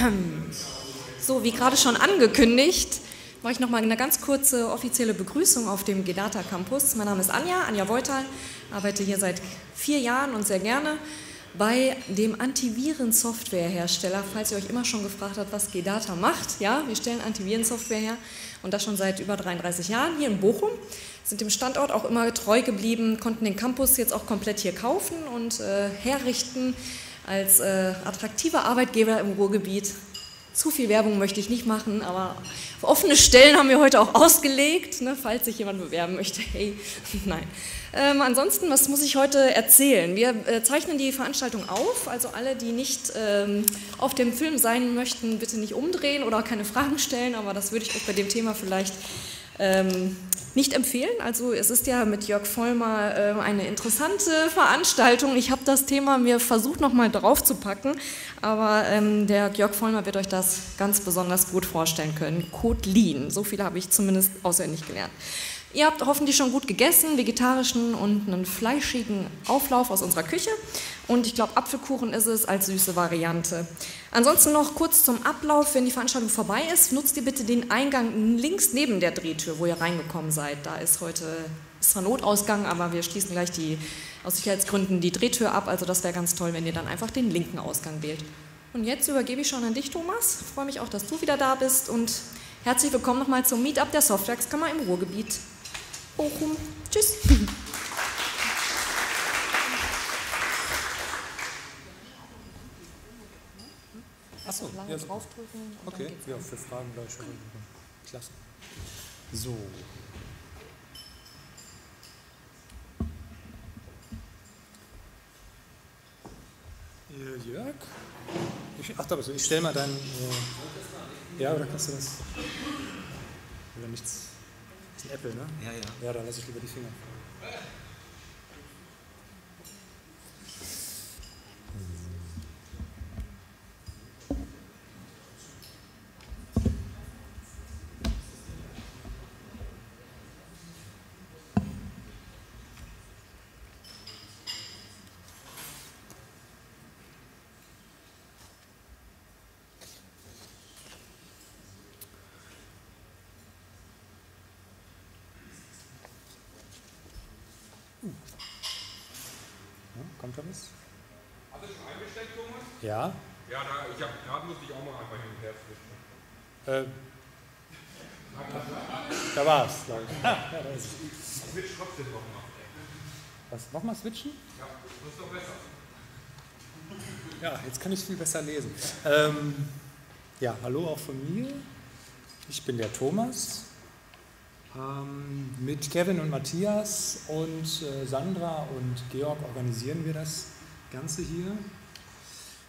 So, wie gerade schon angekündigt, mache ich nochmal eine ganz kurze offizielle Begrüßung auf dem Gedata Campus. Mein Name ist Anja, Anja Beutal, arbeite hier seit vier Jahren und sehr gerne bei dem Antivirensoftwarehersteller, falls ihr euch immer schon gefragt habt, was Gedata macht. Ja, wir stellen Antivirensoftware her und das schon seit über 33 Jahren hier in Bochum. Sind dem Standort auch immer treu geblieben, konnten den Campus jetzt auch komplett hier kaufen und äh, herrichten als äh, attraktiver Arbeitgeber im Ruhrgebiet. Zu viel Werbung möchte ich nicht machen, aber offene Stellen haben wir heute auch ausgelegt, ne, falls sich jemand bewerben möchte. Hey, nein. Ähm, ansonsten, was muss ich heute erzählen? Wir äh, zeichnen die Veranstaltung auf, also alle, die nicht ähm, auf dem Film sein möchten, bitte nicht umdrehen oder keine Fragen stellen, aber das würde ich euch bei dem Thema vielleicht ähm, nicht empfehlen. Also es ist ja mit Jörg Vollmer äh, eine interessante Veranstaltung. Ich habe das Thema mir versucht nochmal drauf zu packen, aber ähm, der Jörg Vollmer wird euch das ganz besonders gut vorstellen können. Kotlin, so viel habe ich zumindest auswendig gelernt. Ihr habt hoffentlich schon gut gegessen, vegetarischen und einen fleischigen Auflauf aus unserer Küche. Und ich glaube, Apfelkuchen ist es als süße Variante. Ansonsten noch kurz zum Ablauf. Wenn die Veranstaltung vorbei ist, nutzt ihr bitte den Eingang links neben der Drehtür, wo ihr reingekommen seid. Da ist heute ist zwar Notausgang, aber wir schließen gleich die, aus Sicherheitsgründen die Drehtür ab. Also das wäre ganz toll, wenn ihr dann einfach den linken Ausgang wählt. Und jetzt übergebe ich schon an dich, Thomas. Ich freue mich auch, dass du wieder da bist und herzlich willkommen nochmal zum Meetup der Softwareskammer im Ruhrgebiet. Bochum. Tschüss. Achso, ja, draufdrücken. okay, ja, für Fragen gleich. Klasse. So. Jörg? Ich, ach, da bist du. Ich stell mal dein. Äh, ja, oder kannst du das? Oder nichts. Das ist ein Apple, ne? Ja, ja. Ja, dann lasse ich lieber die Finger. Was? Hast du schon eingesteckt, Thomas? Ja. Ja, da, ich hab, gerade musste ich auch mal einfach hin und her switchen. Äh, da war es, glaube ich. Ah, ja, da ist es. Switch trotzdem noch mal. Was, nochmal switchen? Ja, das ist doch besser. Ja, jetzt kann ich viel besser lesen. Ähm, ja, hallo auch von mir. Ich bin der Thomas. Ähm, mit Kevin und Matthias und äh, Sandra und Georg organisieren wir das Ganze hier.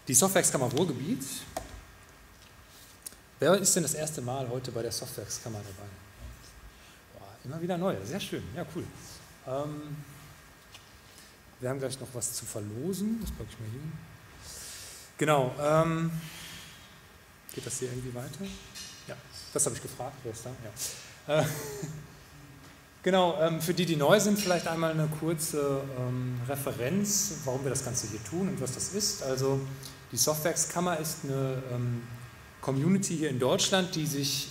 Die Softwerkskammer Ruhrgebiet. Wer ist denn das erste Mal heute bei der Softwerkskammer dabei? Boah, immer wieder neu, sehr schön, ja cool. Ähm, wir haben gleich noch was zu verlosen, das packe ich mal hier. Genau. Ähm, geht das hier irgendwie weiter? Ja, das habe ich gefragt. Wer ist da? Ja. Äh, genau, ähm, für die, die neu sind, vielleicht einmal eine kurze ähm, Referenz, warum wir das Ganze hier tun und was das ist. Also die Softwerkskammer ist eine ähm, Community hier in Deutschland, die sich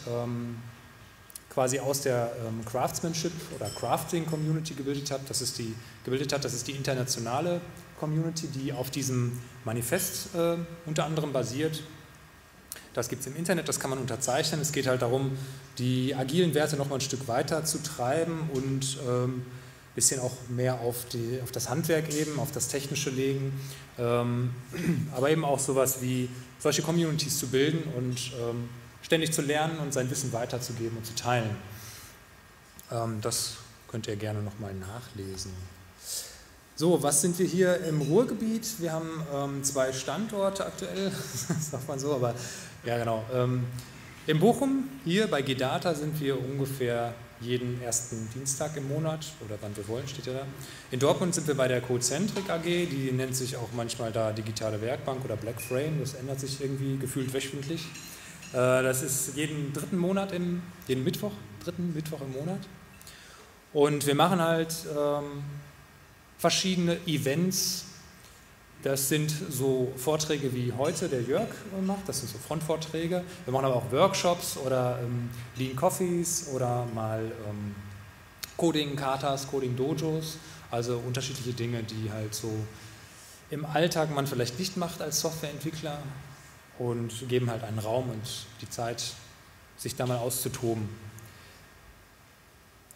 quasi aus der Craftsmanship oder Crafting Community gebildet hat. Das ist die gebildet hat. Das ist die internationale Community, die auf diesem Manifest äh, unter anderem basiert. Das gibt es im Internet, das kann man unterzeichnen. Es geht halt darum, die agilen Werte noch mal ein Stück weiter zu treiben und ähm, ein bisschen auch mehr auf, die, auf das Handwerk eben, auf das Technische legen, ähm, aber eben auch sowas wie solche Communities zu bilden und ähm, ständig zu lernen und sein Wissen weiterzugeben und zu teilen. Ähm, das könnt ihr gerne nochmal nachlesen. So, was sind wir hier im Ruhrgebiet? Wir haben ähm, zwei Standorte aktuell, sagt man so, aber ja genau. Ähm, in Bochum, hier bei Gedata, sind wir ungefähr jeden ersten Dienstag im Monat oder wann wir wollen, steht ja da. In Dortmund sind wir bei der Cocentric AG, die nennt sich auch manchmal da Digitale Werkbank oder Black Frame, das ändert sich irgendwie gefühlt wöchentlich. Äh, das ist jeden dritten Monat, im, jeden Mittwoch, dritten Mittwoch im Monat. Und wir machen halt ähm, verschiedene Events Das sind so Vorträge wie heute der Jörg macht, das sind so Frontvorträge. Wir machen aber auch Workshops oder ähm, Lean Coffees oder mal ähm, Coding-Katas, Coding-Dojos, also unterschiedliche Dinge, die halt so im Alltag man vielleicht nicht macht als Softwareentwickler und geben halt einen Raum und die Zeit, sich da mal auszutoben.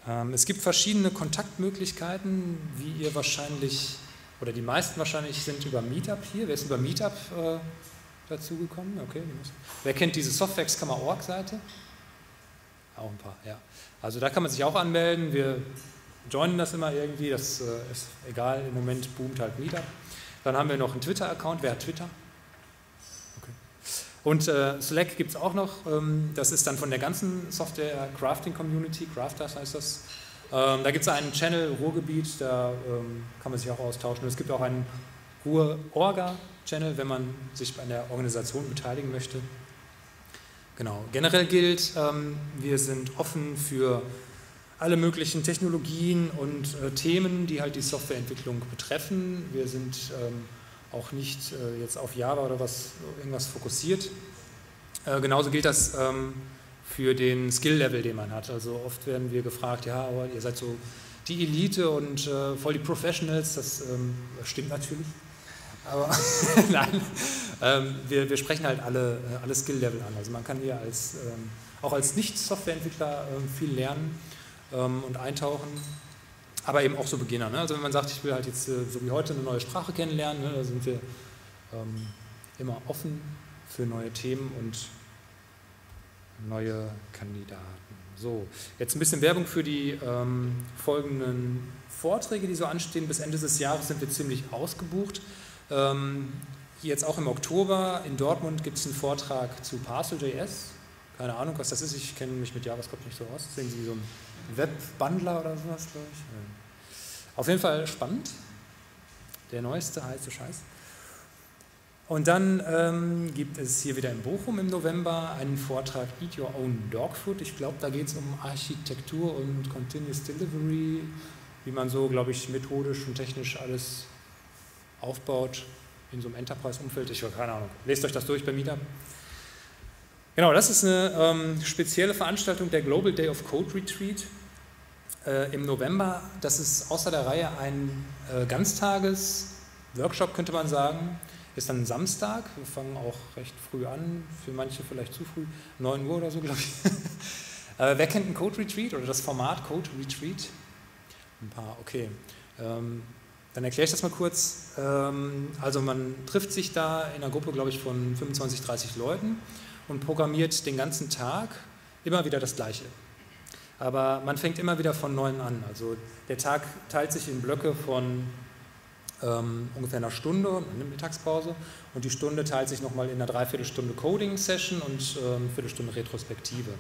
Ähm, es gibt verschiedene Kontaktmöglichkeiten, wie ihr wahrscheinlich, oder die meisten wahrscheinlich sind über Meetup hier. Wer ist über Meetup äh, dazugekommen? Okay. Wer kennt diese Softwarekammer.org-Seite? Auch ein paar, ja. Also da kann man sich auch anmelden. Wir joinen das immer irgendwie, das äh, ist egal, im Moment boomt halt Meetup. Dann haben wir noch einen Twitter-Account. Wer hat Twitter? Okay. Und äh, Slack gibt es auch noch. Ähm, das ist dann von der ganzen Software-Crafting-Community, Crafters heißt das. Ähm, da gibt es einen Channel Ruhrgebiet, da ähm, kann man sich auch austauschen. Und es gibt auch einen Ruhr-Orga-Channel, wenn man sich an der Organisation beteiligen möchte. Genau. Generell gilt, ähm, wir sind offen für alle möglichen Technologien und äh, Themen, die halt die Softwareentwicklung betreffen. Wir sind ähm, auch nicht äh, jetzt auf Java oder was, irgendwas fokussiert. Äh, genauso gilt das ähm, für den Skill-Level, den man hat. Also oft werden wir gefragt, ja, aber ihr seid so die Elite und äh, voll die Professionals, das ähm, stimmt natürlich. Aber nein, ähm, wir, wir, sprechen halt alle, äh, alle Skill-Level an. Also man kann hier als, ähm, auch als Nicht-Softwareentwickler ähm, viel lernen ähm, und eintauchen, aber eben auch so Beginner. Ne? Also wenn man sagt, ich will halt jetzt äh, so wie heute eine neue Sprache kennenlernen, ne, da sind wir ähm, immer offen für neue Themen und neue Kandidaten. So, jetzt ein bisschen Werbung für die ähm, folgenden Vorträge, die so anstehen. Bis Ende des Jahres sind wir ziemlich ausgebucht. Ähm, jetzt auch im Oktober in Dortmund gibt es einen Vortrag zu Parcel.js. Keine Ahnung, was das ist. Ich kenne mich mit JavaScript nicht so aus. Ist irgendwie so ein Webbundler oder sowas, glaube ich. Auf jeden Fall spannend. Der neueste heiße Scheiß. Und dann ähm, gibt es hier wieder in Bochum im November einen Vortrag Eat Your Own Dog Food. Ich glaube, da geht es um Architektur und Continuous Delivery, wie man so, glaube ich, methodisch und technisch alles aufbaut in so einem Enterprise-Umfeld. Ich habe keine Ahnung. Lest euch das durch bei Meetup. Genau, das ist eine ähm, spezielle Veranstaltung der Global Day of Code Retreat äh, im November. Das ist außer der Reihe ein äh, Ganztages-Workshop, könnte man sagen. Ist dann Samstag. Wir fangen auch recht früh an, für manche vielleicht zu früh, 9 Uhr oder so, glaube ich. äh, wer kennt ein Code Retreat oder das Format Code Retreat? Ein paar, okay. Ähm, dann erkläre ich das mal kurz. Ähm, also man trifft sich da in einer Gruppe, glaube ich, von 25, 30 Leuten und programmiert den ganzen Tag immer wieder das Gleiche. Aber man fängt immer wieder von neuem an. Also der Tag teilt sich in Blöcke von ähm, ungefähr einer Stunde, eine Mittagspause, und die Stunde teilt sich nochmal in einer Dreiviertelstunde Coding-Session und ähm, eine Viertelstunde Retrospektive.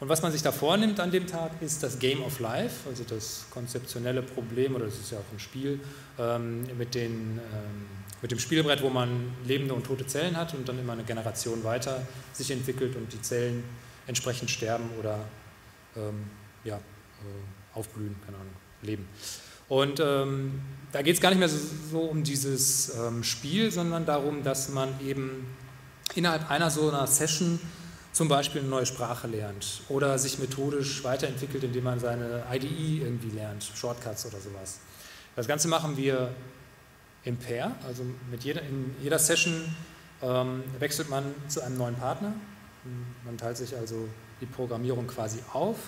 Und was man sich da vornimmt an dem Tag, ist das Game of Life, also das konzeptionelle Problem, oder das ist ja auch ein Spiel, ähm, mit den ähm, mit dem Spielbrett, wo man lebende und tote Zellen hat und dann immer eine Generation weiter sich entwickelt und die Zellen entsprechend sterben oder ähm, ja, äh, aufblühen, keine Ahnung, leben. Und ähm, da geht es gar nicht mehr so, so um dieses ähm, Spiel, sondern darum, dass man eben innerhalb einer so einer Session zum Beispiel eine neue Sprache lernt oder sich methodisch weiterentwickelt, indem man seine IDE irgendwie lernt, Shortcuts oder sowas. Das Ganze machen wir im Pair, also mit jeder, in jeder Session ähm, wechselt man zu einem neuen Partner. Man teilt sich also die Programmierung quasi auf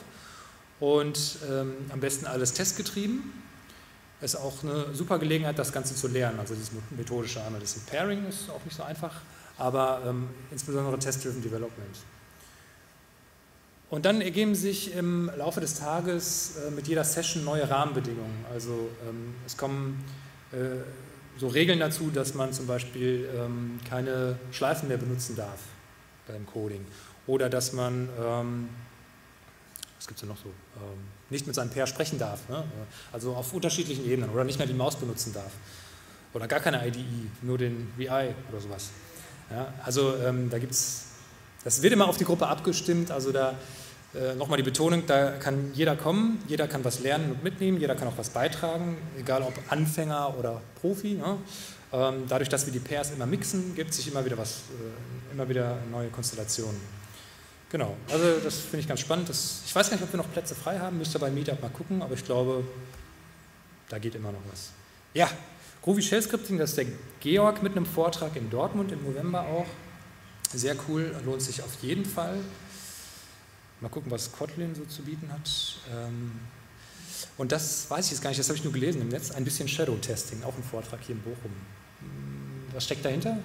und ähm, am besten alles testgetrieben. Ist auch eine super Gelegenheit, das Ganze zu lernen. Also dieses methodische einmal das Pairing ist auch nicht so einfach, aber ähm, insbesondere Test-Driven Development. Und dann ergeben sich im Laufe des Tages äh, mit jeder Session neue Rahmenbedingungen. Also ähm, es kommen äh, so Regeln dazu, dass man zum Beispiel ähm, keine Schleifen mehr benutzen darf beim Coding oder dass man, ähm, was gibt es denn noch so, ähm, nicht mit seinem Pair sprechen darf, ne? also auf unterschiedlichen Ebenen oder nicht mehr die Maus benutzen darf oder gar keine IDE, nur den VI oder sowas. Ja? Also ähm, da gibt es, das wird immer auf die Gruppe abgestimmt, also da äh, nochmal die Betonung, da kann jeder kommen, jeder kann was lernen und mitnehmen, jeder kann auch was beitragen, egal ob Anfänger oder Profi. Ne? Ähm, dadurch, dass wir die Pairs immer mixen, gibt sich immer wieder was, äh, immer wieder neue Konstellationen. Genau, also das finde ich ganz spannend. Das, ich weiß gar nicht, ob wir noch Plätze frei haben, müsste bei Meetup mal gucken, aber ich glaube, da geht immer noch was. Ja, Groovy Shell Scripting, das ist der Georg mit einem Vortrag in Dortmund im November auch. Sehr cool, lohnt sich auf jeden Fall. Mal gucken, was Kotlin so zu bieten hat. Ähm, und das weiß ich jetzt gar nicht, das habe ich nur gelesen im Netz. Ein bisschen Shadow Testing, auch ein Vortrag hier in Bochum. Hm, was steckt dahinter?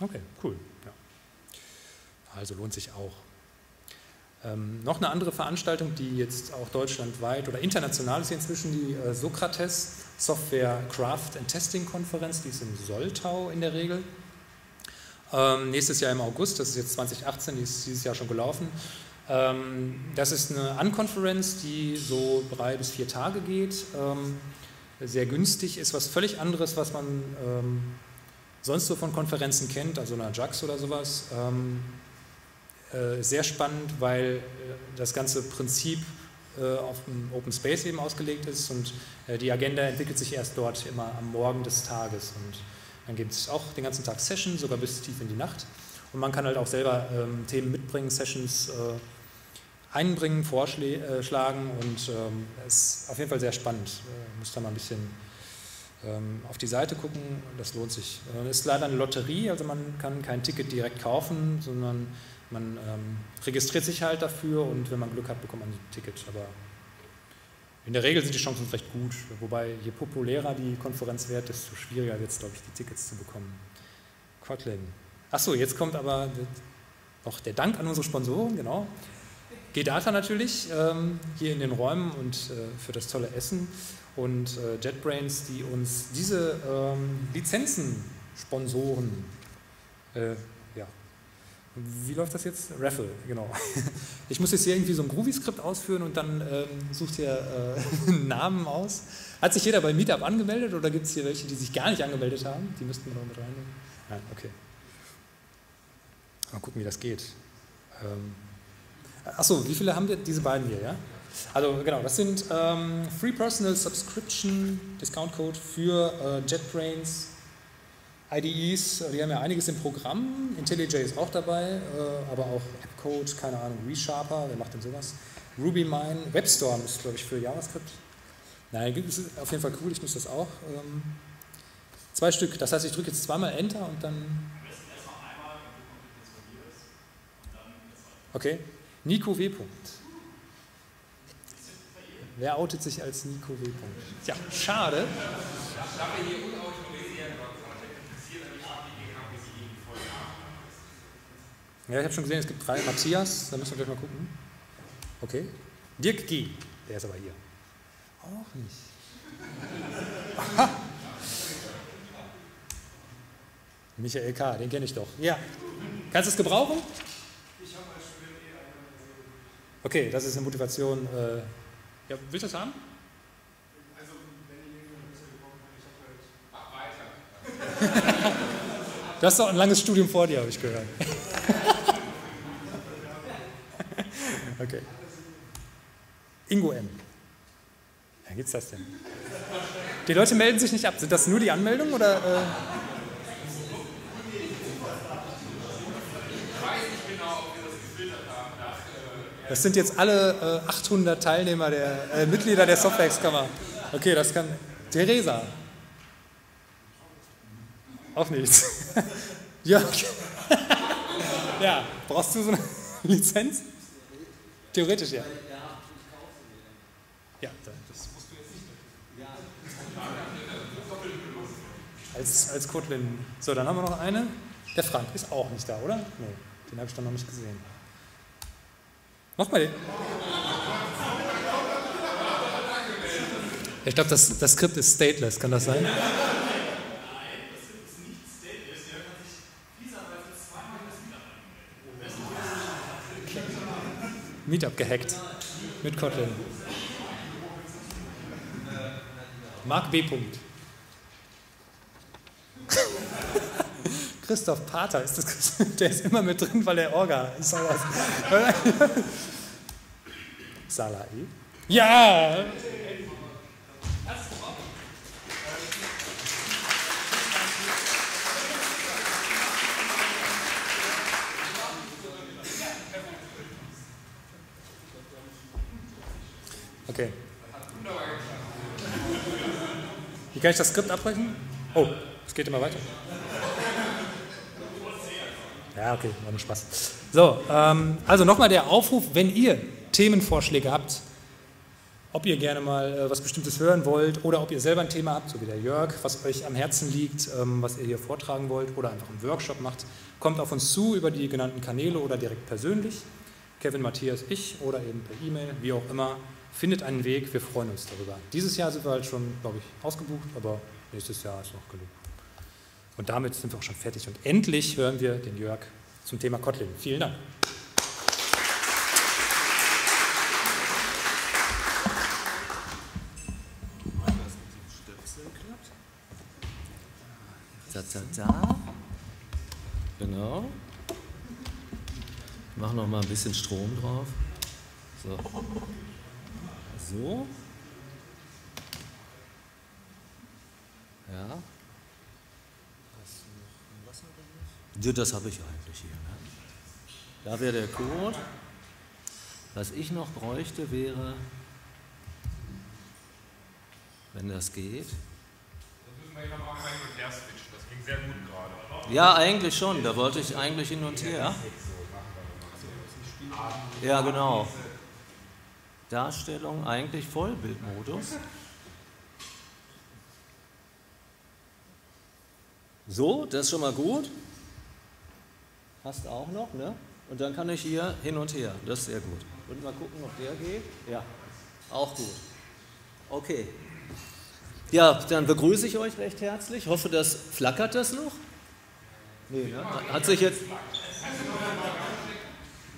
Okay, cool. Ja. Also lohnt sich auch. Ähm, noch eine andere Veranstaltung, die jetzt auch deutschlandweit oder international ist inzwischen, die äh, Sokrates Software Craft and Testing Konferenz, die ist in Soltau in der Regel. Ähm, nächstes Jahr im August, das ist jetzt 2018, die ist dieses Jahr schon gelaufen. Ähm, das ist eine Unkonferenz, die so drei bis vier Tage geht, ähm, sehr günstig, ist was völlig anderes, was man ähm, sonst so von Konferenzen kennt, also einer JAX oder sowas. Ähm, äh, sehr spannend, weil äh, das ganze Prinzip äh, auf dem Open Space eben ausgelegt ist und äh, die Agenda entwickelt sich erst dort immer am Morgen des Tages und dann gibt es auch den ganzen Tag Sessions, sogar bis tief in die Nacht und man kann halt auch selber ähm, Themen mitbringen, Sessions äh, einbringen, vorschlagen und ähm, es ist auf jeden Fall sehr spannend. Äh, muss da mal ein bisschen auf die Seite gucken, das lohnt sich. Es äh, ist leider eine Lotterie, also man kann kein Ticket direkt kaufen, sondern man ähm, registriert sich halt dafür und wenn man Glück hat, bekommt man ein Ticket. Aber in der Regel sind die Chancen recht gut, wobei je populärer die Konferenz wird, desto schwieriger wird es, glaube ich, die Tickets zu bekommen. Kotlin. Achso, jetzt kommt aber noch der Dank an unsere Sponsoren, genau. G-Data natürlich, ähm, hier in den Räumen und äh, für das tolle Essen und äh, JetBrains, die uns diese ähm, Lizenzen sponsoren. Äh, ja. Wie läuft das jetzt? Raffle, genau. Ich muss jetzt hier irgendwie so ein Groovy-Skript ausführen und dann ähm, sucht ihr äh, Namen aus. Hat sich jeder bei Meetup angemeldet oder gibt es hier welche, die sich gar nicht angemeldet haben? Die müssten wir noch mit reinnehmen. Nein, okay. Mal gucken, wie das geht. Ähm, achso, wie viele haben wir? Diese beiden hier, ja? Also genau, das sind ähm, Free Personal Subscription Discount Code für äh, JetBrains IDEs. Die haben ja einiges im Programm. IntelliJ ist auch dabei, äh, aber auch AppCode, keine Ahnung, ReSharper, wer macht denn sowas? RubyMine, WebStorm ist glaube ich für JavaScript. Nein, ist auf jeden Fall cool, ich muss das auch. Ähm, zwei Stück, das heißt, ich drücke jetzt zweimal Enter und dann. Okay, Nico W. Wer outet sich als Nico W. Tja, schade. Ja, ich habe schon gesehen, es gibt drei. Matthias, da müssen wir gleich mal gucken. Okay. Dirk G., der ist aber hier. Auch nicht. Aha. Michael K., den kenne ich doch. Ja. Kannst du es gebrauchen? Ich habe als Student eh eine Okay, das ist eine Motivation. Äh, ja, willst du das haben? Also, wenn ihr mir besser gebrauchen kann, ich habe halt. Mach weiter. du hast doch ein langes Studium vor dir, habe ich gehört. okay. Ingo M. Ja, geht's das denn? Die Leute melden sich nicht ab. Sind das nur die Anmeldungen oder? Äh Das sind jetzt alle äh, 800 Teilnehmer, der äh, Mitglieder der Softwarekammer. Okay, das kann. Theresa. Auch nichts. Jörg. ja, brauchst du so eine Lizenz? Theoretisch ja. Ja, das musst du jetzt nicht. Als, als Kotlin. So, dann haben wir noch eine. Der Frank ist auch nicht da, oder? Nee, den habe ich dann noch nicht gesehen. Nochmal den. Ich glaube, das, das Skript ist stateless, kann das sein? Meetup gehackt mit Kotlin. Mark B. Punkt. Christoph Pater ist das, der ist immer mit drin, weil er Orga ist. Salai. Ja! Okay. Wie kann ich das Skript abbrechen? Oh, es geht immer weiter. Ja, okay, war nur Spaß. So, ähm, also nochmal der Aufruf, wenn ihr Themenvorschläge habt, ob ihr gerne mal äh, was Bestimmtes hören wollt oder ob ihr selber ein Thema habt, so wie der Jörg, was euch am Herzen liegt, ähm, was ihr hier vortragen wollt oder einfach einen Workshop macht, kommt auf uns zu über die genannten Kanäle oder direkt persönlich. Kevin, Matthias, ich oder eben per E-Mail, wie auch immer findet einen Weg, wir freuen uns darüber. Dieses Jahr sind wir halt schon, glaube ich, ausgebucht, aber nächstes Jahr ist noch genug. Und damit sind wir auch schon fertig. Und endlich hören wir den Jörg zum Thema Kotlin. Vielen Dank. Da, da, da. Genau. Ich mache noch mal ein bisschen Strom drauf. So. So. Ja. Ja, das habe ich eigentlich hier. Ne? Da wäre der Code. Was ich noch bräuchte, wäre, wenn das geht. Ja, eigentlich schon. Da wollte ich eigentlich hin und her. Ja, genau. Darstellung eigentlich Vollbildmodus. So, das ist schon mal gut. Passt auch noch, ne? Und dann kann ich hier hin und her. Das ist sehr gut. Und mal gucken, ob der geht. Ja, auch gut. Okay. Ja, dann begrüße ich euch recht herzlich. Hoffe, das flackert das noch. Nee, ne? Hat sich jetzt.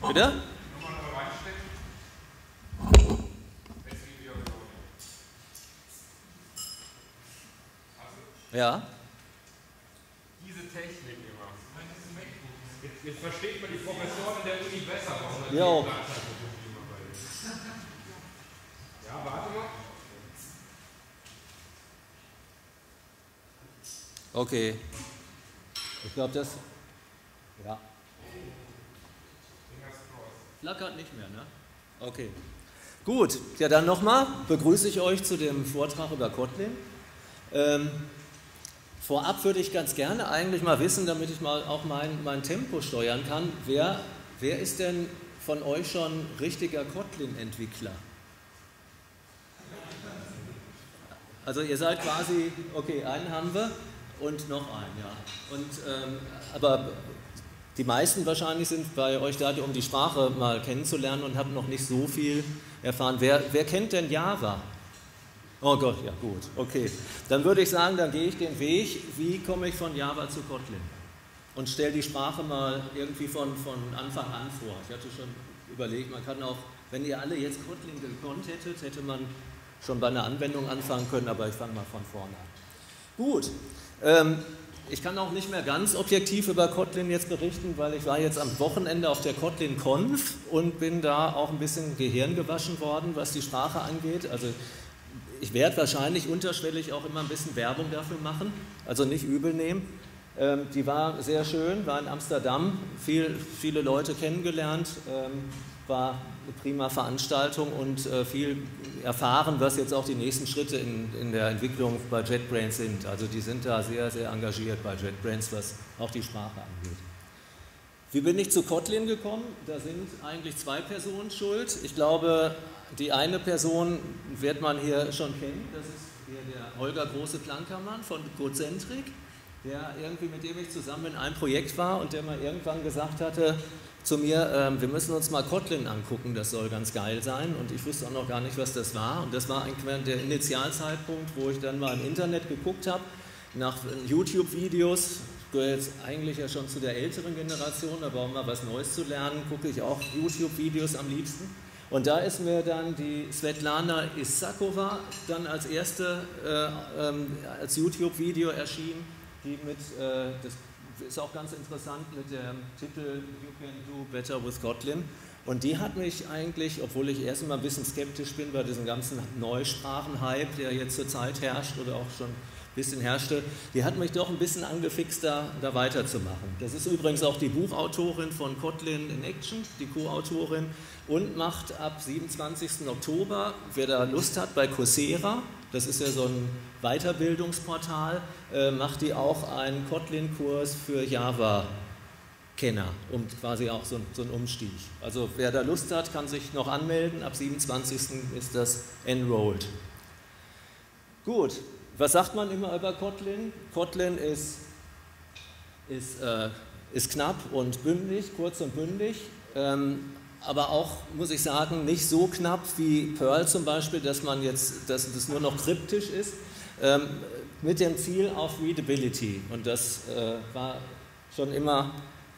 Bitte? Ja. Diese Technik immer. Jetzt, versteht man die Professoren der Uni besser. warum man Jo. Ja, warte mal. Okay. Ich glaube, das. Ja. Flackert nicht mehr, ne? Okay. Gut, ja dann nochmal begrüße ich euch zu dem Vortrag über Kotlin. Ähm, vorab würde ich ganz gerne eigentlich mal wissen, damit ich mal auch mein, mein Tempo steuern kann, wer, wer ist denn von euch schon richtiger Kotlin-Entwickler? Also ihr seid quasi, okay, einen haben wir und noch einen, ja. Und, ähm, aber die meisten wahrscheinlich sind bei euch da, um die Sprache mal kennenzulernen und haben noch nicht so viel erfahren. Wer, wer kennt denn Java? Oh Gott, ja gut, okay. Dann würde ich sagen, dann gehe ich den Weg, wie komme ich von Java zu Kotlin? Und stelle die Sprache mal irgendwie von, von Anfang an vor. Ich hatte schon überlegt, man kann auch, wenn ihr alle jetzt Kotlin gekonnt hättet, hätte man schon bei einer Anwendung anfangen können, aber ich fange mal von vorne an. Gut, ähm, ich kann auch nicht mehr ganz objektiv über Kotlin jetzt berichten, weil ich war jetzt am Wochenende auf der Kotlin Conf und bin da auch ein bisschen Gehirn gewaschen worden, was die Sprache angeht. Also ich werde wahrscheinlich unterschwellig auch immer ein bisschen Werbung dafür machen, also nicht übel nehmen. Ähm, die war sehr schön, war in Amsterdam, viel, viele Leute kennengelernt, ähm, war eine prima Veranstaltung und äh, viel erfahren, was jetzt auch die nächsten Schritte in, in der Entwicklung bei JetBrains sind. Also die sind da sehr, sehr engagiert bei JetBrains, was auch die Sprache angeht. Wie bin ich zu Kotlin gekommen? Da sind eigentlich zwei Personen schuld. Ich glaube, die eine Person wird man hier schon kennen. Das ist hier der Holger Große-Plankermann von Cocentric, der irgendwie mit dem ich zusammen in einem Projekt war und der mal irgendwann gesagt hatte zu mir, ähm, wir müssen uns mal Kotlin angucken, das soll ganz geil sein. Und ich wusste auch noch gar nicht, was das war. Und das war eigentlich der Initialzeitpunkt, wo ich dann mal im Internet geguckt habe, nach YouTube-Videos, gehöre jetzt eigentlich ja schon zu der älteren Generation, aber um mal was Neues zu lernen, gucke ich auch YouTube-Videos am liebsten. Und da ist mir dann die Svetlana Isakova dann als erste äh, ähm, als YouTube-Video erschienen, die mit, äh, das ist auch ganz interessant mit dem Titel You Can Do Better with Kotlin. Und die hat mich eigentlich, obwohl ich erst mal ein bisschen skeptisch bin bei diesem ganzen Neusprachen-Hype, der jetzt zurzeit herrscht oder auch schon ein bisschen herrschte, die hat mich doch ein bisschen angefixt, da, da weiterzumachen. Das ist übrigens auch die Buchautorin von Kotlin in Action, die Co-Autorin, und macht ab 27. Oktober, wer da Lust hat, bei Coursera, das ist ja so ein Weiterbildungsportal, äh, macht die auch einen Kotlin-Kurs für Java Kenner, um quasi auch so, so einen Umstieg. Also wer da Lust hat, kann sich noch anmelden. Ab 27. ist das enrolled. Gut, was sagt man immer über Kotlin? Kotlin ist, ist, äh, ist knapp und bündig, kurz und bündig, ähm, aber auch, muss ich sagen, nicht so knapp wie Perl zum Beispiel, dass man jetzt, dass das nur noch kryptisch ist, ähm, mit dem Ziel auf Readability. Und das äh, war schon immer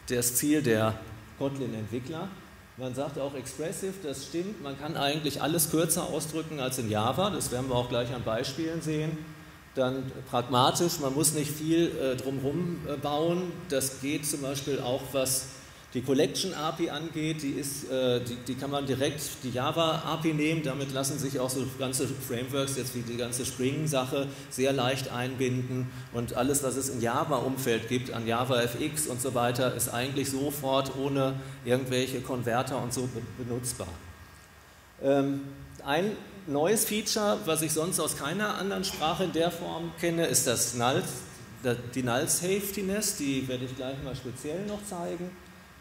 das Ziel der Kotlin-Entwickler. Man sagt auch expressive, das stimmt, man kann eigentlich alles kürzer ausdrücken als in Java, das werden wir auch gleich an Beispielen sehen. Dann pragmatisch, man muss nicht viel äh, drumherum äh, bauen, das geht zum Beispiel auch, was die Collection API angeht, die, ist, äh, die, die, kann man direkt die Java API nehmen. Damit lassen sich auch so ganze Frameworks, jetzt wie die ganze Spring-Sache, sehr leicht einbinden. Und alles, was es im Java-Umfeld gibt, an Java FX und so weiter, ist eigentlich sofort ohne irgendwelche Konverter und so benutzbar. Ähm, ein neues Feature, was ich sonst aus keiner anderen Sprache in der Form kenne, ist das Null, die Null Safetyness. Die werde ich gleich mal speziell noch zeigen.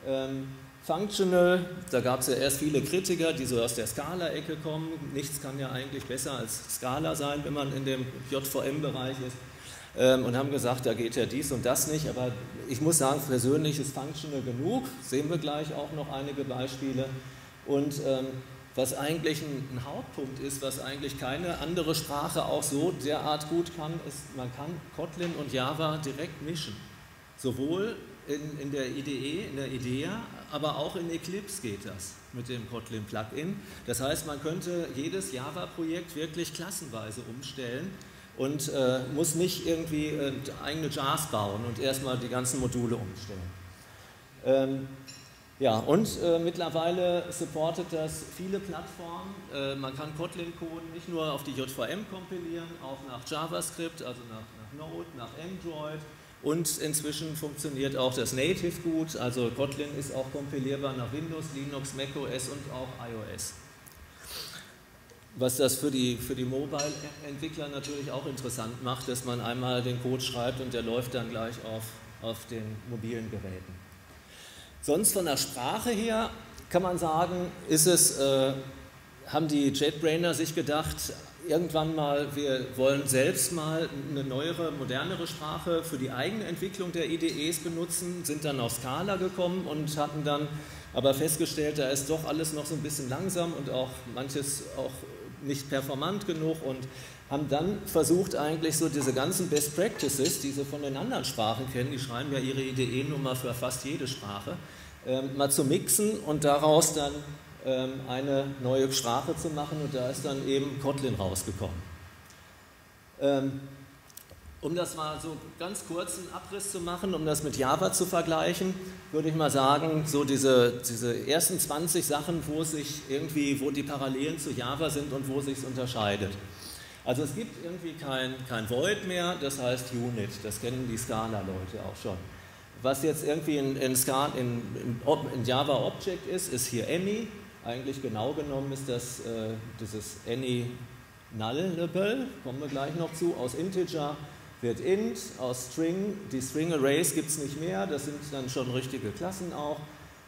Ähm, functional, da gab es ja erst viele Kritiker, die so aus der Scala-Ecke kommen. Nichts kann ja eigentlich besser als Scala sein, wenn man in dem JVM-Bereich ist. Ähm, und haben gesagt, da geht ja dies und das nicht. Aber ich muss sagen, persönlich ist Functional genug. Sehen wir gleich auch noch einige Beispiele. Und ähm, was eigentlich ein, ein, Hauptpunkt ist, was eigentlich keine andere Sprache auch so derart gut kann, ist, man kann Kotlin und Java direkt mischen. Sowohl in, in der IDE, in der IDEA, aber auch in Eclipse geht das mit dem Kotlin Plugin. Das heißt, man könnte jedes Java-Projekt wirklich klassenweise umstellen und äh, muss nicht irgendwie äh, eigene Jars bauen und erstmal die ganzen Module umstellen. Ähm, ja, und äh, mittlerweile supportet das viele Plattformen. Äh, man kann Kotlin-Code nicht nur auf die JVM kompilieren, auch nach JavaScript, also nach, nach Node, nach Android, und inzwischen funktioniert auch das Native gut, also Kotlin ist auch kompilierbar nach Windows, Linux, macOS und auch iOS. Was das für die, für die Mobile-Entwickler natürlich auch interessant macht, dass man einmal den Code schreibt und der läuft dann gleich auf, auf den mobilen Geräten. Sonst von der Sprache her kann man sagen, ist es, äh, haben die JetBrainer sich gedacht, irgendwann mal, wir wollen selbst mal eine neuere, modernere Sprache für die eigene Entwicklung der IDEs benutzen, sind dann auf Scala gekommen und hatten dann aber festgestellt, da ist doch alles noch so ein bisschen langsam und auch manches auch nicht performant genug und haben dann versucht eigentlich so diese ganzen Best Practices, die sie von den anderen Sprachen kennen, die schreiben ja ihre IDE-Nummer für fast jede Sprache, ähm, mal zu mixen und daraus dann eine neue Sprache zu machen und da ist dann eben Kotlin rausgekommen. Ähm, um das mal so ganz kurz einen Abriss zu machen, um das mit Java zu vergleichen, würde ich mal sagen, so diese, diese ersten 20 Sachen, wo sich irgendwie, wo die Parallelen zu Java sind und wo sich es unterscheidet. Also es gibt irgendwie kein, kein Void mehr, das heißt Unit, das kennen die Scala-Leute auch schon. Was jetzt irgendwie in, in, in, in, Java Object ist, ist hier Any, eigentlich genau genommen ist das äh, dieses any nullable, kommen wir gleich noch zu, aus Integer wird int, aus String, die String Arrays gibt es nicht mehr, das sind dann schon richtige Klassen auch.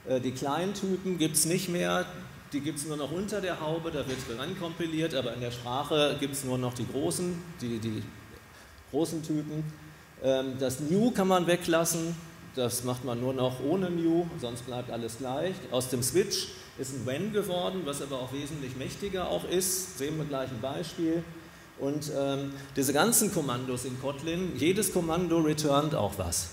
Äh, die kleinen Typen gibt es nicht mehr, die gibt es nur noch unter der Haube, da wird es rankompiliert, aber in der Sprache gibt es nur noch die großen, die, die großen Typen. Ähm, das New kann man weglassen, das macht man nur noch ohne New, sonst bleibt alles gleich. Aus dem Switch ist ein When geworden, was aber auch wesentlich mächtiger auch ist. Sehen wir gleich ein Beispiel. Und ähm, diese ganzen Kommandos in Kotlin, jedes Kommando returnt auch was.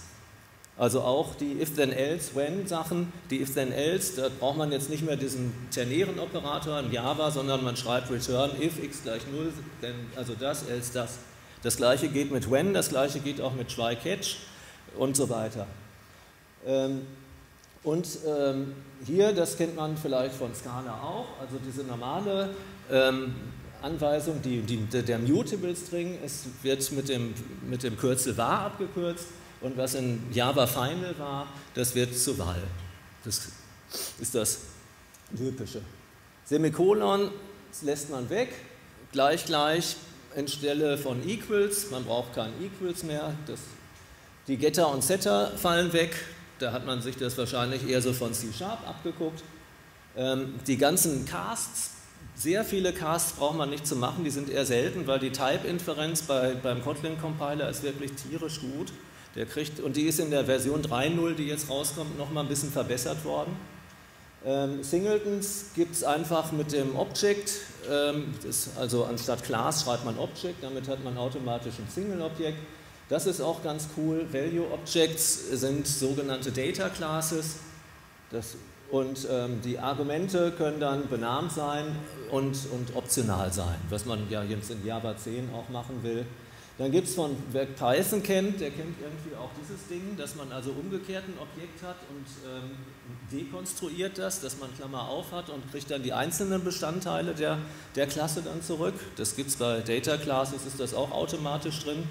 Also auch die If-Then-Else-When-Sachen, die If-Then-Else, da braucht man jetzt nicht mehr diesen ternären Operator in Java, sondern man schreibt return if x gleich 0, denn, also das, else das. Das gleiche geht mit When, das gleiche geht auch mit Try-Catch und so weiter. Ähm, und ähm, hier, das kennt man vielleicht von Scala auch, also diese normale ähm, Anweisung, die, die, der Mutable String, es wird mit dem, mit dem Kürzel var abgekürzt und was in Java Final war, das wird zu val. Das ist das Typische. Semikolon lässt man weg, gleich gleich anstelle von Equals, man braucht kein Equals mehr, das, die Getter und Setter fallen weg, da hat man sich das wahrscheinlich eher so von C-Sharp abgeguckt. Ähm, die ganzen Casts, sehr viele Casts braucht man nicht zu machen, die sind eher selten, weil die Type-Inferenz bei, beim Kotlin-Compiler ist wirklich tierisch gut. Der kriegt, und die ist in der Version 3.0, die jetzt rauskommt, nochmal ein bisschen verbessert worden. Ähm, Singletons gibt es einfach mit dem Object, ähm, also anstatt Class schreibt man Object, damit hat man automatisch ein Single-Objekt. Das ist auch ganz cool. Value Objects sind sogenannte Data Classes. Das, und ähm, die Argumente können dann benannt sein und, und optional sein, was man ja jetzt in Java 10 auch machen will. Dann gibt es von, wer Python kennt, der kennt irgendwie auch dieses Ding, dass man also umgekehrt ein Objekt hat und ähm, dekonstruiert das, dass man Klammer auf hat und kriegt dann die einzelnen Bestandteile der, der Klasse dann zurück. Das gibt es bei Data Classes, ist das auch automatisch drin.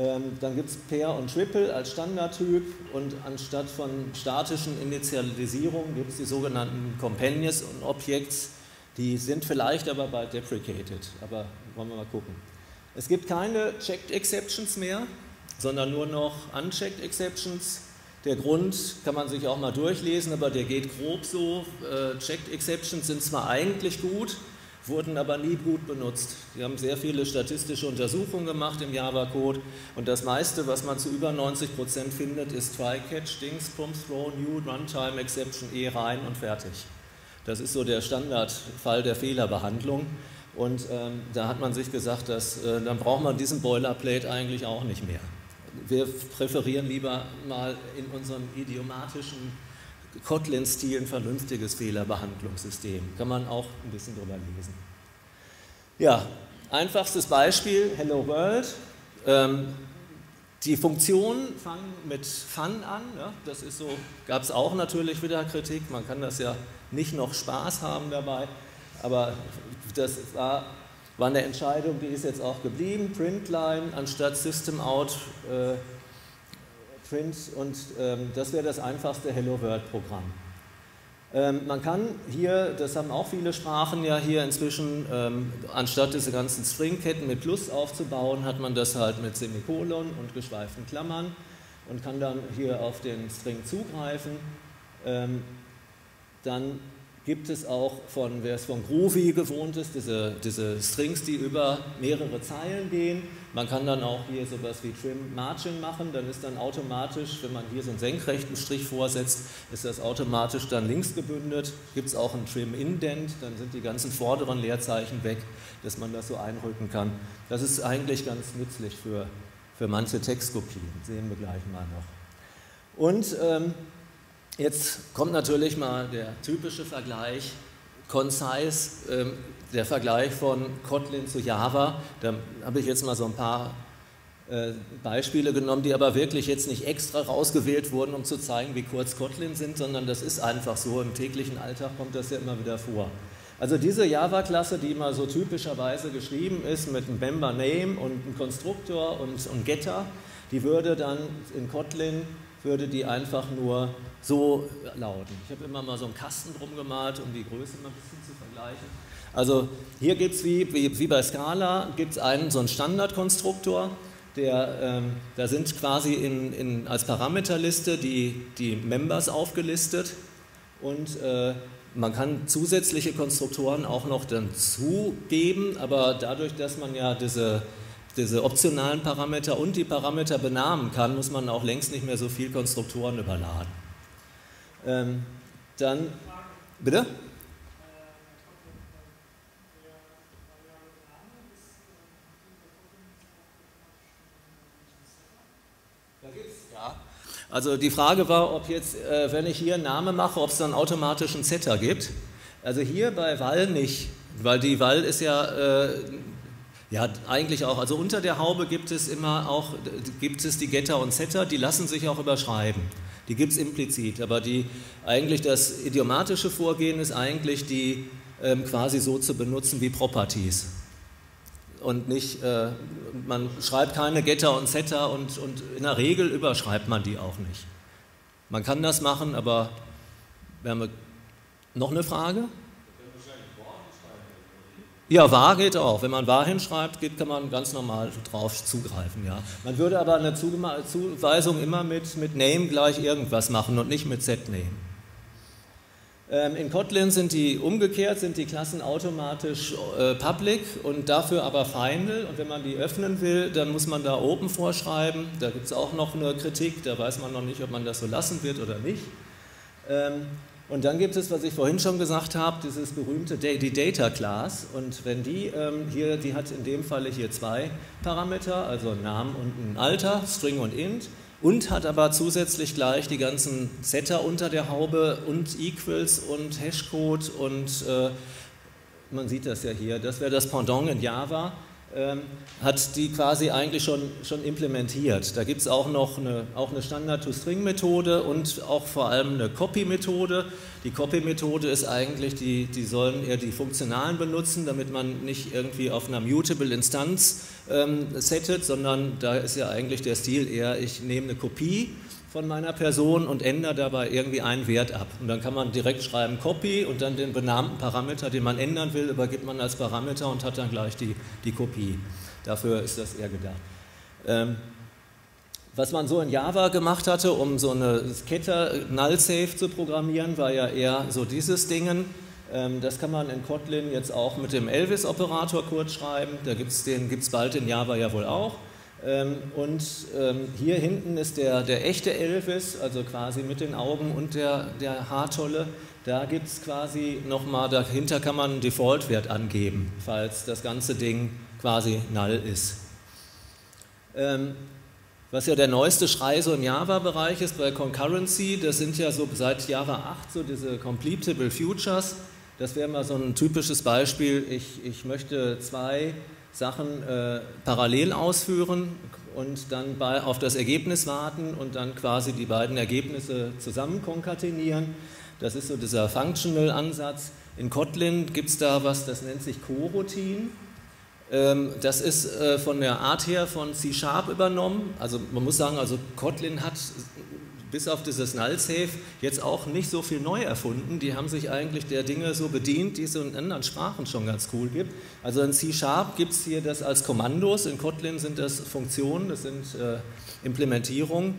Ähm, dann gibt es Pair und Triple als Standardtyp und anstatt von statischen Initialisierungen gibt es die sogenannten Companions und Objects. Die sind vielleicht aber bald deprecated, aber wollen wir mal gucken. Es gibt keine Checked Exceptions mehr, sondern nur noch Unchecked Exceptions. Der Grund kann man sich auch mal durchlesen, aber der geht grob so. Äh, Checked Exceptions sind zwar eigentlich gut, wurden aber nie gut benutzt. Wir haben sehr viele statistische Untersuchungen gemacht im Java-Code und das meiste, was man zu über 90 Prozent findet, ist Try-Catch, Dings, Pump, Throw, New, Runtime, Exception, E rein und fertig. Das ist so der Standardfall der Fehlerbehandlung. Und ähm, da hat man sich gesagt, dass, äh, dann braucht man diesen Boilerplate eigentlich auch nicht mehr. Wir präferieren lieber mal in unserem idiomatischen Kotlin-Stil ein vernünftiges Fehlerbehandlungssystem. Kann man auch ein bisschen drüber lesen. Ja, einfachstes Beispiel, Hello World. Ähm, die Funktionen fangen mit Fun an. Ja, das ist so, gab es auch natürlich wieder Kritik. Man kann das ja nicht noch Spaß haben dabei. Aber das war, war eine Entscheidung, die ist jetzt auch geblieben. Printline anstatt System Out. Äh, Print und ähm, das wäre das einfachste Hello World Programm. Ähm, man kann hier, das haben auch viele Sprachen ja hier inzwischen, ähm, anstatt diese ganzen Stringketten mit Plus aufzubauen, hat man das halt mit Semikolon und geschweiften Klammern und kann dann hier auf den String zugreifen. Ähm, dann gibt es auch von, wer es von Groovy gewohnt ist, diese, diese Strings, die über mehrere Zeilen gehen. Man kann dann auch hier sowas wie Trim Margin machen, dann ist dann automatisch, wenn man hier so einen senkrechten Strich vorsetzt, ist das automatisch dann links gebündet. Gibt es auch einen Trim Indent, dann sind die ganzen vorderen Leerzeichen weg, dass man das so einrücken kann. Das ist eigentlich ganz nützlich für, für manche Textkopien, sehen wir gleich mal noch. Und ähm, Jetzt kommt natürlich mal der typische Vergleich, concise, ähm, der Vergleich von Kotlin zu Java. Da habe ich jetzt mal so ein paar äh, Beispiele genommen, die aber wirklich jetzt nicht extra rausgewählt wurden, um zu zeigen, wie kurz Kotlin sind, sondern das ist einfach so. Im täglichen Alltag kommt das ja immer wieder vor. Also diese Java-Klasse, die immer so typischerweise geschrieben ist mit einem Member Name und einem Konstruktor und, und Getter, die würde dann in Kotlin würde die einfach nur so lauten. Ich habe immer mal so einen Kasten drum gemalt, um die Größe mal ein bisschen zu vergleichen. Also hier gibt es wie, wie, wie, bei Scala gibt einen so einen Standardkonstruktor, der, ähm, da sind quasi in, in, als Parameterliste die, die Members aufgelistet und äh, man kann zusätzliche Konstruktoren auch noch dazu geben, aber dadurch, dass man ja diese diese optionalen Parameter und die Parameter benamen kann, muss man auch längst nicht mehr so viel Konstruktoren überladen. Ähm, dann, bitte? Also die Frage war, ob jetzt, äh, wenn ich hier einen Namen mache, ob es dann automatisch einen Setter gibt. Also hier bei Val nicht, weil die Val ist ja äh, ja, eigentlich auch. Also unter der Haube gibt es immer auch gibt es die Getter und Setter, die lassen sich auch überschreiben. Die gibt es implizit, aber die, eigentlich das idiomatische Vorgehen ist eigentlich, die ähm, quasi so zu benutzen wie Properties. Und nicht, äh, man schreibt keine Getter und Setter und, und in der Regel überschreibt man die auch nicht. Man kann das machen, aber wir haben noch eine Frage? Ja, wahr geht auch. Wenn man wahr hinschreibt, geht, kann man ganz normal drauf zugreifen. Ja. Man würde aber eine Zuweisung immer mit, mit Name gleich irgendwas machen und nicht mit Set-Name. Ähm, in Kotlin sind die umgekehrt, sind die Klassen automatisch äh, public und dafür aber final. Und wenn man die öffnen will, dann muss man da open vorschreiben. Da gibt es auch noch eine Kritik, da weiß man noch nicht, ob man das so lassen wird oder nicht. Ähm, und dann gibt es, was ich vorhin schon gesagt habe, dieses berühmte die Data Class. Und wenn die ähm, hier, die hat in dem Falle hier zwei Parameter, also Namen und ein Alter, String und Int, und hat aber zusätzlich gleich die ganzen Setter unter der Haube und Equals und Hashcode und äh, man sieht das ja hier, das wäre das Pendant in Java hat die quasi eigentlich schon, schon implementiert. Da gibt es auch noch eine, auch eine Standard-to-String-Methode und auch vor allem eine Copy-Methode. Die Copy-Methode ist eigentlich, die, die sollen eher die Funktionalen benutzen, damit man nicht irgendwie auf einer mutable Instanz ähm, settet, sondern da ist ja eigentlich der Stil eher, ich nehme eine Kopie von meiner Person und ändere dabei irgendwie einen Wert ab. Und dann kann man direkt schreiben Copy und dann den benannten Parameter, den man ändern will, übergibt man als Parameter und hat dann gleich die, die Kopie. Dafür ist das eher gedacht. Ähm, was man so in Java gemacht hatte, um so eine Kette null safe zu programmieren, war ja eher so dieses Dingen. Ähm, das kann man in Kotlin jetzt auch mit dem Elvis-Operator kurz schreiben. Da gibt's, den gibt es bald in Java ja wohl auch. Ähm, und ähm, hier hinten ist der, der echte Elvis, also quasi mit den Augen und der, der Haartolle. Da gibt es quasi nochmal, dahinter kann man einen Default-Wert angeben, falls das ganze Ding quasi null ist. Ähm, was ja der neueste Schrei so im Java-Bereich ist bei Concurrency, das sind ja so seit Java 8 so diese Completable Futures. Das wäre mal so ein typisches Beispiel. Ich, ich möchte zwei Sachen äh, parallel ausführen und dann bei, auf das Ergebnis warten und dann quasi die beiden Ergebnisse zusammen konkatenieren. Das ist so dieser Functional-Ansatz. In Kotlin gibt es da was, das nennt sich Coroutine. Ähm, das ist äh, von der Art her von C-Sharp übernommen. Also man muss sagen, also Kotlin hat bis auf dieses Null Safe jetzt auch nicht so viel neu erfunden. Die haben sich eigentlich der Dinge so bedient, die es in anderen Sprachen schon ganz cool gibt. Also in C-Sharp gibt es hier das als Kommandos, in Kotlin sind das Funktionen, das sind äh, Implementierungen.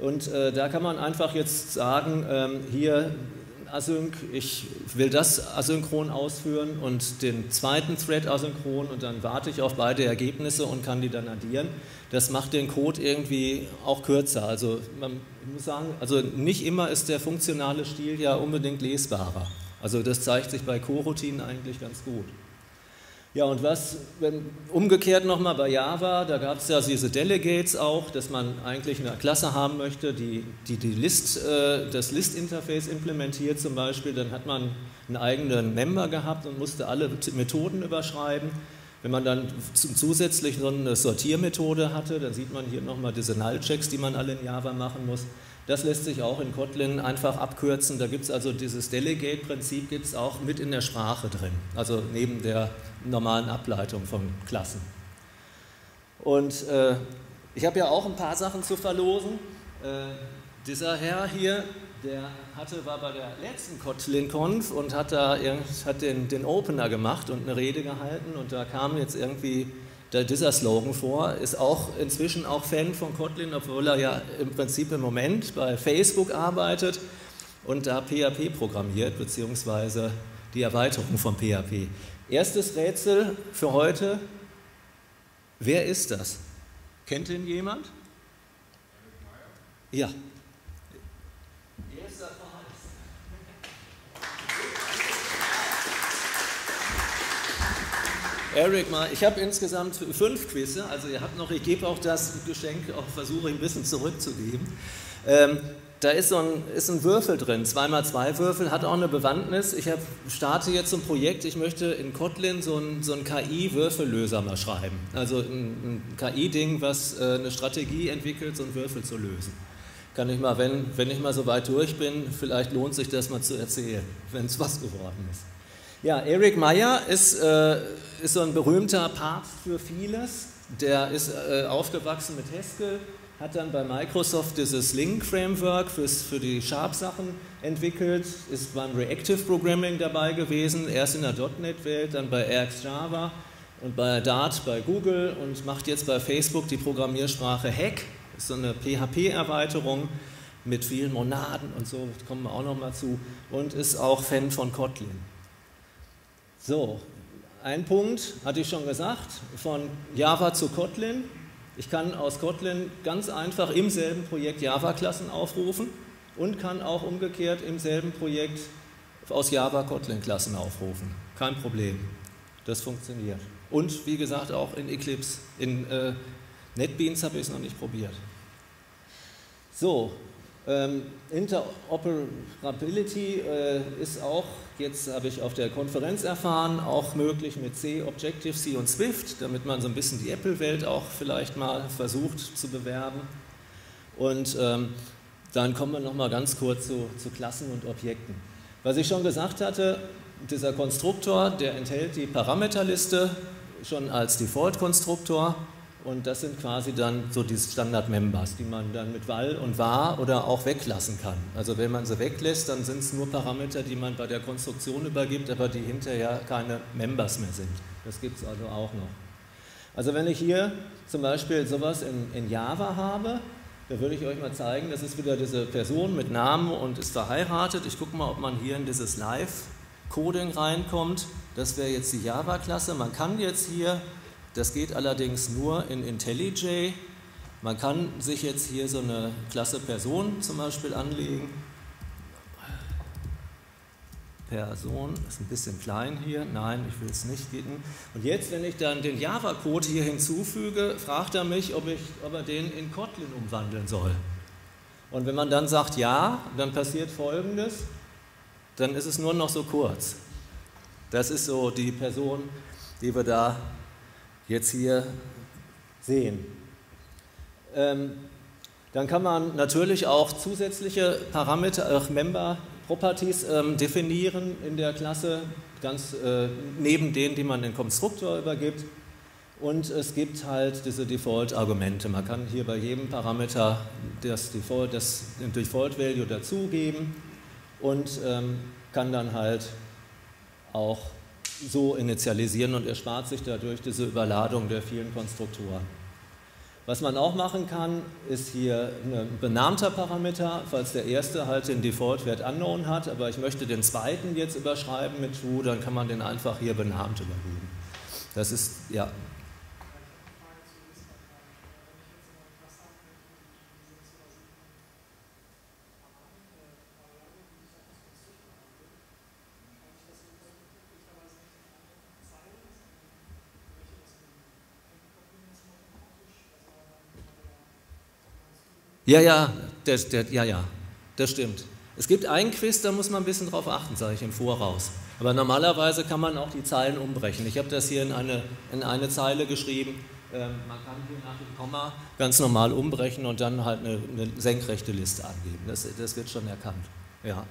Und äh, da kann man einfach jetzt sagen, ähm, hier async, ich will das asynchron ausführen und den zweiten Thread asynchron und dann warte ich auf beide Ergebnisse und kann die dann addieren. Das macht den Code irgendwie auch kürzer. Also man muss sagen, also nicht immer ist der funktionale Stil ja unbedingt lesbarer. Also das zeigt sich bei Coroutinen eigentlich ganz gut. Ja, und was, wenn, umgekehrt nochmal bei Java, da gab es ja diese Delegates auch, dass man eigentlich eine Klasse haben möchte, die, die, die List, äh, das List-Interface implementiert zum Beispiel, dann hat man einen eigenen Member gehabt und musste alle Methoden überschreiben. Wenn man dann zusätzlich so eine Sortiermethode hatte, dann sieht man hier nochmal diese Null-Checks, die man alle in Java machen muss. Das lässt sich auch in Kotlin einfach abkürzen. Da gibt es also dieses Delegate-Prinzip gibt es auch mit in der Sprache drin, also neben der normalen Ableitung von Klassen. Und äh, ich habe ja auch ein paar Sachen zu verlosen. Äh, dieser Herr hier, der hatte, war bei der letzten Kotlin-Conf und hat da hat den, den Opener gemacht und eine Rede gehalten und da kam jetzt irgendwie dieser Slogan vor, ist auch inzwischen auch Fan von Kotlin, obwohl er ja im Prinzip im Moment bei Facebook arbeitet und da PHP programmiert, beziehungsweise die Erweiterung von PHP. Erstes Rätsel für heute, wer ist das? Kennt ihn jemand? Ja, Eric mal, ich habe insgesamt fünf Quizze, also ihr habt noch, ich gebe auch das Geschenk, auch versuche ein bisschen zurückzugeben. Ähm, da ist so ein, ist ein Würfel drin, 2x2 Würfel, hat auch eine Bewandtnis. Ich hab, starte jetzt ein Projekt, ich möchte in Kotlin so ein, so KI-Würfellöser mal schreiben. Also ein, ein KI-Ding, was äh, eine Strategie entwickelt, so einen Würfel zu lösen. kann ich mal, wenn, wenn ich mal so weit durch bin, vielleicht lohnt sich das mal zu erzählen, wenn es was geworden ist. Ja, Eric Meyer ist, äh, ist so ein berühmter Papst für vieles. Der ist äh, aufgewachsen mit Haskell, hat dann bei Microsoft dieses Link-Framework für die Sharp-Sachen entwickelt, ist beim Reactive Programming dabei gewesen, erst in der .NET-Welt, dann bei RX Java und bei Dart bei Google und macht jetzt bei Facebook die Programmiersprache Hack, ist so eine PHP-Erweiterung mit vielen Monaden und so, kommen wir auch noch mal zu, und ist auch Fan von Kotlin. So, ein Punkt hatte ich schon gesagt, von Java zu Kotlin. Ich kann aus Kotlin ganz einfach im selben Projekt Java-Klassen aufrufen und kann auch umgekehrt im selben Projekt aus Java Kotlin-Klassen aufrufen. Kein Problem. Das funktioniert. Und wie gesagt auch in Eclipse. In äh, NetBeans habe ich es noch nicht probiert. So, ähm, Interoperability äh, ist auch, jetzt habe ich auf der Konferenz erfahren, auch möglich mit C, Objective-C und Swift, damit man so ein bisschen die Apple-Welt auch vielleicht mal versucht zu bewerben. Und ähm, dann kommen wir nochmal ganz kurz zu, zu Klassen und Objekten. Was ich schon gesagt hatte, dieser Konstruktor, der enthält die Parameterliste schon als Default-Konstruktor und das sind quasi dann so die Standard-Members, die man dann mit val und var oder auch weglassen kann. Also wenn man sie weglässt, dann sind es nur Parameter, die man bei der Konstruktion übergibt, aber die hinterher keine Members mehr sind. Das gibt es also auch noch. Also wenn ich hier zum Beispiel sowas in, in Java habe, da würde ich euch mal zeigen, das ist wieder diese Person mit Namen und ist verheiratet. Ich gucke mal, ob man hier in dieses Live-Coding reinkommt. Das wäre jetzt die Java-Klasse. Man kann jetzt hier das geht allerdings nur in IntelliJ. Man kann sich jetzt hier so eine Klasse Person zum Beispiel anlegen. Person ist ein bisschen klein hier. Nein, ich will es nicht gehen. Und jetzt, wenn ich dann den Java-Code hier hinzufüge, fragt er mich, ob, ich, ob er den in Kotlin umwandeln soll. Und wenn man dann sagt ja, dann passiert Folgendes. Dann ist es nur noch so kurz. Das ist so die Person, die wir da jetzt hier sehen. Ähm, dann kann man natürlich auch zusätzliche Parameter, äh, Member Properties ähm, definieren in der Klasse, ganz äh, neben denen, die man den Konstruktor übergibt. Und es gibt halt diese Default-Argumente. Man kann hier bei jedem Parameter das Default, das Default-Value dazugeben und ähm, kann dann halt auch so initialisieren und erspart sich dadurch diese Überladung der vielen Konstruktoren. Was man auch machen kann, ist hier ein benannter Parameter, falls der erste halt den Default-Wert unknown hat, aber ich möchte den zweiten jetzt überschreiben mit true, dann kann man den einfach hier benannt übergeben. Das ist, ja, Ja, ja, der, der, ja, ja, das stimmt. Es gibt einen Quiz, da muss man ein bisschen drauf achten, sage ich im Voraus. Aber normalerweise kann man auch die Zeilen umbrechen. Ich habe das hier in eine, in eine Zeile geschrieben. Ähm, man kann hier nach dem Komma ganz normal umbrechen und dann halt eine, eine senkrechte Liste angeben. Das, das, wird schon erkannt. Ja.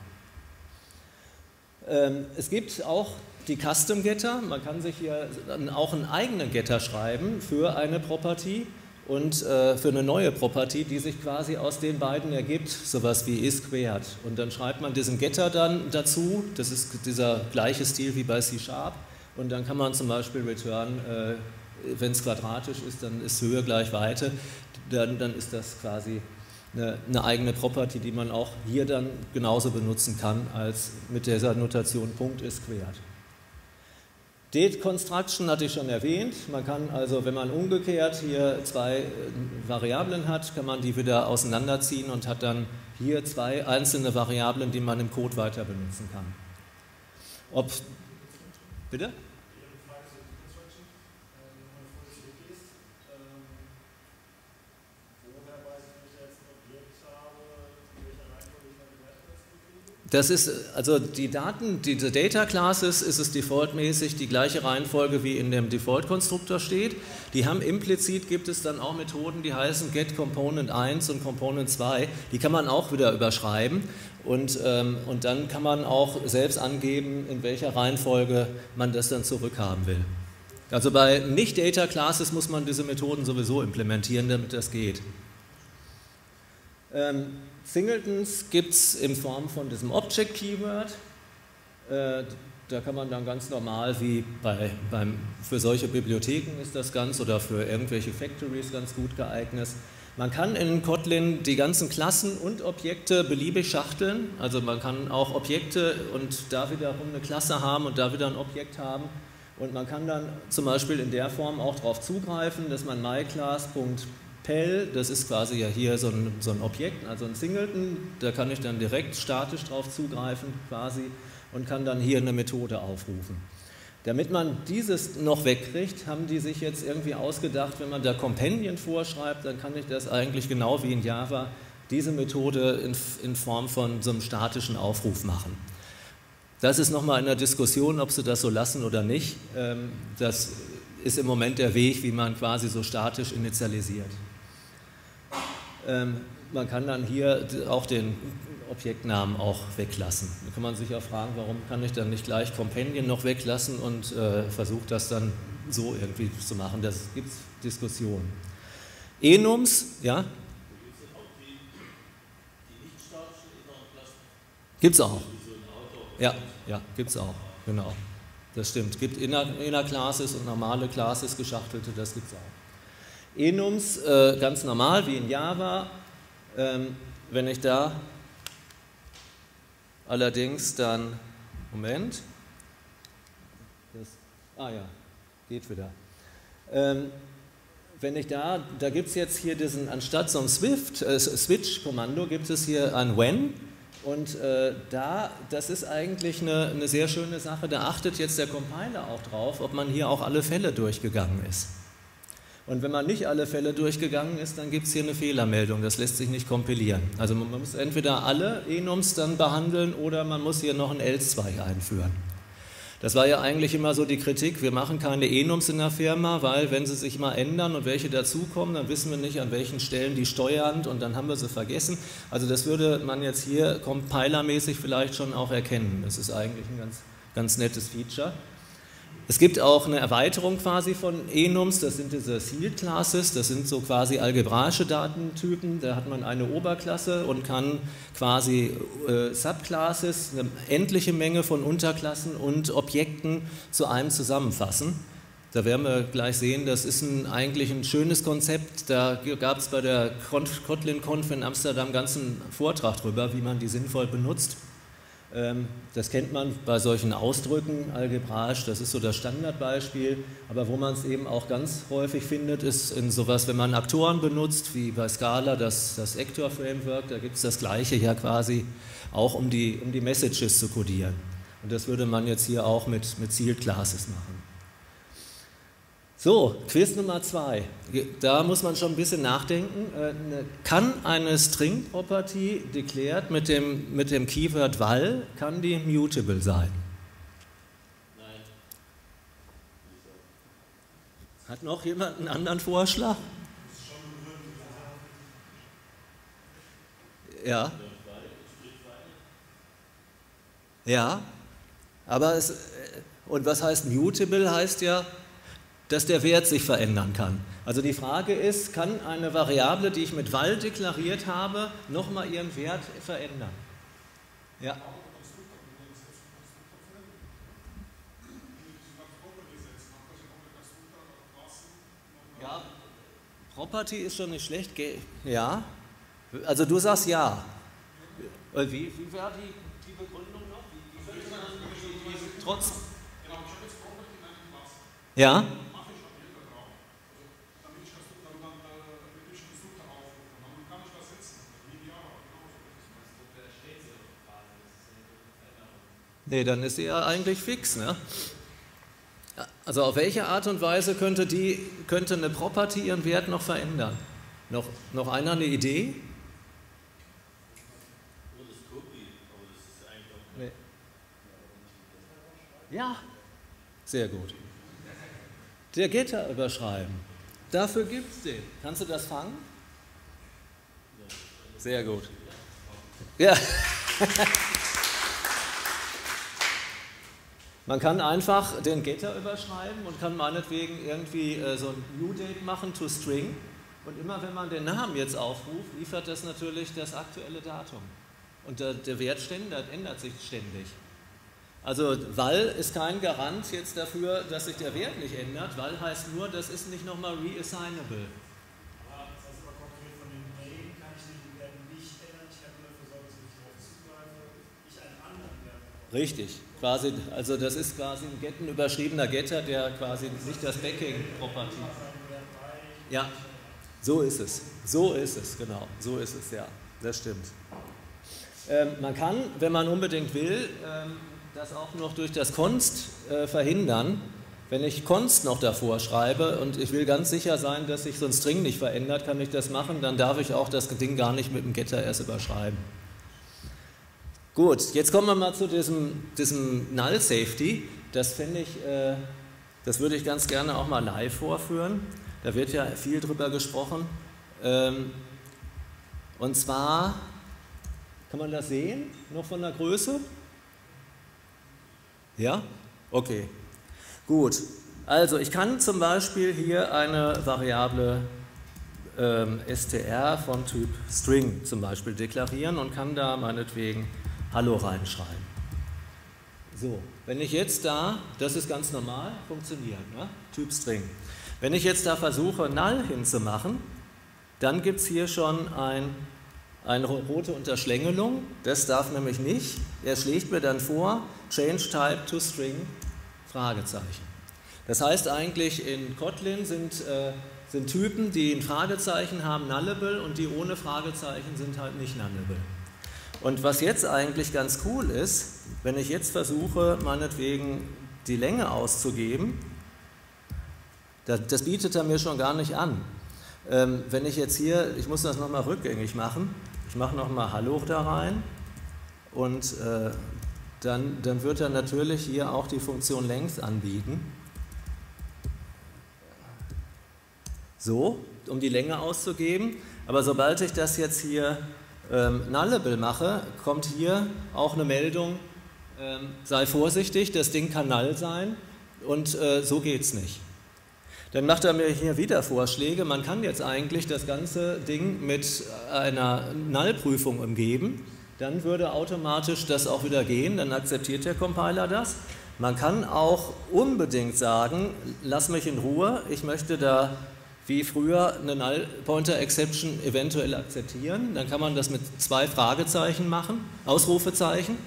Ähm, es gibt auch die Custom Getter. Man kann sich hier auch einen eigenen Getter schreiben für eine Property und äh, für eine neue Property, die sich quasi aus den beiden ergibt, sowas wie isQuared. Und dann schreibt man diesen Getter dann dazu, das ist dieser gleiche Stil wie bei C-Sharp, und dann kann man zum Beispiel return, äh, wenn es quadratisch ist, dann ist Höhe gleich Weite, dann, dann ist das quasi eine, eine, eigene Property, die man auch hier dann genauso benutzen kann als mit dieser Notation Punkt ist quert. Date Construction hatte ich schon erwähnt. Man kann also, wenn man umgekehrt hier zwei äh, Variablen hat, kann man die wieder auseinanderziehen und hat dann hier zwei einzelne Variablen, die man im Code weiter benutzen kann. Ob, bitte? Das ist, also die Daten, diese Data Classes ist es defaultmäßig die gleiche Reihenfolge wie in dem Default-Konstruktor steht. Die haben implizit, gibt es dann auch Methoden, die heißen get Component 1 und Component 2. Die kann man auch wieder überschreiben und, ähm, und dann kann man auch selbst angeben, in welcher Reihenfolge man das dann zurückhaben will. Also bei Nicht-Data Classes muss man diese Methoden sowieso implementieren, damit das geht. Ähm, Singletons gibt es in Form von diesem Object-Keyword. Äh, da kann man dann ganz normal, wie bei, beim, für solche Bibliotheken ist das ganz oder für irgendwelche Factories ganz gut geeignet. Man kann in Kotlin die ganzen Klassen und Objekte beliebig schachteln. Also man kann auch Objekte und da wiederum eine Klasse haben und da wieder ein Objekt haben. Und man kann dann zum Beispiel in der Form auch darauf zugreifen, dass man myClass.py Pell, das ist quasi ja hier so ein, so ein Objekt, also ein Singleton, da kann ich dann direkt statisch drauf zugreifen quasi und kann dann hier eine Methode aufrufen. Damit man dieses noch wegkriegt, haben die sich jetzt irgendwie ausgedacht, wenn man da Companion vorschreibt, dann kann ich das eigentlich genau wie in Java diese Methode in, in Form von so einem statischen Aufruf machen. Das ist nochmal in der Diskussion, ob sie das so lassen oder nicht. Ähm, das ist im Moment der Weg, wie man quasi so statisch initialisiert. Ähm, man kann dann hier auch den Objektnamen auch weglassen. Da kann man sich auch fragen, warum kann ich dann nicht gleich Companion noch weglassen und äh, versuche das dann so irgendwie zu machen. Das gibt es Diskussionen. Enums, ja? Gibt es auch. Ja, ja, gibt es auch, genau. Das stimmt. Gibt Inner, Inner Classes und normale Classes, geschachtelte, das gibt es auch. Enums äh, ganz normal wie in Java. Ähm, wenn ich da allerdings dann, Moment, das, ah ja, geht wieder. Ähm, wenn ich da, da gibt es jetzt hier diesen, anstatt so einem Swift, äh, Switch-Kommando, gibt es hier ein When. Und äh, da, das ist eigentlich eine, eine sehr schöne Sache. Da achtet jetzt der Compiler auch drauf, ob man hier auch alle Fälle durchgegangen ist. Und wenn man nicht alle Fälle durchgegangen ist, dann gibt es hier eine Fehlermeldung. Das lässt sich nicht kompilieren. Also man muss entweder alle Enums dann behandeln oder man muss hier noch ein else-2 einführen. Das war ja eigentlich immer so die Kritik, wir machen keine Enums in der Firma, weil wenn sie sich mal ändern und welche dazukommen, dann wissen wir nicht, an welchen Stellen die steuern und dann haben wir sie vergessen. Also das würde man jetzt hier compilermäßig vielleicht schon auch erkennen. Das ist eigentlich ein ganz, ganz nettes Feature. Es gibt auch eine Erweiterung quasi von Enums, das sind diese Sealed Classes, das sind so quasi algebraische Datentypen, da hat man eine Oberklasse und kann quasi äh, Subclasses, eine endliche Menge von Unterklassen und Objekten zu einem zusammenfassen. Da werden wir gleich sehen, das ist ein, eigentlich ein schönes Konzept. Da gab es bei der Kotlin-Conf in Amsterdam einen ganzen Vortrag darüber, wie man die sinnvoll benutzt. Ähm, das kennt man bei solchen Ausdrücken algebraisch, das ist so das Standardbeispiel. Aber wo man es eben auch ganz häufig findet, ist in sowas, wenn man Aktoren benutzt, wie bei Scala das, das Actor-Framework, da gibt es das Gleiche ja quasi auch, um die, um die Messages zu codieren. Und das würde man jetzt hier auch mit, mit Sealed Classes machen. So, Quiz Nummer zwei. Da muss man schon ein bisschen nachdenken. Äh, ne, kann eine String Property declared mit dem, mit dem Keyword val, kann die mutable sein? Nein. Hat noch jemand einen anderen Vorschlag? Ja. Ja. Aber es, äh, und was heißt mutable heißt ja, dass der Wert sich verändern kann. Also die Frage ist, kann eine Variable, die ich mit val deklariert habe, nochmal ihren Wert verändern? Ja. Ja, Property ist schon nicht schlecht. Ja. Also du sagst ja. Wie, wie war die, die Begründung noch? Wie, wie könnte man wie, trotz. Ja. Nee, dann ist sie ja eigentlich fix. Ne? Also auf welche Art und Weise könnte, die, könnte eine Property ihren Wert noch verändern? Noch, noch einer eine Idee? Nee. Ja, sehr gut. Der Gitter überschreiben. Dafür gibt es den. Kannst du das fangen? Sehr gut. Ja. Man kann einfach den Getter überschreiben und kann meinetwegen irgendwie äh, so ein New Date machen to String. Und immer wenn man den Namen jetzt aufruft, liefert das natürlich das aktuelle Datum. Und der, der Wert ändert sich ständig. Also Val ist kein Garant jetzt dafür, dass sich der Wert nicht ändert. Val heißt nur, das ist nicht nochmal reassignable. Richtig, quasi, also das ist quasi ein Getten überschriebener Getter, der quasi nicht das Backing-Property. Ja, so ist es. So ist es, genau. So ist es, ja. Das stimmt. Ähm, man kann, wenn man unbedingt will, ähm, das auch noch durch das Konst äh, verhindern. Wenn ich Konst noch davor schreibe und ich will ganz sicher sein, dass sich so ein String nicht verändert, kann ich das machen, dann darf ich auch das Ding gar nicht mit dem Getter erst überschreiben. Gut, jetzt kommen wir mal zu diesem, diesem Null Safety. Das finde ich, äh, das würde ich ganz gerne auch mal live vorführen. Da wird ja viel drüber gesprochen. Ähm, und zwar, kann man das sehen, noch von der Größe? Ja? Okay. Gut. Also ich kann zum Beispiel hier eine Variable ähm, str von Typ String zum Beispiel deklarieren und kann da meinetwegen Hallo reinschreiben. So, wenn ich jetzt da, das ist ganz normal, funktioniert, ne? Typ String. Wenn ich jetzt da versuche, Null hinzumachen, dann gibt es hier schon ein eine rote Unterschlängelung. Das darf nämlich nicht. Er schlägt mir dann vor, Change Type to String, Fragezeichen. Das heißt eigentlich, in Kotlin sind, äh, sind Typen, die ein Fragezeichen haben, nullable und die ohne Fragezeichen sind halt nicht nullable. Und was jetzt eigentlich ganz cool ist, wenn ich jetzt versuche, meinetwegen die Länge auszugeben, das, das bietet er mir schon gar nicht an. Ähm, wenn ich jetzt hier, ich muss das nochmal rückgängig machen, ich mache nochmal Hallo da rein und äh, dann, dann wird er natürlich hier auch die Funktion Length anbieten. So, um die Länge auszugeben. Aber sobald ich das jetzt hier ähm, nullable mache, kommt hier auch eine Meldung, ähm, sei vorsichtig, das Ding kann null sein und äh, so geht es nicht. Dann macht er mir hier wieder Vorschläge. Man kann jetzt eigentlich das ganze Ding mit einer Nullprüfung umgeben. Dann würde automatisch das auch wieder gehen. Dann akzeptiert der Compiler das. Man kann auch unbedingt sagen, lass mich in Ruhe, ich möchte da wie früher eine Null Pointer Exception eventuell akzeptieren. Dann kann man das mit zwei Fragezeichen machen, Ausrufezeichen.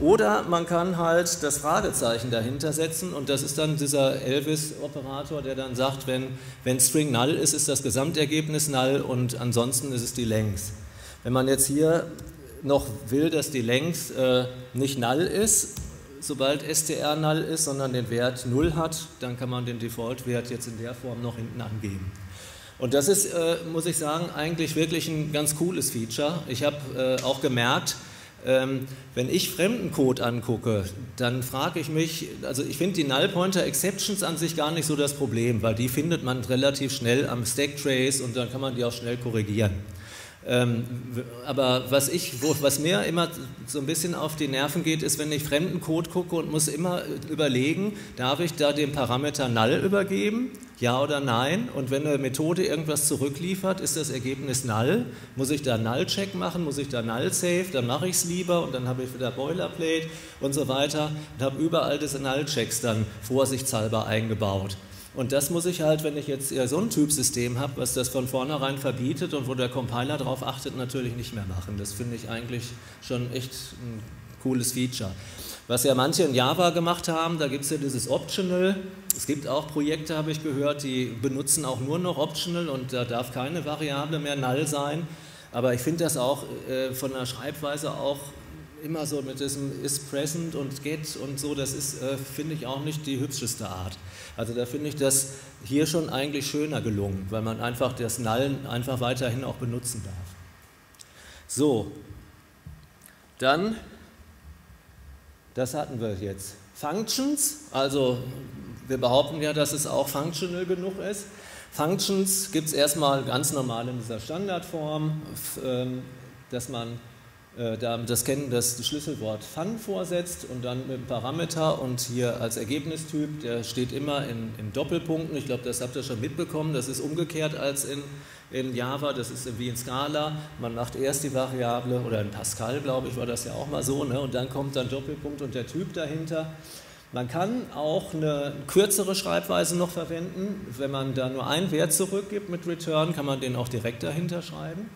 Oder man kann halt das Fragezeichen dahinter setzen und das ist dann dieser Elvis-Operator, der dann sagt, wenn, wenn String null ist, ist das Gesamtergebnis null und ansonsten ist es die Length. Wenn man jetzt hier noch will, dass die Length äh, nicht null ist, sobald str null ist, sondern den Wert 0 hat, dann kann man den Default-Wert jetzt in der Form noch hinten angeben. Und das ist, äh, muss ich sagen, eigentlich wirklich ein ganz cooles Feature. Ich habe äh, auch gemerkt, ähm, wenn ich Fremdencode angucke, dann frage ich mich, also ich finde die Null Pointer Exceptions an sich gar nicht so das Problem, weil die findet man relativ schnell am Stack Trace und dann kann man die auch schnell korrigieren. Ähm, aber was, ich, was mir immer so ein bisschen auf die Nerven geht, ist, wenn ich Fremdencode gucke und muss immer überlegen, darf ich da den Parameter null übergeben, ja oder nein? Und wenn eine Methode irgendwas zurückliefert, ist das Ergebnis null. Muss ich da null-check machen, muss ich da null-save, dann mache ich es lieber und dann habe ich wieder Boilerplate und so weiter und habe überall diese null-checks dann vorsichtshalber eingebaut. Und das muss ich halt, wenn ich jetzt so ein Typsystem habe, was das von vornherein verbietet und wo der Compiler darauf achtet, natürlich nicht mehr machen. Das finde ich eigentlich schon echt ein cooles Feature. Was ja manche in Java gemacht haben, da gibt es ja dieses Optional. Es gibt auch Projekte, habe ich gehört, die benutzen auch nur noch Optional und da darf keine Variable mehr null sein. Aber ich finde das auch äh, von der Schreibweise auch immer so mit diesem is present und get und so, das ist, äh, finde ich, auch nicht die hübscheste Art. Also da finde ich das hier schon eigentlich schöner gelungen, weil man einfach das Nullen einfach weiterhin auch benutzen darf. So, dann das hatten wir jetzt. Functions, also wir behaupten ja, dass es auch functional genug ist. Functions gibt es erstmal ganz normal in dieser Standardform, ähm, dass man das kennen, das Schlüsselwort fun vorsetzt und dann mit einem Parameter und hier als Ergebnistyp, der steht immer in, in Doppelpunkten. Ich glaube, das habt ihr schon mitbekommen. Das ist umgekehrt als in, in Java, das ist wie in Scala. Man macht erst die Variable, oder in Pascal, glaube ich, war das ja auch mal so, ne? und dann kommt dann Doppelpunkt und der Typ dahinter. Man kann auch eine kürzere Schreibweise noch verwenden. Wenn man da nur einen Wert zurückgibt mit Return, kann man den auch direkt dahinter schreiben.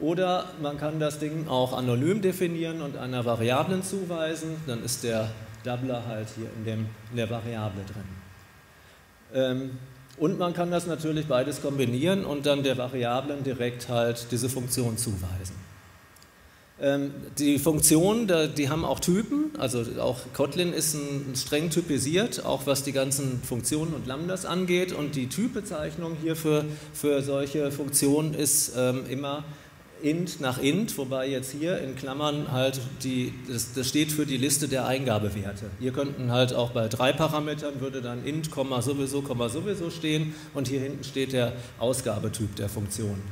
Oder man kann das Ding auch anonym definieren und einer Variablen zuweisen, dann ist der Doubler halt hier in, dem, in der Variable drin. Ähm, und man kann das natürlich beides kombinieren und dann der Variablen direkt halt diese Funktion zuweisen. Ähm, die Funktionen, die haben auch Typen, also auch Kotlin ist streng typisiert, auch was die ganzen Funktionen und Lambdas angeht. Und die Typbezeichnung hier für, für solche Funktionen ist ähm, immer int nach int, wobei jetzt hier in Klammern halt die, das, das, steht für die Liste der Eingabewerte. Hier könnten halt auch bei drei Parametern würde dann int, sowieso, sowieso stehen und hier hinten steht der Ausgabetyp der Funktion.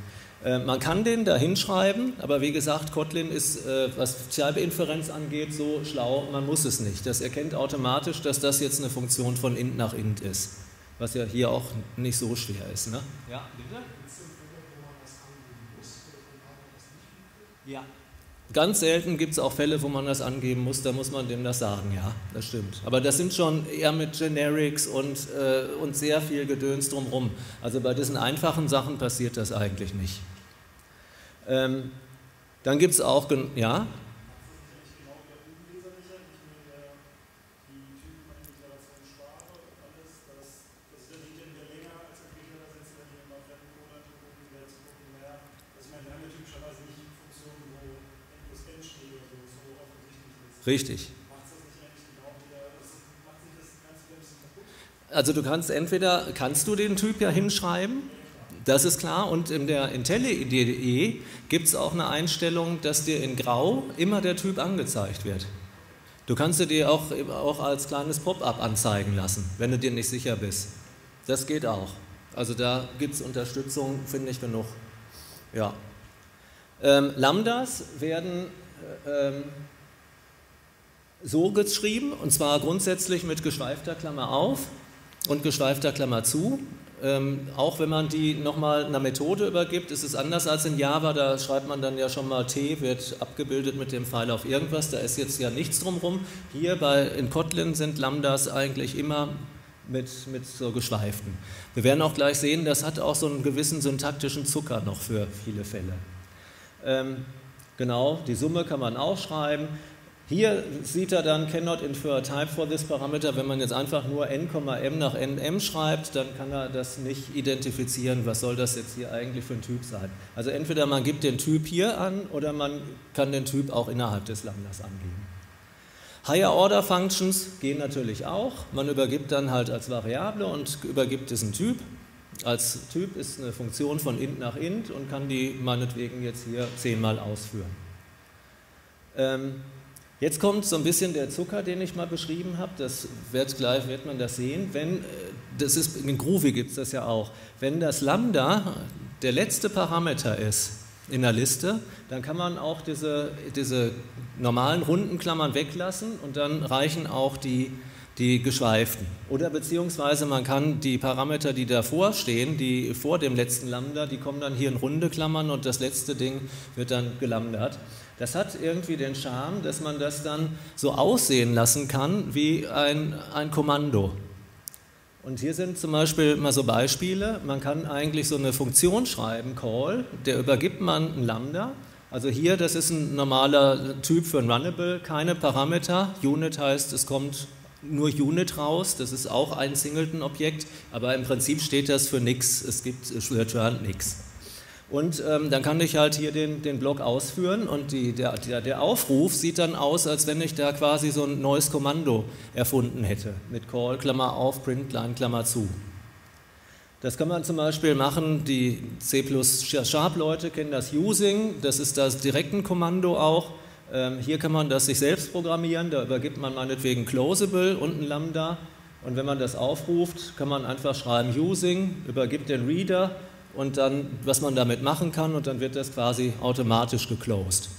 Äh, man kann den da hinschreiben, aber wie gesagt, Kotlin ist, äh, was Type-Inferenz angeht, so schlau, man muss es nicht. Das erkennt automatisch, dass das jetzt eine Funktion von int nach int ist, was ja hier auch nicht so schwer ist. Ne? Ja, bitte? Ja. Ganz selten gibt es auch Fälle, wo man das angeben muss, da muss man dem das sagen, ja, das stimmt. Aber das sind schon eher mit Generics und, äh, und sehr viel Gedöns drumherum. Also bei diesen einfachen Sachen passiert das eigentlich nicht. Ähm, dann gibt es auch, ja, Richtig. Also du kannst entweder, kannst du den Typ ja hinschreiben, das ist klar, und in der IntelliIDE gibt es auch eine Einstellung, dass dir in Grau immer der Typ angezeigt wird. Du kannst dir auch, auch als kleines Pop-up anzeigen lassen, wenn du dir nicht sicher bist. Das geht auch. Also da gibt es Unterstützung, finde ich genug. Ja. Ähm, Lambdas werden äh, ähm, so geschrieben, und zwar grundsätzlich mit geschweifter Klammer auf und geschweifter Klammer zu. Ähm, auch wenn man die nochmal einer Methode übergibt, ist es anders als in Java, da schreibt man dann ja schon mal T, wird abgebildet mit dem Pfeil auf irgendwas, da ist jetzt ja nichts drumherum. Hier bei, in Kotlin sind Lambdas eigentlich immer mit, mit so geschweiften. Wir werden auch gleich sehen, das hat auch so einen gewissen syntaktischen Zucker noch für viele Fälle. Ähm, genau, die Summe kann man auch schreiben. Hier sieht er dann cannot infer type for this Parameter. Wenn man jetzt einfach nur n, m nach nm schreibt, dann kann er das nicht identifizieren, was soll das jetzt hier eigentlich für ein Typ sein. Also entweder man gibt den Typ hier an oder man kann den Typ auch innerhalb des Lambdas angeben. Higher Order Functions gehen natürlich auch. Man übergibt dann halt als Variable und übergibt diesen Typ. Als Typ ist eine Funktion von int nach int und kann die meinetwegen jetzt hier zehnmal ausführen. Ähm, Jetzt kommt so ein bisschen der Zucker, den ich mal beschrieben habe. Das wird gleich wird man das sehen. Wenn äh, das ist in Groovy gibt es das ja auch. Wenn das Lambda der letzte Parameter ist in der Liste, dann kann man auch diese, diese normalen runden Klammern weglassen und dann reichen auch die, die geschweiften. Oder beziehungsweise man kann die Parameter, die davor stehen, die vor dem letzten Lambda, die kommen dann hier in runde Klammern und das letzte Ding wird dann gelambert. Das hat irgendwie den Charme, dass man das dann so aussehen lassen kann wie ein, ein Kommando. Und hier sind zum Beispiel mal so Beispiele. Man kann eigentlich so eine Funktion schreiben, call, der übergibt man ein Lambda. Also hier, das ist ein normaler Typ für ein Runnable, keine Parameter. Unit heißt, es kommt nur Unit raus, das ist auch ein Singleton-Objekt, aber im Prinzip steht das für nichts, es gibt Return nichts. Und ähm, dann kann ich halt hier den, den Block ausführen und die, der, der, der, Aufruf sieht dann aus, als wenn ich da quasi so ein neues Kommando erfunden hätte. Mit Call, Klammer auf, Print, Line, Klammer zu. Das kann man zum Beispiel machen, die C++ Sharp-Leute kennen das Using, das ist das Direktenkommando auch. Ähm, hier kann man das sich selbst programmieren, da übergibt man meinetwegen Closable und ein Lambda. Und wenn man das aufruft, kann man einfach schreiben using, übergibt den Reader und dann, was man damit machen kann und dann wird das quasi automatisch geclosed.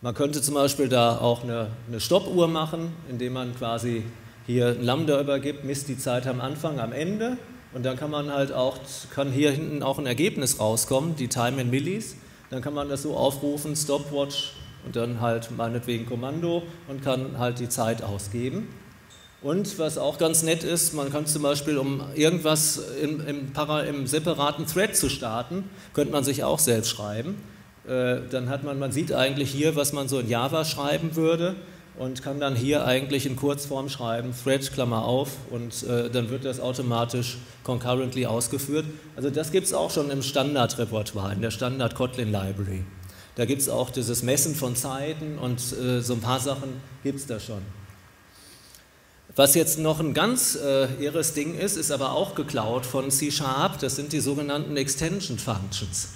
Man könnte zum Beispiel da auch eine, eine Stoppuhr machen, indem man quasi hier ein Lambda übergibt, misst die Zeit am Anfang, am Ende und dann kann man halt auch, kann hier hinten auch ein Ergebnis rauskommen, die Time in Millis. Dann kann man das so aufrufen, Stopwatch und dann halt meinetwegen Kommando und kann halt die Zeit ausgeben. Und was auch ganz nett ist, man kann zum Beispiel, um irgendwas im, im, im separaten Thread zu starten, könnte man sich auch selbst schreiben. Äh, dann hat man, man sieht eigentlich hier, was man so in Java schreiben würde und kann dann hier eigentlich in Kurzform schreiben, Thread, Klammer auf, und äh, dann wird das automatisch concurrently ausgeführt. Also das gibt es auch schon im Standard-Repertoire, in der Standard-Kotlin-Library. Da gibt es auch dieses Messen von Zeiten und äh, so ein paar Sachen gibt es da schon. Was jetzt noch ein ganz äh, irres Ding ist, ist aber auch geklaut von C Sharp, das sind die sogenannten Extension Functions.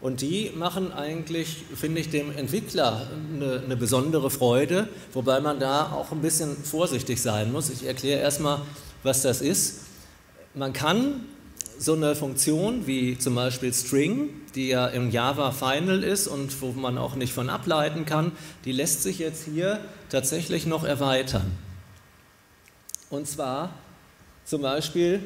Und die machen eigentlich, finde ich, dem Entwickler eine, eine, besondere Freude, wobei man da auch ein bisschen vorsichtig sein muss. Ich erkläre erstmal, was das ist. Man kann so eine Funktion wie zum Beispiel String, die ja im Java Final ist und wo man auch nicht von ableiten kann, die lässt sich jetzt hier tatsächlich noch erweitern. Und zwar zum Beispiel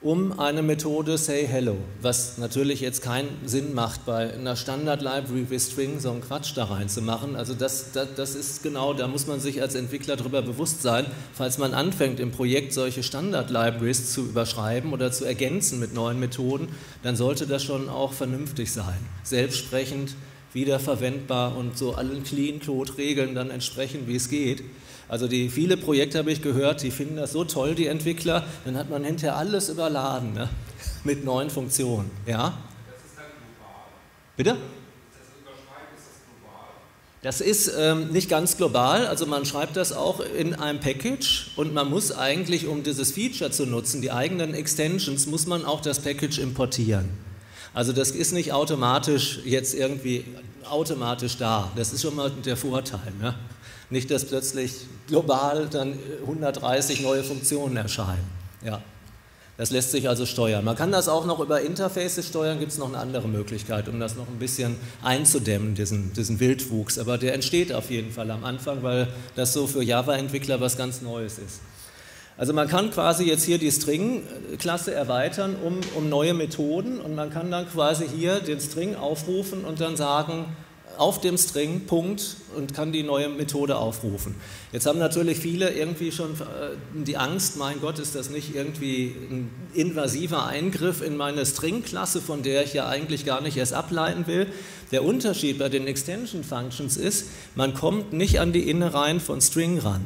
um eine Methode Say Hello, was natürlich jetzt keinen Sinn macht, bei einer Standard-Library wie String so einen Quatsch da reinzumachen. Also das, das, das ist genau, da muss man sich als Entwickler darüber bewusst sein, falls man anfängt im Projekt solche Standard-Libraries zu überschreiben oder zu ergänzen mit neuen Methoden, dann sollte das schon auch vernünftig sein, selbstsprechend, wiederverwendbar und so allen Clean-Code-Regeln dann entsprechend, wie es geht. Also die viele Projekte habe ich gehört, die finden das so toll, die Entwickler, dann hat man hinterher alles überladen ne? mit neuen Funktionen. Ja? Das ist dann global. Bitte? Das ist ähm, nicht ganz global, also man schreibt das auch in einem Package und man muss eigentlich, um dieses Feature zu nutzen, die eigenen Extensions, muss man auch das Package importieren. Also das ist nicht automatisch jetzt irgendwie automatisch da. Das ist schon mal der Vorteil. Ne? Nicht, dass plötzlich global dann 130 neue Funktionen erscheinen. Ja. Das lässt sich also steuern. Man kann das auch noch über Interfaces steuern, gibt es noch eine andere Möglichkeit, um das noch ein bisschen einzudämmen, diesen, diesen Wildwuchs. Aber der entsteht auf jeden Fall am Anfang, weil das so für Java-Entwickler was ganz Neues ist. Also man kann quasi jetzt hier die String-Klasse erweitern um, um neue Methoden und man kann dann quasi hier den String aufrufen und dann sagen, auf dem String, Punkt, und kann die neue Methode aufrufen. Jetzt haben natürlich viele irgendwie schon äh, die Angst, mein Gott, ist das nicht irgendwie ein invasiver Eingriff in meine String-Klasse, von der ich ja eigentlich gar nicht erst ableiten will. Der Unterschied bei den Extension Functions ist, man kommt nicht an die Innereien von String ran.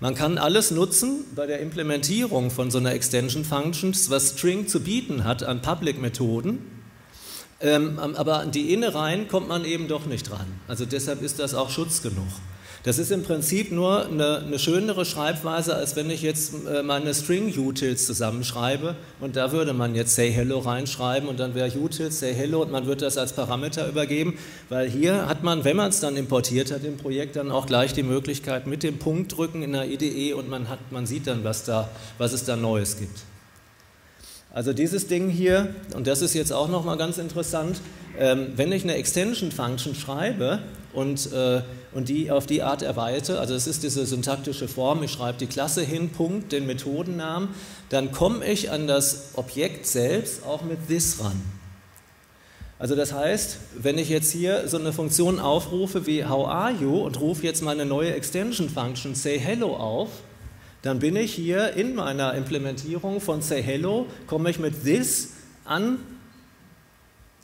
Man kann alles nutzen bei der Implementierung von so einer Extension Functions, was String zu bieten hat an Public-Methoden ähm, aber an die Innereien kommt man eben doch nicht dran. Also deshalb ist das auch Schutz genug. Das ist im Prinzip nur eine, eine schönere Schreibweise, als wenn ich jetzt äh, meine String-Utils zusammenschreibe und da würde man jetzt Say Hello reinschreiben und dann wäre Utils Say Hello und man würde das als Parameter übergeben, weil hier hat man, wenn man es dann importiert hat im Projekt, dann auch gleich die Möglichkeit mit dem Punkt drücken in der IDE und man, hat, man sieht dann, was, da, was es da Neues gibt. Also dieses Ding hier, und das ist jetzt auch nochmal ganz interessant, ähm, wenn ich eine Extension Function schreibe und, äh, und die auf die Art erweite, also das ist diese syntaktische Form, ich schreibe die Klasse hin, Punkt, den Methodennamen, dann komme ich an das Objekt selbst auch mit this ran. Also das heißt, wenn ich jetzt hier so eine Funktion aufrufe wie How are you und rufe jetzt meine neue Extension Function Say Hello auf, dann bin ich hier in meiner Implementierung von Say Hello, komme ich mit this an,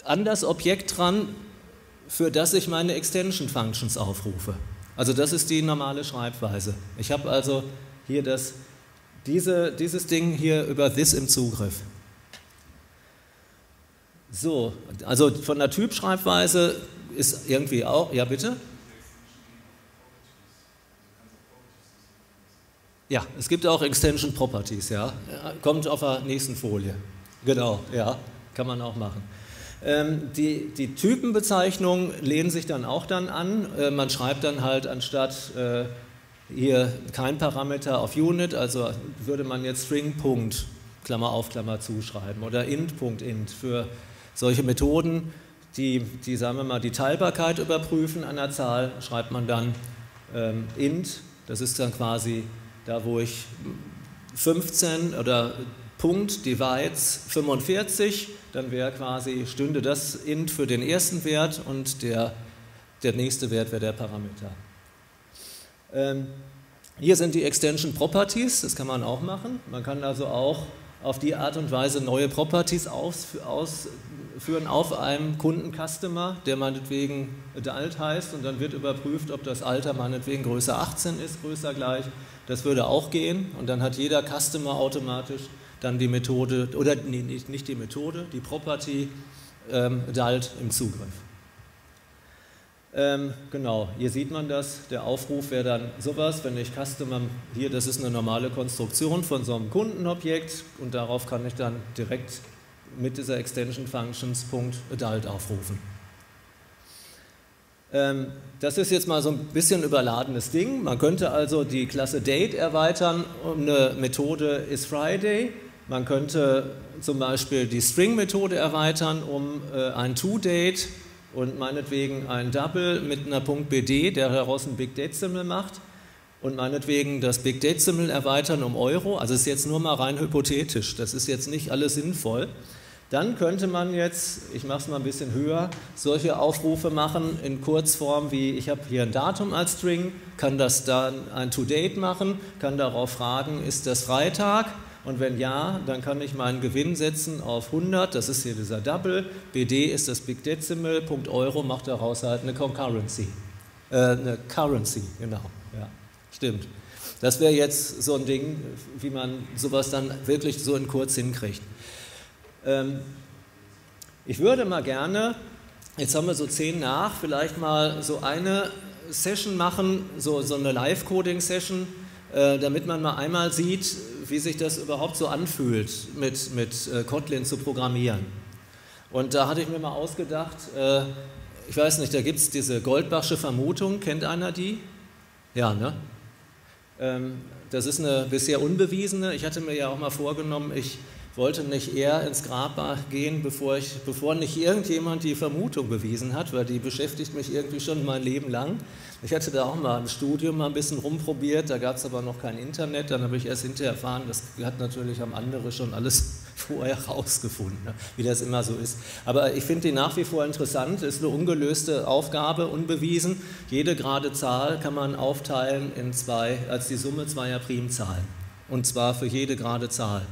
an das Objekt dran, für das ich meine Extension Functions aufrufe. Also das ist die normale Schreibweise. Ich habe also hier das, diese, dieses Ding hier über this im Zugriff. So, also von der Typschreibweise ist irgendwie auch, ja bitte? Ja, es gibt auch Extension Properties, ja. Kommt auf der nächsten Folie. Genau, ja, kann man auch machen. Ähm, die, die Typenbezeichnungen lehnen sich dann auch dann an. Äh, man schreibt dann halt anstatt äh, hier kein Parameter auf Unit, also würde man jetzt String Punkt, Klammer auf, Klammer zu schreiben oder int Punkt int für solche Methoden, die, die, sagen wir mal, die Teilbarkeit überprüfen einer Zahl, schreibt man dann ähm, int, das ist dann quasi da, wo ich 15 oder Punkt divides 45, dann wäre quasi, stünde das int für den ersten Wert und der, der nächste Wert wäre der Parameter. Ähm, hier sind die Extension Properties, das kann man auch machen. Man kann also auch auf die Art und Weise neue Properties ausführen auf einem Kunden-Customer, der meinetwegen adult heißt und dann wird überprüft, ob das Alter meinetwegen größer 18 ist, größer gleich. Das würde auch gehen und dann hat jeder Customer automatisch dann die Methode, oder nee, nicht die Methode, die Property ähm, DALT im Zugriff. Ähm, genau, hier sieht man das. Der Aufruf wäre dann sowas, wenn ich Customer, hier, das ist eine normale Konstruktion von so einem Kundenobjekt und darauf kann ich dann direkt mit dieser Extension Functions Adult aufrufen. Ähm, das ist jetzt mal so ein bisschen überladenes Ding. Man könnte also die Klasse Date erweitern um eine Methode isFriday man könnte zum Beispiel die String-Methode erweitern um äh, ein ToDate und meinetwegen ein Double mit einer Punkt .bd, der daraus ein Big Decimal macht und meinetwegen das Big Decimal erweitern um Euro, also ist jetzt nur mal rein hypothetisch, das ist jetzt nicht alles sinnvoll. Dann könnte man jetzt, ich mache es mal ein bisschen höher, solche Aufrufe machen in Kurzform wie, ich habe hier ein Datum als String, kann das dann ein ToDate machen, kann darauf fragen, ist das Freitag? Und wenn ja, dann kann ich meinen Gewinn setzen auf 100, das ist hier dieser Double. BD ist das Big Decimal, Punkt Euro macht daraus halt eine Concurrency. Äh, eine Currency, genau. Ja, stimmt. Das wäre jetzt so ein Ding, wie man sowas dann wirklich so in kurz hinkriegt. Ähm, ich würde mal gerne, jetzt haben wir so zehn nach, vielleicht mal so eine Session machen, so, so eine Live-Coding-Session, äh, damit man mal einmal sieht, wie sich das überhaupt so anfühlt, mit, mit äh, Kotlin zu programmieren. Und da hatte ich mir mal ausgedacht, äh, ich weiß nicht, da gibt es diese Goldbachsche Vermutung, kennt einer die? Ja, ne? Ähm, das ist eine bisher unbewiesene. Ich hatte mir ja auch mal vorgenommen, ich wollte nicht eher ins Grab gehen, bevor, ich, bevor nicht irgendjemand die Vermutung bewiesen hat, weil die beschäftigt mich irgendwie schon mein Leben lang. Ich hatte da auch mal im Studium mal ein bisschen rumprobiert, da gab es aber noch kein Internet, dann habe ich erst hinterher erfahren, das hat natürlich haben andere schon alles vorher rausgefunden, ne, wie das immer so ist. Aber ich finde die nach wie vor interessant, ist eine ungelöste Aufgabe, unbewiesen. Jede gerade Zahl kann man aufteilen in zwei, als die Summe zweier Primzahlen. Und zwar für jede gerade Zahl.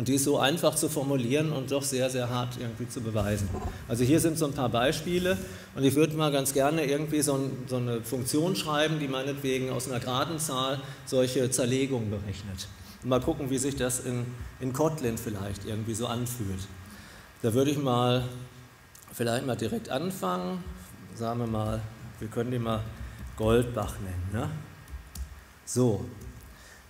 Und die ist so einfach zu formulieren und doch sehr, sehr hart irgendwie zu beweisen. Also hier sind so ein paar Beispiele und ich würde mal ganz gerne irgendwie so, ein, so eine Funktion schreiben, die meinetwegen aus einer geraden Zahl solche Zerlegungen berechnet. Und mal gucken, wie sich das in, in Kotlin vielleicht irgendwie so anfühlt. Da würde ich mal vielleicht mal direkt anfangen. Sagen wir mal, wir können die mal Goldbach nennen. Ne? So,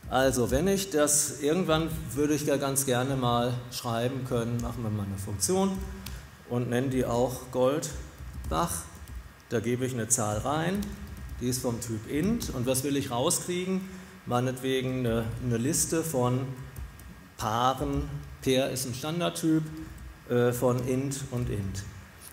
also, wenn ich das, irgendwann würde ich ja ganz gerne mal schreiben können, machen wir mal eine Funktion und nennen die auch Goldbach. Da gebe ich eine Zahl rein, die ist vom Typ int und was will ich rauskriegen? Meinetwegen eine, eine Liste von Paaren, Pair ist ein Standardtyp, äh, von int und int.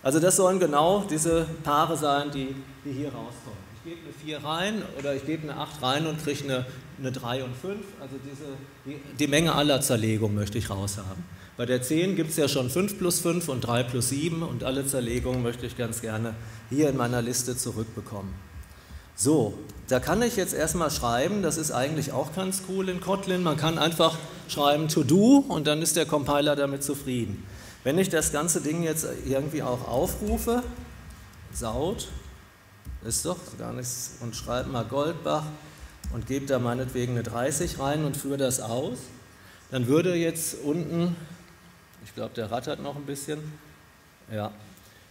Also das sollen genau diese Paare sein, die, die hier rauskommen gebe eine 4 rein oder ich gebe eine 8 rein und kriege eine, eine 3 und 5. Also diese, die, die Menge aller Zerlegungen möchte ich raushaben. Bei der 10 gibt es ja schon 5 plus 5 und 3 plus 7 und alle Zerlegungen möchte ich ganz gerne hier in meiner Liste zurückbekommen. So, da kann ich jetzt erstmal schreiben, das ist eigentlich auch ganz cool in Kotlin, man kann einfach schreiben to do und dann ist der Compiler damit zufrieden. Wenn ich das ganze Ding jetzt irgendwie auch aufrufe, saut, ist doch gar nichts. Und schreibe mal Goldbach und gebe da meinetwegen eine 30 rein und führe das aus. Dann würde jetzt unten, ich glaube, der rattert noch ein bisschen, ja,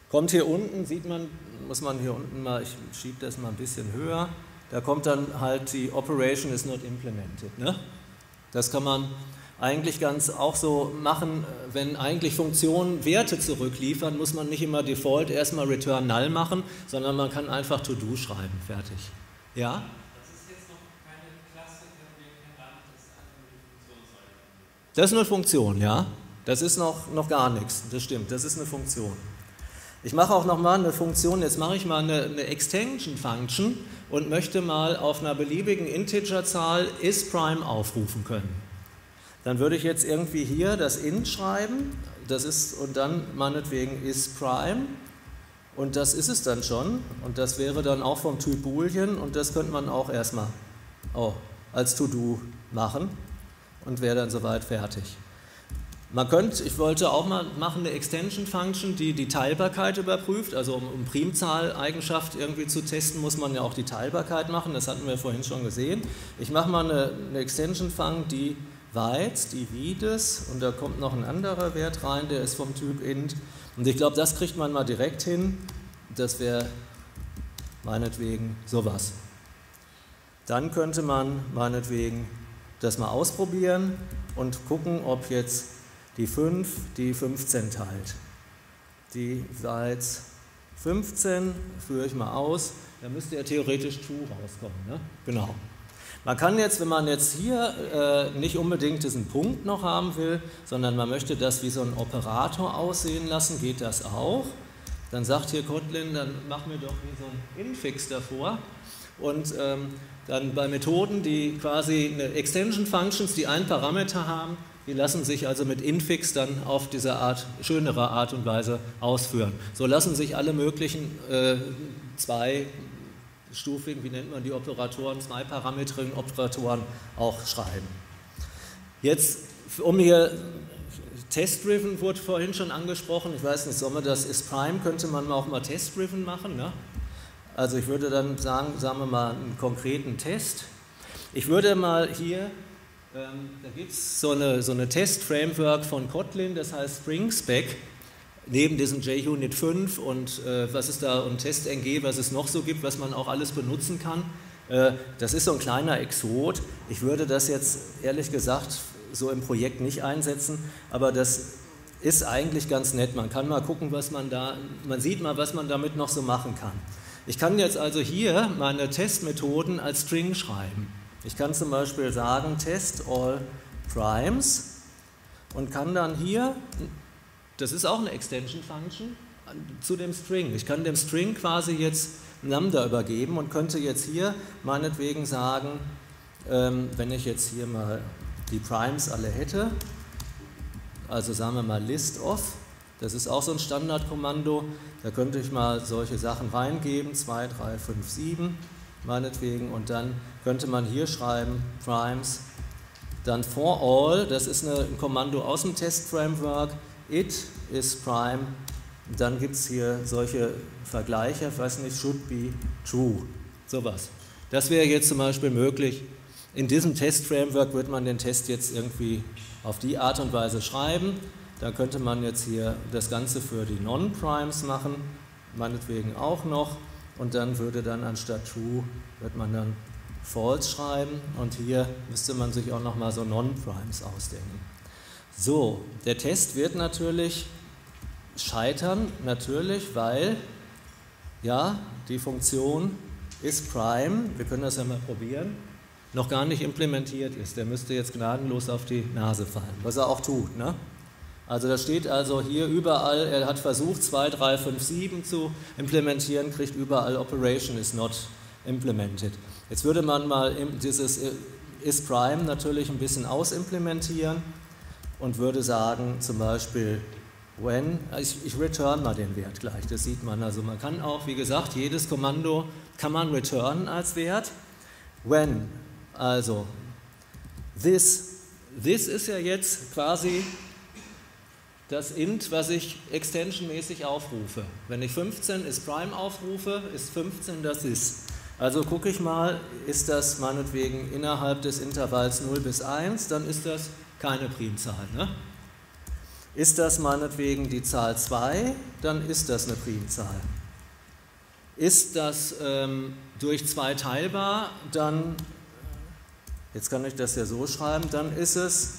kommt hier unten, sieht man, muss man hier unten mal, ich schiebe das mal ein bisschen höher, da kommt dann halt die Operation is not implemented. Ne? Das kann man eigentlich ganz auch so machen, wenn eigentlich Funktionen Werte zurückliefern, muss man nicht immer Default erstmal Return Null machen, sondern man kann einfach To-Do schreiben, fertig. Ja? Das ist jetzt noch keine Klasse, das ist eine Funktion, ja. Das ist noch, noch gar nichts, das stimmt, das ist eine Funktion. Ich mache auch nochmal eine Funktion, jetzt mache ich mal eine, eine Extension Function und möchte mal auf einer beliebigen Integerzahl isPrime aufrufen können dann würde ich jetzt irgendwie hier das int schreiben, das ist und dann meinetwegen is prime und das ist es dann schon und das wäre dann auch vom Typ Boolean und das könnte man auch erstmal oh, als To-Do machen und wäre dann soweit fertig. Man könnte, ich wollte auch mal machen eine Extension Function, die die Teilbarkeit überprüft. Also um, um Primzahleigenschaft irgendwie zu testen, muss man ja auch die Teilbarkeit machen. Das hatten wir vorhin schon gesehen. Ich mache mal eine, eine Extension Function, die Weiz, Divides und da kommt noch ein anderer Wert rein, der ist vom Typ int. Und ich glaube, das kriegt man mal direkt hin. Das wäre meinetwegen sowas. Dann könnte man meinetwegen das mal ausprobieren und gucken, ob jetzt die 5 die 15 teilt. Die Weiz 15 führe ich mal aus, da müsste ja theoretisch true rauskommen. Ne? Genau. Man kann jetzt, wenn man jetzt hier äh, nicht unbedingt diesen Punkt noch haben will, sondern man möchte das wie so ein Operator aussehen lassen, geht das auch. Dann sagt hier Kotlin, dann mach mir doch wie so ein Infix davor. Und ähm, dann bei Methoden, die quasi eine Extension Functions, die einen Parameter haben, die lassen sich also mit Infix dann auf diese Art, schönere Art und Weise ausführen. So lassen sich alle möglichen äh, zwei stufigen, wie nennt man die Operatoren, zwei Parametrigen Operatoren auch schreiben. Jetzt, um hier Test-Driven wurde vorhin schon angesprochen, ich weiß nicht, soll man das ist Prime, könnte man auch mal Test-Driven machen. Ne? Also ich würde dann sagen, sagen wir mal einen konkreten Test. Ich würde mal hier, ähm, da gibt es so eine, so eine Test-Framework von Kotlin, das heißt SpringSpec neben diesem JUnit 5 und äh, was es da und TestNG, was es noch so gibt, was man auch alles benutzen kann. Äh, das ist so ein kleiner Exot. Ich würde das jetzt ehrlich gesagt so im Projekt nicht einsetzen, aber das ist eigentlich ganz nett. Man kann mal gucken, was man da, man sieht mal, was man damit noch so machen kann. Ich kann jetzt also hier meine Testmethoden als String schreiben. Ich kann zum Beispiel sagen test all primes und kann dann hier das ist auch eine Extension Function zu dem String. Ich kann dem String quasi jetzt Lambda übergeben und könnte jetzt hier meinetwegen sagen, ähm, wenn ich jetzt hier mal die Primes alle hätte, also sagen wir mal list of, das ist auch so ein Standardkommando, da könnte ich mal solche Sachen reingeben, 2, 3, 5, 7 meinetwegen und dann könnte man hier schreiben primes, dann for all, das ist ein Kommando aus dem Test-Framework, it is prime. Dann gibt es hier solche Vergleiche, ich weiß nicht, should be true, sowas. Das wäre jetzt zum Beispiel möglich. In diesem Test-Framework wird man den Test jetzt irgendwie auf die Art und Weise schreiben. Da könnte man jetzt hier das Ganze für die Non-Primes machen, meinetwegen auch noch. Und dann würde dann anstatt true, wird man dann false schreiben. Und hier müsste man sich auch nochmal so Non-Primes ausdenken. So, der Test wird natürlich scheitern, natürlich, weil ja, die Funktion ist prime, wir können das ja mal probieren, noch gar nicht implementiert ist. Der müsste jetzt gnadenlos auf die Nase fallen, was er auch tut. Ne? Also da steht also hier überall, er hat versucht 2, 3, 5, 7 zu implementieren, kriegt überall Operation is not implemented. Jetzt würde man mal dieses is prime natürlich ein bisschen ausimplementieren und würde sagen, zum Beispiel, when, ich, ich return mal den Wert gleich, das sieht man. Also man kann auch, wie gesagt, jedes Kommando kann man returnen als Wert. When, also this, this ist ja jetzt quasi das int, was ich extensionmäßig aufrufe. Wenn ich 15 ist prime aufrufe, ist 15 das ist. Also gucke ich mal, ist das meinetwegen innerhalb des Intervalls 0 bis 1, dann ist das keine Primzahl. Ne? Ist das meinetwegen die Zahl 2, dann ist das eine Primzahl. Ist das ähm, durch 2 teilbar, dann, jetzt kann ich das ja so schreiben, dann ist es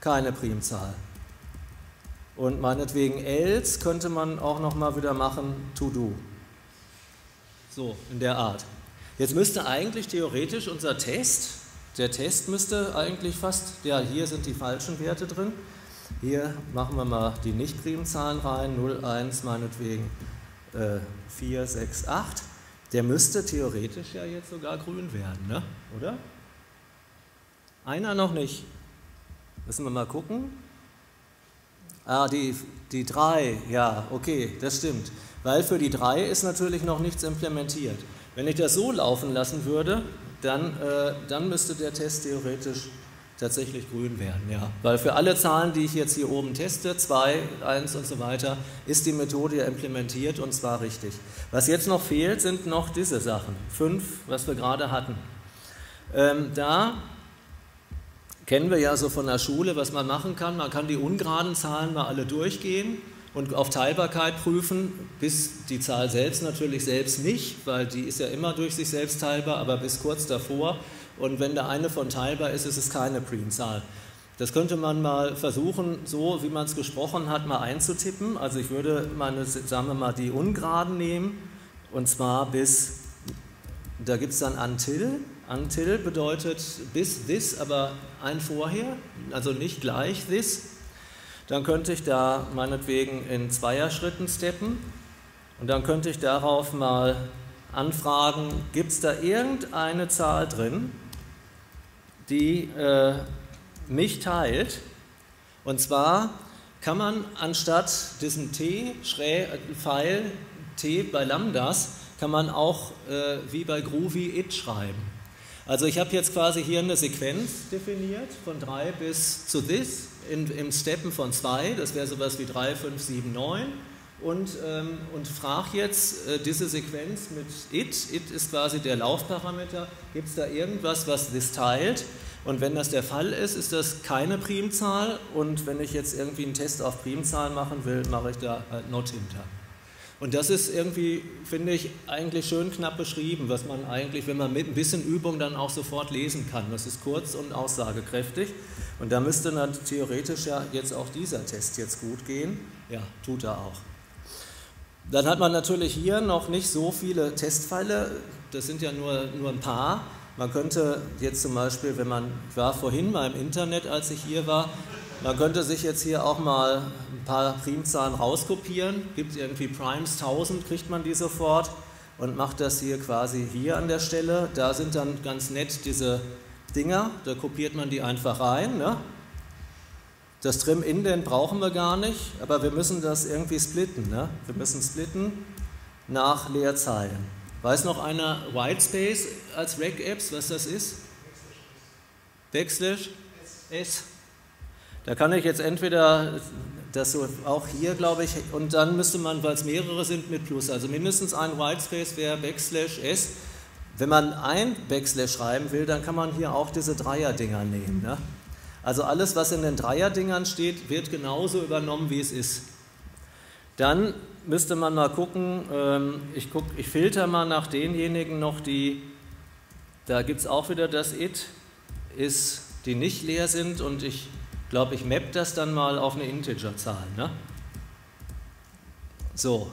keine Primzahl. Und meinetwegen else könnte man auch nochmal wieder machen to do. So, in der Art. Jetzt müsste eigentlich theoretisch unser Test, der Test müsste eigentlich fast, ja, hier sind die falschen Werte drin. Hier machen wir mal die Nicht-Primzahlen rein, 0, 1 meinetwegen äh, 4, 6, 8. Der müsste theoretisch ja jetzt sogar grün werden, ne? oder? Einer noch nicht. Müssen wir mal gucken. Ah, die, die 3, ja, okay, das stimmt. Weil für die 3 ist natürlich noch nichts implementiert. Wenn ich das so laufen lassen würde, dann, äh, dann müsste der Test theoretisch tatsächlich grün werden, ja. Weil für alle Zahlen, die ich jetzt hier oben teste, 2, 1 und so weiter, ist die Methode ja implementiert und zwar richtig. Was jetzt noch fehlt, sind noch diese Sachen. 5, was wir gerade hatten. Ähm, da kennen wir ja so von der Schule, was man machen kann. Man kann die ungeraden Zahlen mal alle durchgehen und auf Teilbarkeit prüfen, bis die Zahl selbst natürlich selbst nicht, weil die ist ja immer durch sich selbst teilbar, aber bis kurz davor. Und wenn der eine von teilbar ist, ist es keine Primzahl. Das könnte man mal versuchen, so wie man es gesprochen hat, mal einzutippen. Also ich würde meine, sagen wir mal, die Ungeraden nehmen und zwar bis, da gibt es dann until. Until bedeutet bis this, aber ein vorher, also nicht gleich this dann könnte ich da meinetwegen in Zweierschritten steppen und dann könnte ich darauf mal anfragen, gibt es da irgendeine Zahl drin, die äh, mich teilt? Und zwar kann man anstatt diesem t, Pfeil, t bei Lambdas, kann man auch äh, wie bei Groovy it schreiben. Also ich habe jetzt quasi hier eine Sequenz definiert von 3 bis zu this in, im Steppen von 2, das wäre sowas wie 3, 5, 7, 9 und, ähm, und frage jetzt äh, diese Sequenz mit it, it ist quasi der Laufparameter, gibt es da irgendwas, was das teilt? Und wenn das der Fall ist, ist das keine Primzahl und wenn ich jetzt irgendwie einen Test auf Primzahlen machen will, mache ich da halt not hinter. Und das ist irgendwie, finde ich, eigentlich schön knapp beschrieben, was man eigentlich, wenn man mit ein bisschen Übung dann auch sofort lesen kann. Das ist kurz und aussagekräftig. Und da müsste dann theoretisch ja jetzt auch dieser Test jetzt gut gehen. Ja, tut er auch. Dann hat man natürlich hier noch nicht so viele Testfälle, das sind ja nur, nur ein paar. Man könnte jetzt zum Beispiel, wenn man, war vorhin mal im Internet, als ich hier war, man könnte sich jetzt hier auch mal ein paar Primzahlen rauskopieren, gibt irgendwie Primes 1000, kriegt man die sofort und macht das hier quasi hier an der Stelle. Da sind dann ganz nett diese Dinger, da kopiert man die einfach rein. Ne? Das Trim-Indent brauchen wir gar nicht, aber wir müssen das irgendwie splitten. Ne? Wir müssen splitten nach Leerzeilen. Weiß noch einer Whitespace als Rec-Apps, was das ist? Backslash S. Da kann ich jetzt entweder das so auch hier, glaube ich, und dann müsste man, weil es mehrere sind, mit Plus. Also mindestens ein Whitespace wäre Backslash S. Wenn man ein Backslash schreiben will, dann kann man hier auch diese Dreier-Dinger nehmen. Ne? Also alles, was in den Dreier-Dingern steht, wird genauso übernommen, wie es ist. Dann müsste man mal gucken, ähm, ich, guck, ich filter mal nach denjenigen noch, die, da gibt es auch wieder das It, ist, die nicht leer sind und ich glaube, ich map das dann mal auf eine Integerzahl. Ne? So,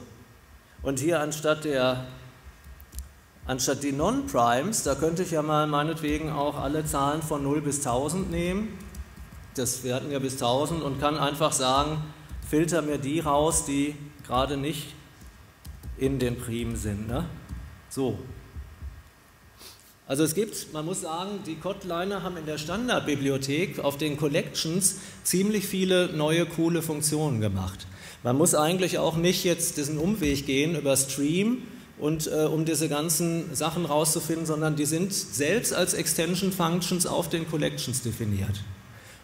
und hier anstatt der Anstatt die Non-Primes, da könnte ich ja mal meinetwegen auch alle Zahlen von 0 bis 1000 nehmen. Das, wir hatten ja bis 1000 und kann einfach sagen, filter mir die raus, die gerade nicht in den Primen sind. Ne? So. Also es gibt, man muss sagen, die Kotliner haben in der Standardbibliothek auf den Collections ziemlich viele neue coole Funktionen gemacht. Man muss eigentlich auch nicht jetzt diesen Umweg gehen über Stream, und äh, um diese ganzen Sachen rauszufinden, sondern die sind selbst als Extension Functions auf den Collections definiert.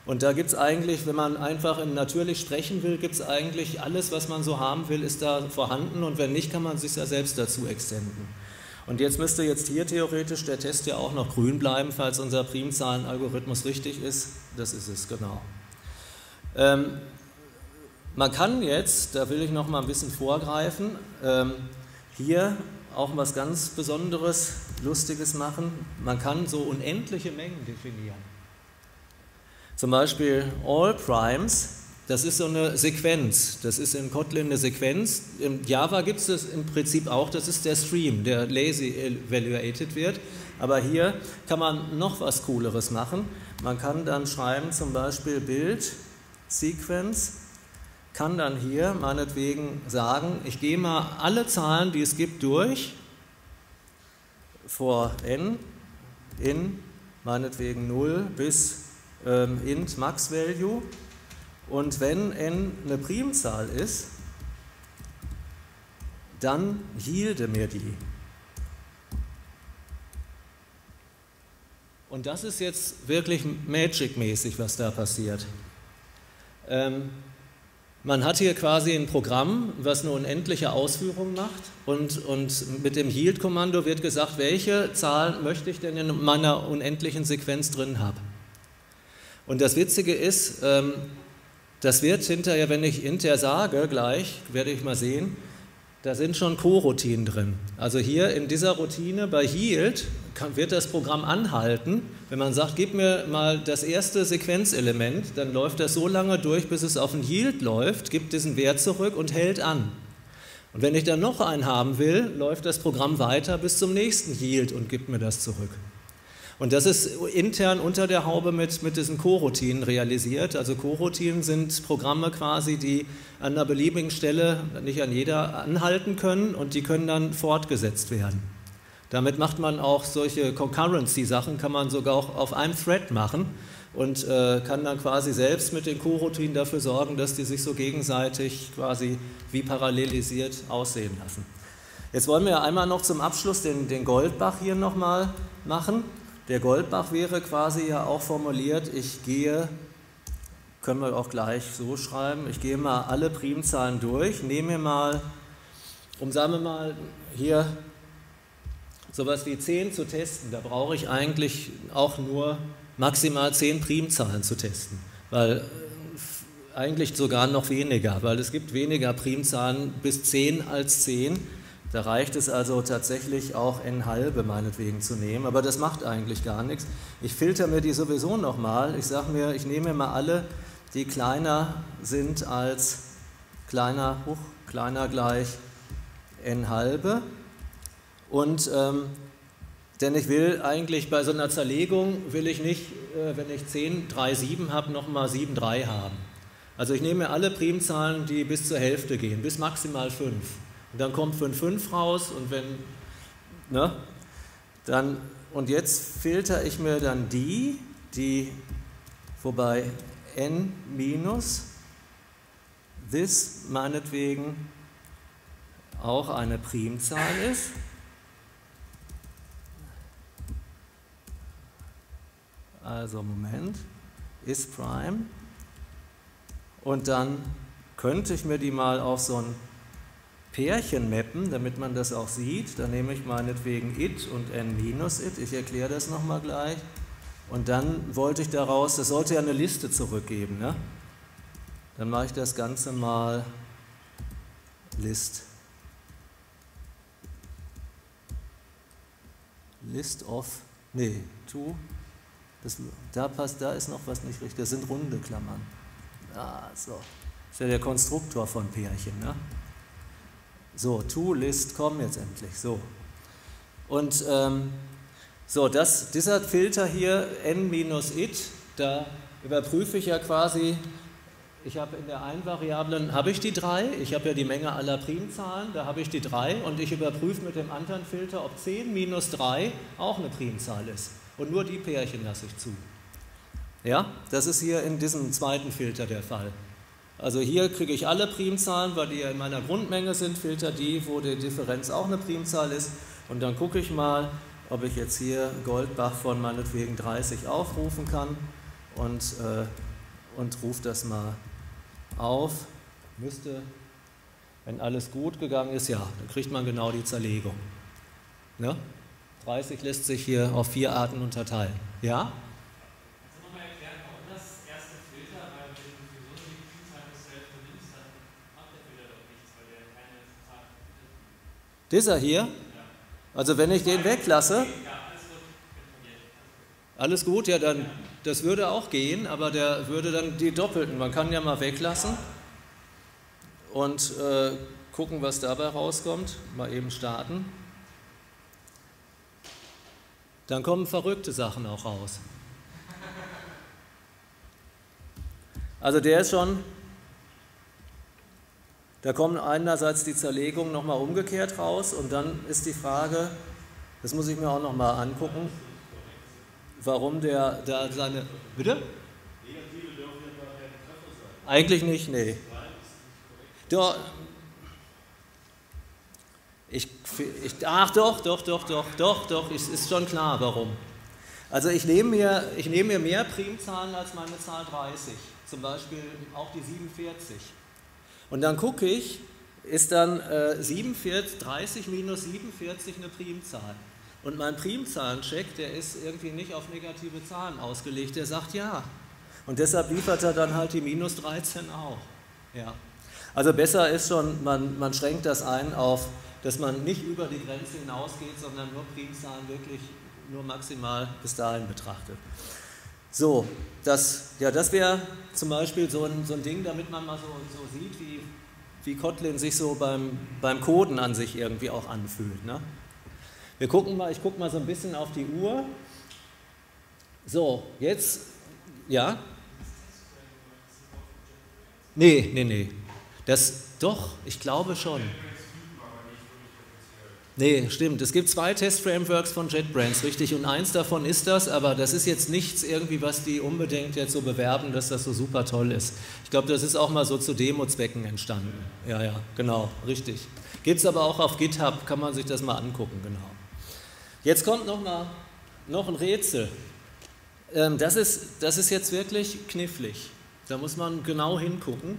Und da gibt es eigentlich, wenn man einfach in natürlich sprechen will, gibt es eigentlich alles, was man so haben will, ist da vorhanden und wenn nicht, kann man sich ja selbst dazu extenden. Und jetzt müsste jetzt hier theoretisch der Test ja auch noch grün bleiben, falls unser Primzahlenalgorithmus richtig ist. Das ist es, genau. Ähm, man kann jetzt, da will ich noch mal ein bisschen vorgreifen, ähm, hier auch was ganz Besonderes, Lustiges machen. Man kann so unendliche Mengen definieren. Zum Beispiel All Primes, das ist so eine Sequenz. Das ist in Kotlin eine Sequenz. In Java gibt es das im Prinzip auch. Das ist der Stream, der lazy evaluated wird. Aber hier kann man noch was Cooleres machen. Man kann dann schreiben zum Beispiel Bild, Sequence, kann dann hier meinetwegen sagen, ich gehe mal alle Zahlen, die es gibt, durch vor n in meinetwegen 0 bis ähm, int max value und wenn n eine Primzahl ist, dann yielde mir die. Und das ist jetzt wirklich Magic-mäßig, was da passiert. Ähm, man hat hier quasi ein Programm, was eine unendliche Ausführung macht und, und mit dem Yield-Kommando wird gesagt, welche Zahl möchte ich denn in meiner unendlichen Sequenz drin haben. Und das Witzige ist, ähm, das wird hinterher, wenn ich inter sage, gleich, werde ich mal sehen, da sind schon Co-Routinen drin. Also hier in dieser Routine bei Yield kann, wird das Programm anhalten. Wenn man sagt, gib mir mal das erste Sequenzelement, dann läuft das so lange durch, bis es auf ein Yield läuft, gibt diesen Wert zurück und hält an. Und wenn ich dann noch einen haben will, läuft das Programm weiter bis zum nächsten Yield und gibt mir das zurück. Und das ist intern unter der Haube mit, mit diesen Coroutinen realisiert. Also Coroutinen sind Programme quasi, die an einer beliebigen Stelle, nicht an jeder, anhalten können und die können dann fortgesetzt werden. Damit macht man auch solche Concurrency-Sachen, kann man sogar auch auf einem Thread machen und äh, kann dann quasi selbst mit den Coroutinen dafür sorgen, dass die sich so gegenseitig quasi wie parallelisiert aussehen lassen. Jetzt wollen wir einmal noch zum Abschluss den, den Goldbach hier nochmal machen. Der Goldbach wäre quasi ja auch formuliert, ich gehe, können wir auch gleich so schreiben, ich gehe mal alle Primzahlen durch, nehme mir mal, um sagen wir mal hier sowas wie 10 zu testen, da brauche ich eigentlich auch nur maximal 10 Primzahlen zu testen, weil äh, eigentlich sogar noch weniger, weil es gibt weniger Primzahlen bis 10 als 10 da reicht es also tatsächlich auch n halbe meinetwegen zu nehmen, aber das macht eigentlich gar nichts. Ich filter mir die sowieso nochmal. Ich sage mir, ich nehme mal alle, die kleiner sind als kleiner, hoch, kleiner gleich n halbe. Und ähm, denn ich will eigentlich bei so einer Zerlegung, will ich nicht, äh, wenn ich 10, 3, 7 habe, nochmal 7, 3 haben. Also ich nehme alle Primzahlen, die bis zur Hälfte gehen, bis maximal 5. Und dann kommt 5 5 raus und wenn, ne, dann, und jetzt filter ich mir dann die, die, wobei n minus this meinetwegen auch eine Primzahl ist. Also Moment, ist prime. Und dann könnte ich mir die mal auf so ein Pärchen mappen, damit man das auch sieht. Dann nehme ich meinetwegen it und n minus it. Ich erkläre das nochmal gleich. Und dann wollte ich daraus, das sollte ja eine Liste zurückgeben. Ne? Dann mache ich das Ganze mal list. List of, nee, to, das, da passt, da ist noch was nicht richtig, das sind runde Klammern. Ah, so. Das ist ja der Konstruktor von Pärchen. Ne? So, to list komm jetzt endlich. So. Und ähm, so, das, dieser Filter hier, n-it, da überprüfe ich ja quasi, ich habe in der einen Variablen, habe ich die drei, ich habe ja die Menge aller Primzahlen, da habe ich die drei und ich überprüfe mit dem anderen Filter, ob 10 minus 3 auch eine Primzahl ist. Und nur die Pärchen lasse ich zu. Ja, das ist hier in diesem zweiten Filter der Fall. Also hier kriege ich alle Primzahlen, weil die ja in meiner Grundmenge sind, filter die, wo die Differenz auch eine Primzahl ist. Und dann gucke ich mal, ob ich jetzt hier Goldbach von meinetwegen 30 aufrufen kann und, äh, und rufe das mal auf. Müsste, wenn alles gut gegangen ist, ja, dann kriegt man genau die Zerlegung. Ne? 30 lässt sich hier auf vier Arten unterteilen. Ja? Dieser hier, also wenn ich den weglasse, Alles gut, ja, dann, das würde auch gehen, aber der würde dann die doppelten, man kann ja mal weglassen und äh, gucken, was dabei rauskommt. Mal eben starten. Dann kommen verrückte Sachen auch raus. Also der ist schon, da kommen einerseits die Zerlegungen nochmal umgekehrt raus und dann ist die Frage, das muss ich mir auch nochmal angucken, warum der da seine. Bitte? Eigentlich nicht, nee. Doch, ich, ich, ach doch, doch, doch, doch, doch, doch, es ist schon klar, warum. Also ich nehme mir, ich nehme mir mehr Primzahlen als meine Zahl 30, zum Beispiel auch die 47. Und dann gucke ich, ist dann äh, 47, 30 minus 47 eine Primzahl. Und mein Primzahlencheck, der ist irgendwie nicht auf negative Zahlen ausgelegt, der sagt ja. Und deshalb liefert er dann halt die minus 13 auch. Ja. Also besser ist schon, man, man schränkt das ein auf, dass man nicht über die Grenze hinausgeht, sondern nur Primzahlen wirklich nur maximal bis dahin betrachtet. So, das, ja, das wäre zum Beispiel so ein, so ein Ding, damit man mal so, so sieht, wie, wie Kotlin sich so beim, beim Coden an sich irgendwie auch anfühlt. Ne? Wir gucken mal, ich gucke mal so ein bisschen auf die Uhr. So, jetzt, ja? Nee, nee, nee. Das, doch, ich glaube schon. Nee, stimmt. Es gibt zwei Test-Frameworks von JetBrains, richtig. Und eins davon ist das, aber das ist jetzt nichts irgendwie, was die unbedingt jetzt so bewerben, dass das so super toll ist. Ich glaube, das ist auch mal so zu Demo-Zwecken entstanden. Ja, ja, genau, richtig. Gibt es aber auch auf GitHub, kann man sich das mal angucken, genau. Jetzt kommt noch, mal, noch ein Rätsel. Ähm, das, ist, das ist jetzt wirklich knifflig. Da muss man genau hingucken.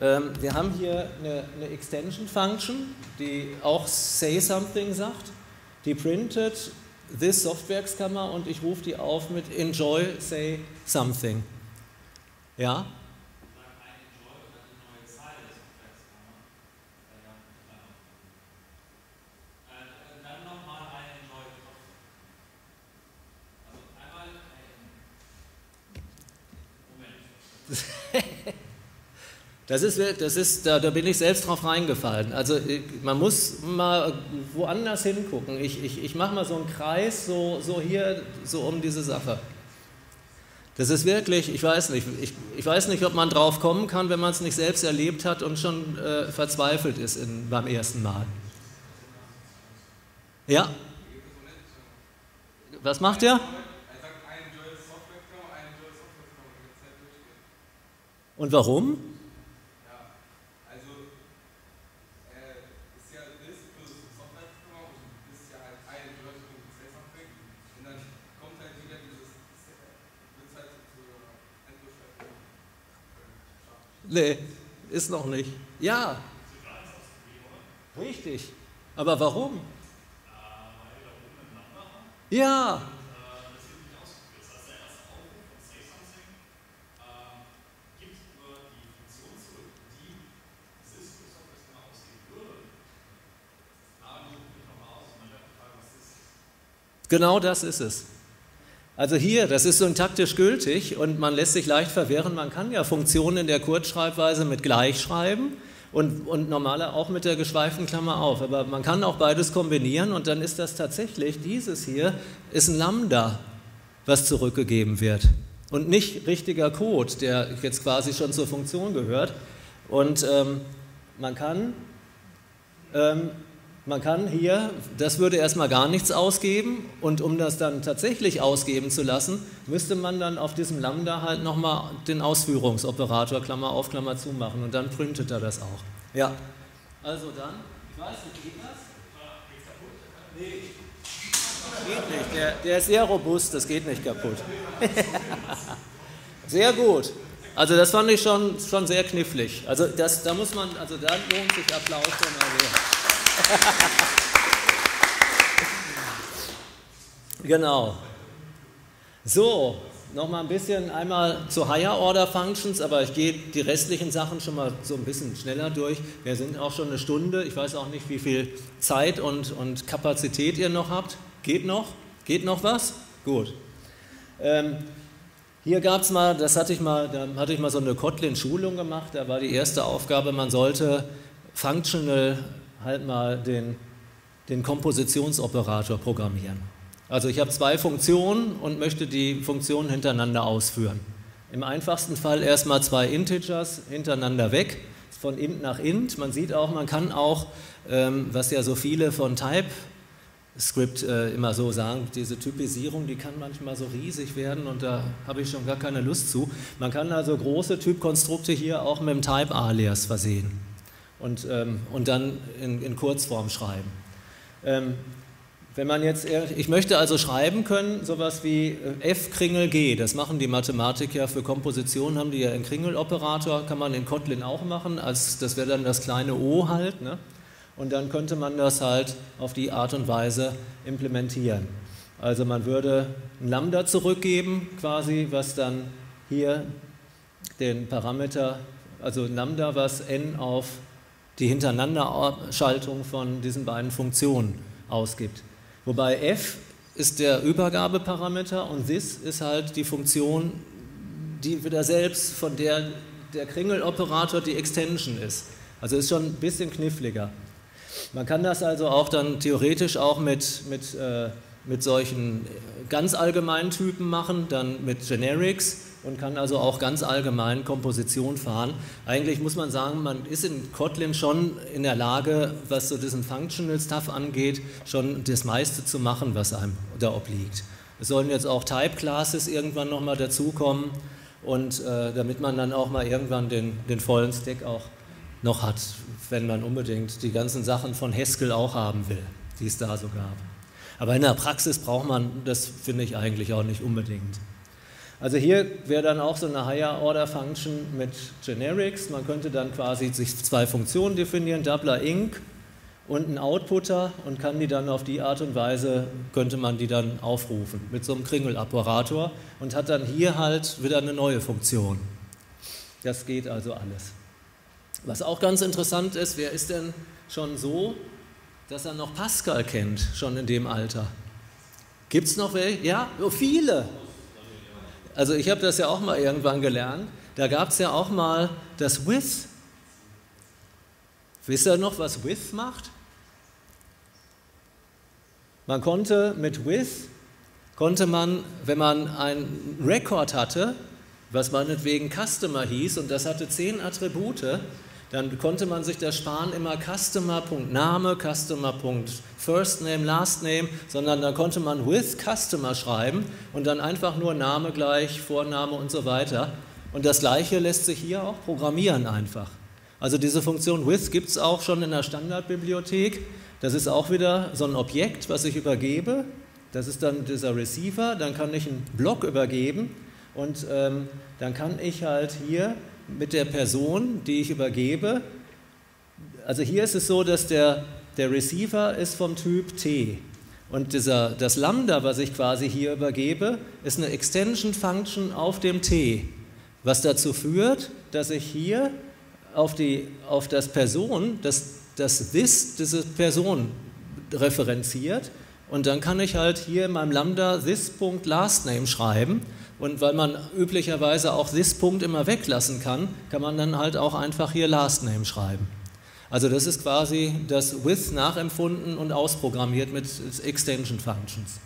Ähm, wir haben hier eine, eine, Extension Function, die auch say something sagt. Die printet this Softworks-Kammer und ich rufe die auf mit enjoy say something. Ja? Das ist, das ist da, da bin ich selbst drauf reingefallen. Also äh, man muss mal woanders hingucken. Ich, ich, ich mache mal so einen Kreis, so, so hier, so um diese Sache. Das ist wirklich, ich weiß nicht, ich, ich weiß nicht, ob man drauf kommen kann, wenn man es nicht selbst erlebt hat und schon äh, verzweifelt ist in, beim ersten Mal. Ja? Was macht er? Und warum? Nee, ist noch nicht. Ja. Richtig. Aber warum? Ja. Genau das ist es. Also hier, das ist syntaktisch gültig und man lässt sich leicht verwirren. Man kann ja Funktionen in der Kurzschreibweise mit gleich schreiben und, und normale auch mit der geschweiften Klammer auf. Aber man kann auch beides kombinieren und dann ist das tatsächlich, dieses hier ist ein Lambda, was zurückgegeben wird und nicht richtiger Code, der jetzt quasi schon zur Funktion gehört. Und ähm, man kann ähm, man kann hier, das würde erstmal gar nichts ausgeben und um das dann tatsächlich ausgeben zu lassen, müsste man dann auf diesem Lambda halt nochmal den Ausführungsoperator Klammer auf Klammer zu machen und dann printet er das auch. Ja. Also dann, ich weiß nicht, geht das? Nee. Geht nicht, der, der ist sehr robust, das geht nicht kaputt. sehr gut. Also das fand ich schon, schon sehr knifflig. Also das, da muss man, also da lohnt sich Applaus schon mal sehr. genau. So, nochmal ein bisschen einmal zu Higher Order Functions, aber ich gehe die restlichen Sachen schon mal so ein bisschen schneller durch. Wir sind auch schon eine Stunde. Ich weiß auch nicht, wie viel Zeit und, und Kapazität ihr noch habt. Geht noch? Geht noch was? Gut. Ähm, hier gab es mal, das hatte ich mal, da hatte ich mal so eine Kotlin-Schulung gemacht, da war die erste Aufgabe, man sollte functional halt mal den, den Kompositionsoperator programmieren. Also ich habe zwei Funktionen und möchte die Funktionen hintereinander ausführen. Im einfachsten Fall erstmal zwei Integers hintereinander weg, von int nach int. Man sieht auch, man kann auch, ähm, was ja so viele von TypeScript äh, immer so sagen, diese Typisierung, die kann manchmal so riesig werden und da habe ich schon gar keine Lust zu. Man kann also große Typkonstrukte hier auch mit dem Type-Alias versehen und, ähm, und dann in, in, Kurzform schreiben. Ähm, wenn man jetzt, ich möchte also schreiben können, sowas wie äh, f Kringel g, das machen die Mathematiker für Komposition, haben die ja einen Kringel-Operator, kann man in Kotlin auch machen, als, das wäre dann das kleine o halt, ne? und dann könnte man das halt auf die Art und Weise implementieren. Also man würde ein Lambda zurückgeben, quasi, was dann hier den Parameter, also ein Lambda, was n auf die Hintereinanderschaltung von diesen beiden Funktionen ausgibt. Wobei f ist der Übergabeparameter und this ist halt die Funktion, die wieder selbst von der der Kringel-Operator die Extension ist. Also ist schon ein bisschen kniffliger. Man kann das also auch dann theoretisch auch mit, mit, äh, mit solchen ganz allgemeinen Typen machen, dann mit Generics und kann also auch ganz allgemein Komposition fahren. Eigentlich muss man sagen, man ist in Kotlin schon in der Lage, was so diesen Functional Stuff angeht, schon das meiste zu machen, was einem da obliegt. Es sollen jetzt auch Type Classes irgendwann nochmal dazukommen und äh, damit man dann auch mal irgendwann den, den vollen Stack auch noch hat, wenn man unbedingt die ganzen Sachen von Haskell auch haben will, die es da so gab. Aber in der Praxis braucht man das, finde ich, eigentlich auch nicht unbedingt. Also hier wäre dann auch so eine Higher Order Function mit Generics. Man könnte dann quasi sich zwei Funktionen definieren, Doubler Inc. und einen Outputter und kann die dann auf die Art und Weise, könnte man die dann aufrufen mit so einem Kringel-Operator und hat dann hier halt wieder eine neue Funktion. Das geht also alles. Was auch ganz interessant ist, wer ist denn schon so, dass er noch Pascal kennt, schon in dem Alter? Gibt es noch welche? Ja, oh, viele. Also ich habe das ja auch mal irgendwann gelernt. Da gab es ja auch mal das With. Wisst ihr noch, was With macht? Man konnte mit With, konnte man, wenn man einen Rekord hatte, was meinetwegen Customer hieß und das hatte zehn Attribute, dann konnte man sich das sparen, immer Customer.name, Customer.firstname, lastname, sondern dann konnte man with Customer schreiben und dann einfach nur Name gleich, Vorname und so weiter. Und das gleiche lässt sich hier auch programmieren einfach. Also diese Funktion with gibt es auch schon in der Standardbibliothek. Das ist auch wieder so ein Objekt, was ich übergebe. Das ist dann dieser Receiver. Dann kann ich einen Block übergeben und ähm, dann kann ich halt hier mit der Person, die ich übergebe. Also hier ist es so, dass der, der Receiver ist vom Typ T. Und dieser, das Lambda, was ich quasi hier übergebe, ist eine Extension Function auf dem T, was dazu führt, dass ich hier auf, die, auf das Person, das, das this, diese Person referenziert und dann kann ich halt hier in meinem Lambda this.lastname schreiben und weil man üblicherweise auch this-Punkt immer weglassen kann, kann man dann halt auch einfach hier last name schreiben. Also das ist quasi das with nachempfunden und ausprogrammiert mit Extension Functions.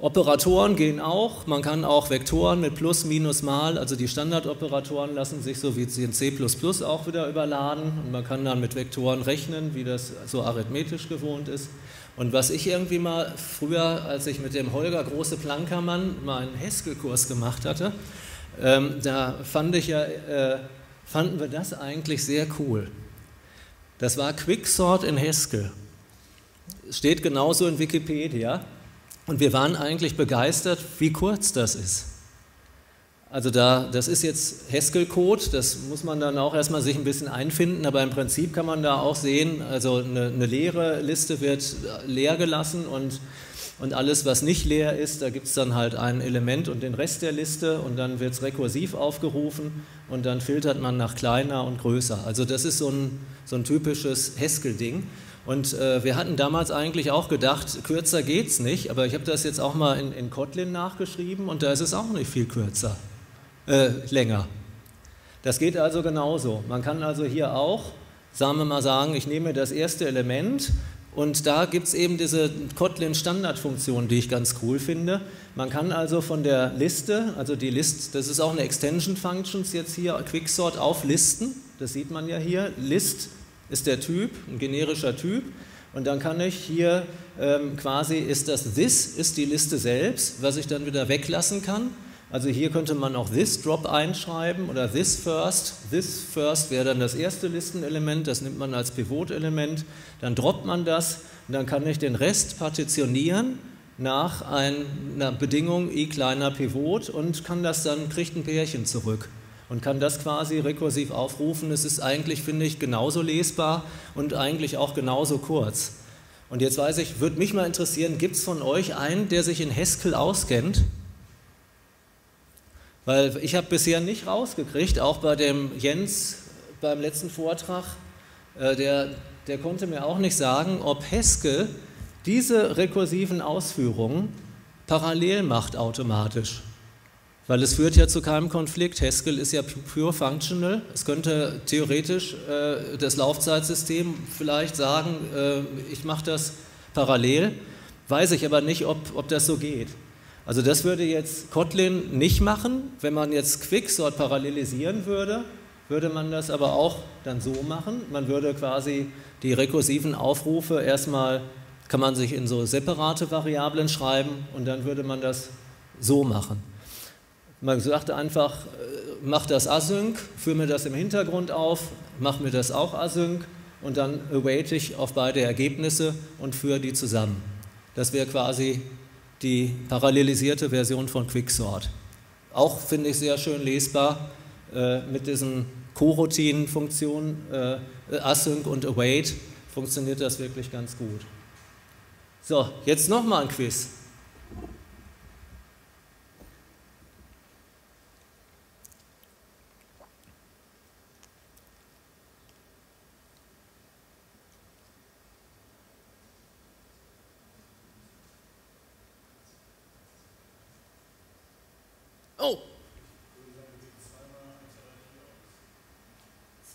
Operatoren gehen auch, man kann auch Vektoren mit Plus, Minus, Mal, also die Standardoperatoren lassen sich so wie in C++ auch wieder überladen und man kann dann mit Vektoren rechnen, wie das so arithmetisch gewohnt ist. Und was ich irgendwie mal früher, als ich mit dem Holger Große Plankermann mal einen Haskell-Kurs gemacht hatte, ähm, da fand ich ja, äh, fanden wir das eigentlich sehr cool. Das war Quicksort in Haskell. Steht genauso in Wikipedia. Und wir waren eigentlich begeistert, wie kurz das ist. Also da, das ist jetzt Haskell-Code, das muss man dann auch erstmal sich ein bisschen einfinden, aber im Prinzip kann man da auch sehen, also eine, eine leere Liste wird leer gelassen und, und alles, was nicht leer ist, da gibt es dann halt ein Element und den Rest der Liste und dann wird es rekursiv aufgerufen und dann filtert man nach kleiner und größer. Also das ist so ein, so ein typisches Haskell-Ding. Und äh, wir hatten damals eigentlich auch gedacht, kürzer geht's nicht, aber ich habe das jetzt auch mal in, in Kotlin nachgeschrieben und da ist es auch nicht viel kürzer, äh, länger. Das geht also genauso. Man kann also hier auch, sagen wir mal sagen, ich nehme das erste Element und da gibt es eben diese Kotlin-Standardfunktion, die ich ganz cool finde. Man kann also von der Liste, also die List, das ist auch eine Extension Functions jetzt hier, Quicksort auf Listen, das sieht man ja hier, List ist der Typ, ein generischer Typ. Und dann kann ich hier ähm, quasi, ist das this, ist die Liste selbst, was ich dann wieder weglassen kann. Also hier könnte man auch this drop einschreiben oder this first. This first wäre dann das erste Listenelement, das nimmt man als Pivotelement. Dann droppt man das und dann kann ich den Rest partitionieren nach einer Bedingung i kleiner Pivot und kann das dann, kriegt ein Pärchen zurück und kann das quasi rekursiv aufrufen. Es ist eigentlich, finde ich, genauso lesbar und eigentlich auch genauso kurz. Und jetzt weiß ich, würde mich mal interessieren, gibt es von euch einen, der sich in Haskell auskennt? Weil ich habe bisher nicht rausgekriegt, auch bei dem Jens beim letzten Vortrag, äh, der, der konnte mir auch nicht sagen, ob Haskell diese rekursiven Ausführungen parallel macht automatisch. Weil es führt ja zu keinem Konflikt. Haskell ist ja pure functional. Es könnte theoretisch äh, das Laufzeitsystem vielleicht sagen, äh, ich mache das parallel. Weiß ich aber nicht, ob, ob das so geht. Also das würde jetzt Kotlin nicht machen. Wenn man jetzt Quicksort parallelisieren würde, würde man das aber auch dann so machen. Man würde quasi die rekursiven Aufrufe erstmal, kann man sich in so separate Variablen schreiben und dann würde man das so machen. Man sagte einfach, äh, mach das async, führe mir das im Hintergrund auf, mach mir das auch async und dann await ich auf beide Ergebnisse und führe die zusammen. Das wäre quasi die parallelisierte Version von Quicksort. Auch finde ich sehr schön lesbar äh, mit diesen Coroutinen-Funktionen, äh, async und await funktioniert das wirklich ganz gut. So, jetzt nochmal ein Quiz.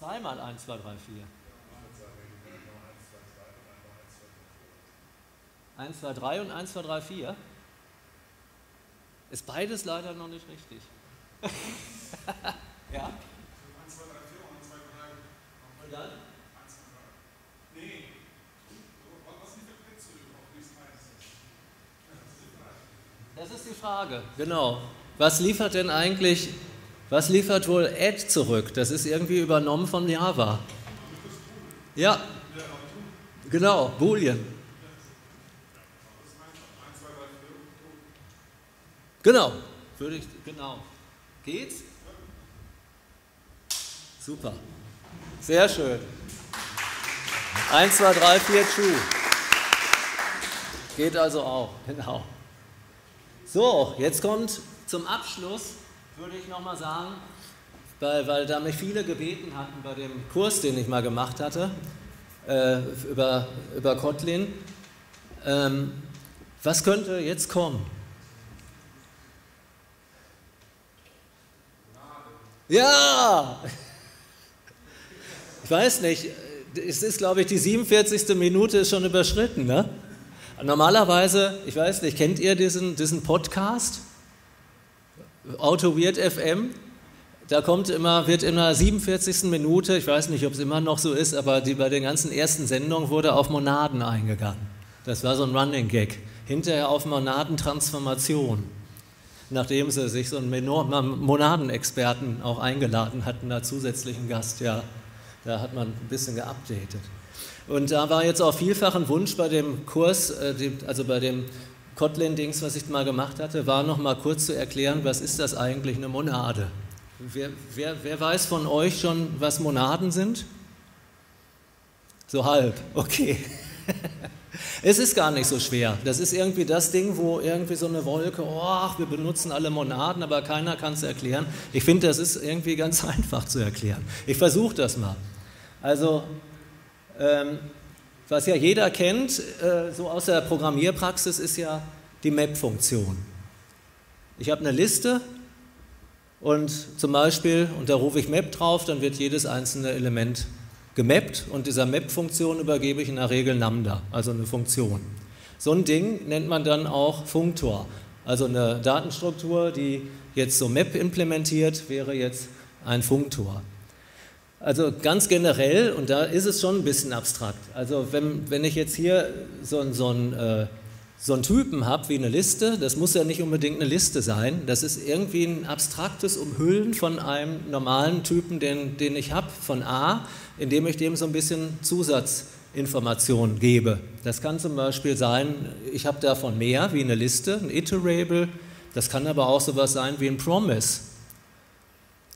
Zweimal 1, 2, 3, 4. 1, 2, 3 und 1, 2, 3, 4. Ist beides leider noch nicht richtig. ja? 1, 2, 3, 4 und 1, 2, 3. Und dann? 1, 2, 3. Nee. Das ist die Frage, genau. Was liefert denn eigentlich, was liefert wohl Add zurück? Das ist irgendwie übernommen von Java. Ja, genau, Boolean. Genau, würde ich, genau. Geht's? Super. Sehr schön. 1, 2, 3, 4, True. Geht also auch, genau. So, jetzt kommt zum Abschluss würde ich nochmal sagen, weil, weil da mich viele gebeten hatten bei dem Kurs, den ich mal gemacht hatte, äh, über, über Kotlin, ähm, was könnte jetzt kommen? Ja! Ich weiß nicht, es ist, glaube ich, die 47. Minute ist schon überschritten. Ne? Normalerweise, ich weiß nicht, kennt ihr diesen, diesen Podcast? Auto Weird FM, da kommt immer, wird in der 47. Minute, ich weiß nicht, ob es immer noch so ist, aber die, bei den ganzen ersten Sendungen wurde auf Monaden eingegangen. Das war so ein Running Gag. Hinterher auf Monadentransformation. Nachdem sie sich so einen Monadenexperten auch eingeladen hatten, da zusätzlichen Gast, ja, da hat man ein bisschen geupdatet. Und da war jetzt auch vielfach ein Wunsch bei dem Kurs, äh, also bei dem Kotlin-Dings, was ich mal gemacht hatte, war noch mal kurz zu erklären, was ist das eigentlich eine Monade? Wer, wer, wer weiß von euch schon, was Monaden sind? So halb, okay. es ist gar nicht so schwer. Das ist irgendwie das Ding, wo irgendwie so eine Wolke, oh, wir benutzen alle Monaden, aber keiner kann es erklären. Ich finde, das ist irgendwie ganz einfach zu erklären. Ich versuche das mal. Also, ähm, was ja jeder kennt, äh, so aus der Programmierpraxis, ist ja die Map-Funktion. Ich habe eine Liste und zum Beispiel, und da rufe ich Map drauf, dann wird jedes einzelne Element gemappt und dieser Map-Funktion übergebe ich in der Regel Lambda, also eine Funktion. So ein Ding nennt man dann auch Funktor, also eine Datenstruktur, die jetzt so Map implementiert, wäre jetzt ein Funktor. Also ganz generell, und da ist es schon ein bisschen abstrakt. Also wenn, wenn ich jetzt hier so, so, ein, äh, so einen Typen habe wie eine Liste, das muss ja nicht unbedingt eine Liste sein, das ist irgendwie ein abstraktes Umhüllen von einem normalen Typen, den, den ich habe, von A, indem ich dem so ein bisschen Zusatzinformationen gebe. Das kann zum Beispiel sein, ich habe davon mehr wie eine Liste, ein Iterable, das kann aber auch sowas sein wie ein Promise.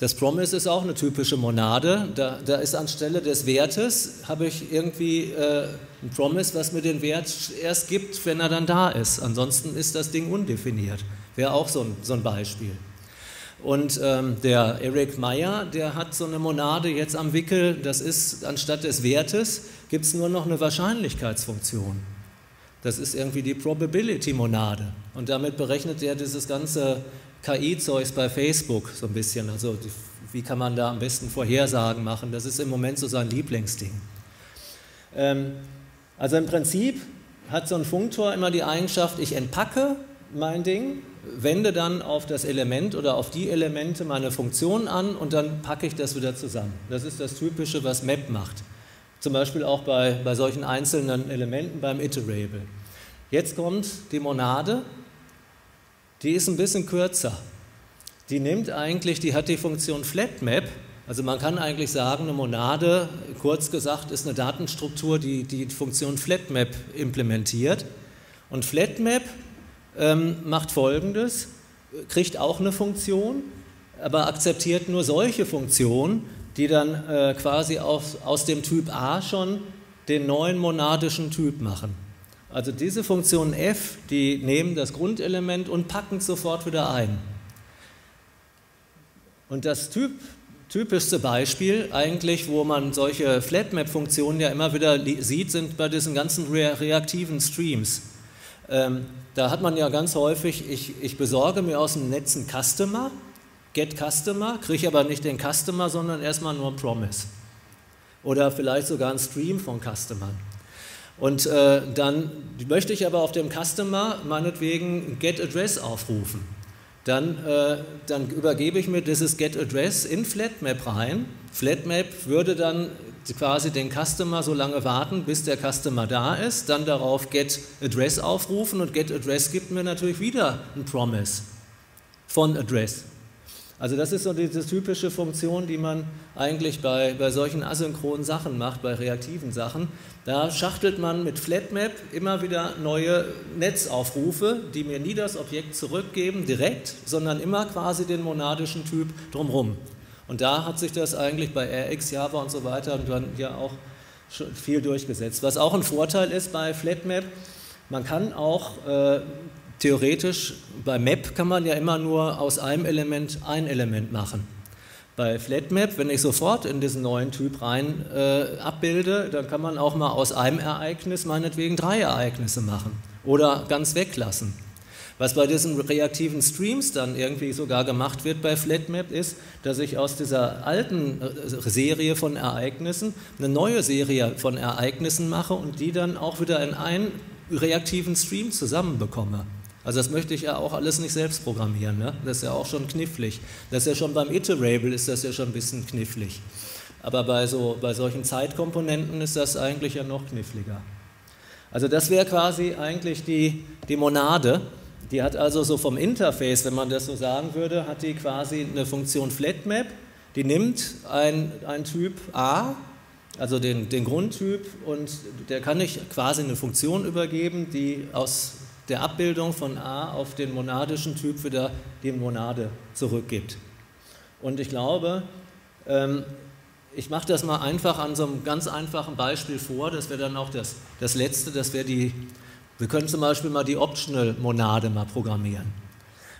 Das Promise ist auch eine typische Monade. Da, da ist anstelle des Wertes, habe ich irgendwie äh, ein Promise, was mir den Wert erst gibt, wenn er dann da ist. Ansonsten ist das Ding undefiniert. Wäre auch so ein, so ein Beispiel. Und ähm, der Eric Meyer, der hat so eine Monade jetzt am Wickel, das ist anstatt des Wertes, gibt es nur noch eine Wahrscheinlichkeitsfunktion. Das ist irgendwie die Probability-Monade. Und damit berechnet er dieses ganze KI-Zeugs bei Facebook so ein bisschen. Also wie kann man da am besten Vorhersagen machen? Das ist im Moment so sein Lieblingsding. Ähm, also im Prinzip hat so ein Funktor immer die Eigenschaft, ich entpacke mein Ding, wende dann auf das Element oder auf die Elemente meine Funktion an und dann packe ich das wieder zusammen. Das ist das Typische, was Map macht. Zum Beispiel auch bei, bei solchen einzelnen Elementen beim Iterable. Jetzt kommt die Monade die ist ein bisschen kürzer. Die nimmt eigentlich, die hat die Funktion FlatMap. Also man kann eigentlich sagen, eine Monade, kurz gesagt, ist eine Datenstruktur, die die Funktion FlatMap implementiert. Und FlatMap ähm, macht Folgendes, kriegt auch eine Funktion, aber akzeptiert nur solche Funktionen, die dann äh, quasi aus, aus dem Typ A schon den neuen monadischen Typ machen. Also diese Funktion f, die nehmen das Grundelement und packen es sofort wieder ein. Und das typ, typischste Beispiel eigentlich, wo man solche Flatmap-Funktionen ja immer wieder sieht, sind bei diesen ganzen reaktiven Streams. Ähm, da hat man ja ganz häufig, ich, ich besorge mir aus dem Netz einen Customer, get Customer, kriege aber nicht den Customer, sondern erstmal nur ein Promise. Oder vielleicht sogar einen Stream von Customern. Und äh, dann möchte ich aber auf dem Customer meinetwegen Get Address aufrufen. Dann, äh, dann übergebe ich mir dieses Get Address in Flatmap rein. Flatmap würde dann quasi den Customer so lange warten, bis der Customer da ist, dann darauf Get Address aufrufen und Get Address gibt mir natürlich wieder ein Promise von Address. Also das ist so diese typische Funktion, die man eigentlich bei, bei solchen asynchronen Sachen macht, bei reaktiven Sachen. Da schachtelt man mit Flatmap immer wieder neue Netzaufrufe, die mir nie das Objekt zurückgeben direkt, sondern immer quasi den monadischen Typ drumherum. Und da hat sich das eigentlich bei RX, Java und so weiter und dann ja auch viel durchgesetzt. Was auch ein Vorteil ist bei Flatmap, man kann auch äh, theoretisch, bei Map kann man ja immer nur aus einem Element ein Element machen. Bei FlatMap, wenn ich sofort in diesen neuen Typ rein äh, abbilde, dann kann man auch mal aus einem Ereignis meinetwegen drei Ereignisse machen oder ganz weglassen. Was bei diesen reaktiven Streams dann irgendwie sogar gemacht wird bei FlatMap ist, dass ich aus dieser alten äh, Serie von Ereignissen eine neue Serie von Ereignissen mache und die dann auch wieder in einen reaktiven Stream zusammenbekomme. Also das möchte ich ja auch alles nicht selbst programmieren. Ne? Das ist ja auch schon knifflig. Das ist ja schon beim Iterable ist das ja schon ein bisschen knifflig. Aber bei, so, bei solchen Zeitkomponenten ist das eigentlich ja noch kniffliger. Also das wäre quasi eigentlich die, die Monade. Die hat also so vom Interface, wenn man das so sagen würde, hat die quasi eine Funktion FlatMap. Die nimmt ein, ein Typ A, also den, den Grundtyp, und der kann ich quasi eine Funktion übergeben, die aus der Abbildung von A auf den monadischen Typ wieder die Monade zurückgibt. Und ich glaube, ähm, ich mache das mal einfach an so einem ganz einfachen Beispiel vor, das wäre dann auch das, das letzte, das wäre die, wir können zum Beispiel mal die Optional-Monade mal programmieren.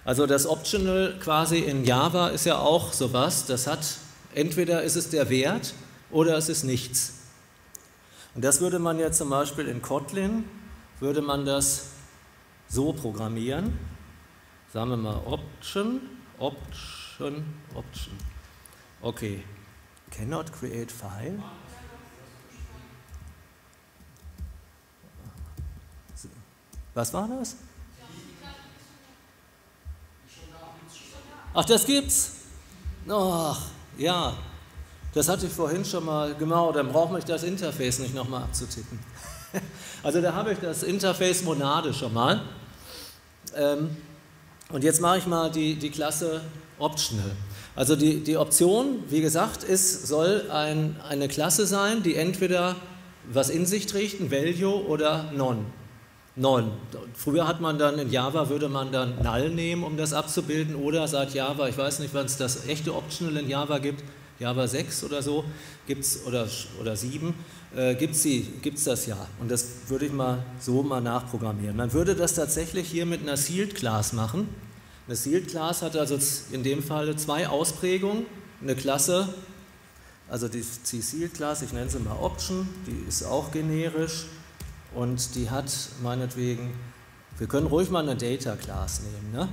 Also das Optional quasi in Java ist ja auch sowas, das hat, entweder ist es der Wert oder es ist nichts. Und das würde man jetzt zum Beispiel in Kotlin, würde man das so programmieren. Sagen wir mal Option, Option, Option. Okay. Cannot create file. Was war das? Ach, das gibt's. Ach, ja. Das hatte ich vorhin schon mal, genau, dann braucht mich das Interface nicht nochmal abzutippen. Also da habe ich das Interface Monade schon mal. Ähm, und jetzt mache ich mal die, die Klasse Optional. Also die, die Option, wie gesagt, ist, soll ein, eine Klasse sein, die entweder was in sich trägt, ein Value oder Non. Non. Früher hat man dann in Java, würde man dann Null nehmen, um das abzubilden, oder seit Java, ich weiß nicht, wann es das echte Optional in Java gibt, Java 6 oder so, gibt's, oder, oder 7, äh, gibt es das ja. Und das würde ich mal so mal nachprogrammieren. Man würde das tatsächlich hier mit einer Sealed Class machen. Eine Sealed Class hat also in dem Fall zwei Ausprägungen. Eine Klasse, also die, die Sealed Class, ich nenne sie mal Option, die ist auch generisch und die hat meinetwegen, wir können ruhig mal eine Data Class nehmen. Ne?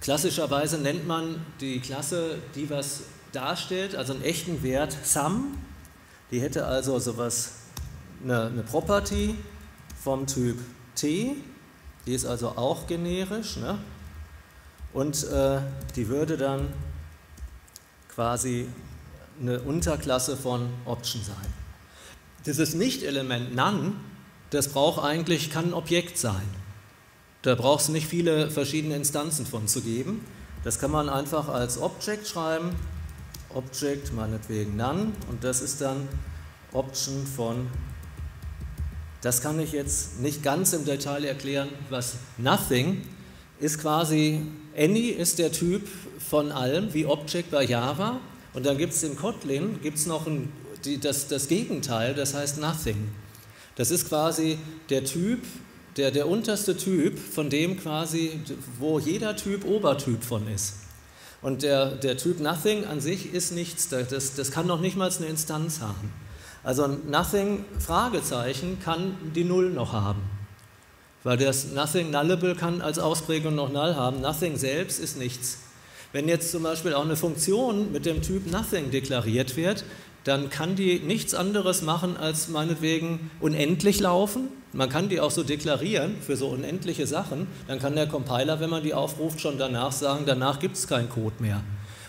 Klassischerweise nennt man die Klasse, die was darstellt, also einen echten Wert Sum. Die hätte also sowas, eine, eine Property vom Typ T, die ist also auch generisch. Ne? Und äh, die würde dann quasi eine Unterklasse von Option sein. Dieses Nicht-Element None, das braucht eigentlich, kann ein Objekt sein. Da braucht es nicht viele verschiedene Instanzen von zu geben. Das kann man einfach als Object schreiben, Object meinetwegen None und das ist dann Option von, das kann ich jetzt nicht ganz im Detail erklären, was Nothing ist quasi Any ist der Typ von allem, wie Object bei Java. Und dann gibt es in Kotlin gibt's noch ein, die, das, das Gegenteil, das heißt Nothing. Das ist quasi der Typ, der, der unterste Typ, von dem quasi, wo jeder Typ Obertyp von ist. Und der, der Typ Nothing an sich ist nichts, das, das kann noch nicht mal eine Instanz haben. Also Nothing, Fragezeichen, kann die Null noch haben. Weil das Nothing Nullable kann als Ausprägung noch Null haben. Nothing selbst ist nichts. Wenn jetzt zum Beispiel auch eine Funktion mit dem Typ Nothing deklariert wird, dann kann die nichts anderes machen als meinetwegen unendlich laufen. Man kann die auch so deklarieren für so unendliche Sachen. Dann kann der Compiler, wenn man die aufruft, schon danach sagen, danach gibt es keinen Code mehr.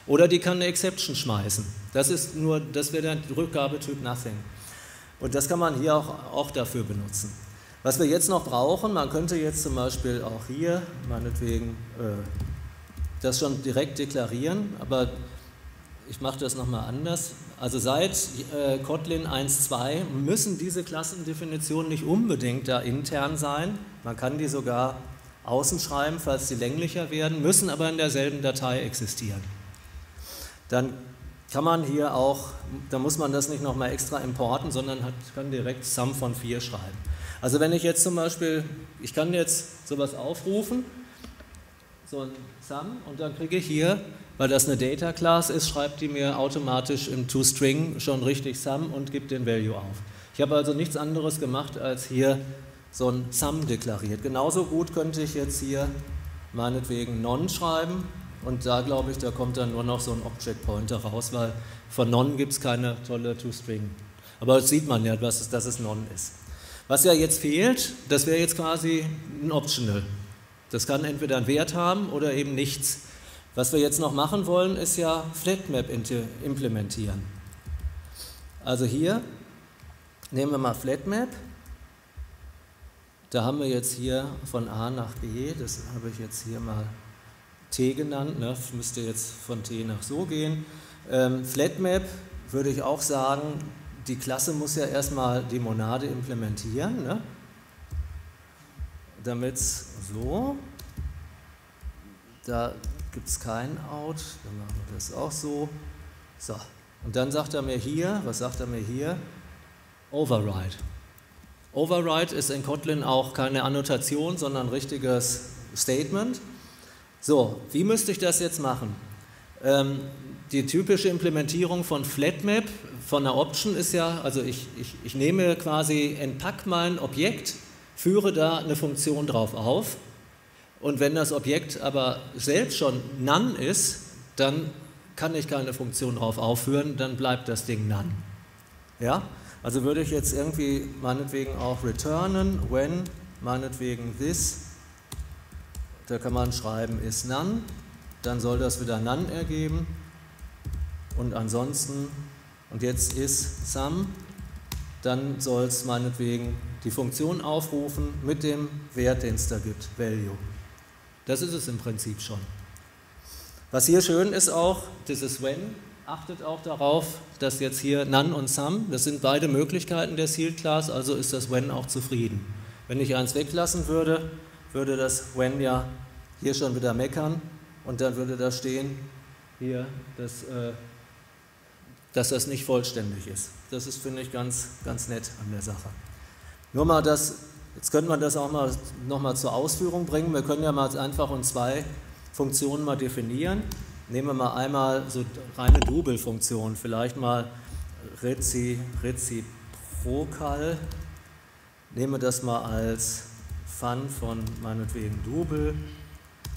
Oder die kann eine Exception schmeißen. Das ist nur, das wäre der Rückgabetyp Nothing. Und das kann man hier auch, auch dafür benutzen. Was wir jetzt noch brauchen, man könnte jetzt zum Beispiel auch hier meinetwegen äh, das schon direkt deklarieren, aber ich mache das nochmal anders. Also seit äh, Kotlin 1.2 müssen diese Klassendefinitionen nicht unbedingt da intern sein. Man kann die sogar außen schreiben, falls sie länglicher werden, müssen aber in derselben Datei existieren. Dann kann man hier auch, da muss man das nicht nochmal extra importen, sondern hat, kann direkt Sum von 4 schreiben. Also wenn ich jetzt zum Beispiel, ich kann jetzt sowas aufrufen, so ein Sum, und dann kriege ich hier, weil das eine Data Class ist, schreibt die mir automatisch im ToString schon richtig Sum und gibt den Value auf. Ich habe also nichts anderes gemacht, als hier so ein Sum deklariert. Genauso gut könnte ich jetzt hier meinetwegen Non schreiben und da glaube ich, da kommt dann nur noch so ein Object Pointer raus, weil von Non gibt es keine tolle ToString. Aber das sieht man ja, dass es, dass es Non ist. Was ja jetzt fehlt, das wäre jetzt quasi ein Optional. Das kann entweder einen Wert haben oder eben nichts. Was wir jetzt noch machen wollen, ist ja FlatMap implementieren. Also hier nehmen wir mal FlatMap. Da haben wir jetzt hier von A nach B, das habe ich jetzt hier mal T genannt, ne? müsste jetzt von T nach so gehen. Ähm, FlatMap würde ich auch sagen, die Klasse muss ja erstmal die Monade implementieren, ne? damit es so, da gibt es kein Out, dann machen wir das auch so. So, und dann sagt er mir hier, was sagt er mir hier? Override. Override ist in Kotlin auch keine Annotation, sondern ein richtiges Statement. So, wie müsste ich das jetzt machen? Ähm, die typische Implementierung von FlatMap von einer Option ist ja, also ich, ich, ich nehme quasi, entpack mein Objekt, führe da eine Funktion drauf auf und wenn das Objekt aber selbst schon none ist, dann kann ich keine Funktion drauf aufführen, dann bleibt das Ding none. Ja? Also würde ich jetzt irgendwie meinetwegen auch returnen, when, meinetwegen this, da kann man schreiben is none, dann soll das wieder none ergeben und ansonsten, und jetzt ist sum, dann soll es meinetwegen die Funktion aufrufen mit dem Wert, den es da gibt, value. Das ist es im Prinzip schon. Was hier schön ist auch, dieses when achtet auch darauf, dass jetzt hier none und sum, das sind beide Möglichkeiten der Sealed Class, also ist das when auch zufrieden. Wenn ich eins weglassen würde, würde das when ja hier schon wieder meckern und dann würde da stehen, hier, dass, äh, dass das nicht vollständig ist. Das ist, finde ich, ganz, ganz nett an der Sache. Nur mal das, jetzt könnte man das auch mal nochmal zur Ausführung bringen. Wir können ja mal einfach und zwei Funktionen mal definieren. Nehmen wir mal einmal so reine Double-Funktionen, vielleicht mal Rezi, Reziprokal. Nehmen wir das mal als Fun von meinetwegen Double.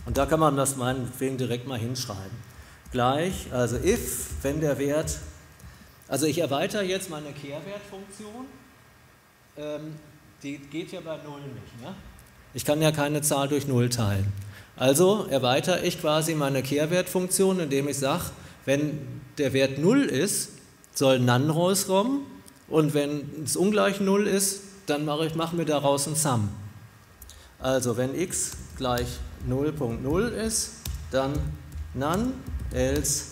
Und da kann man das meinetwegen direkt mal hinschreiben. Gleich, also if, wenn der Wert, also ich erweitere jetzt meine Kehrwertfunktion, ähm, die geht ja bei 0 nicht. Ne? Ich kann ja keine Zahl durch 0 teilen. Also erweitere ich quasi meine Kehrwertfunktion, indem ich sage, wenn der Wert 0 ist, soll None rauskommen und wenn es ungleich 0 ist, dann mache ich mache mir daraus ein Sum. Also wenn x gleich 0.0 ist, dann None, else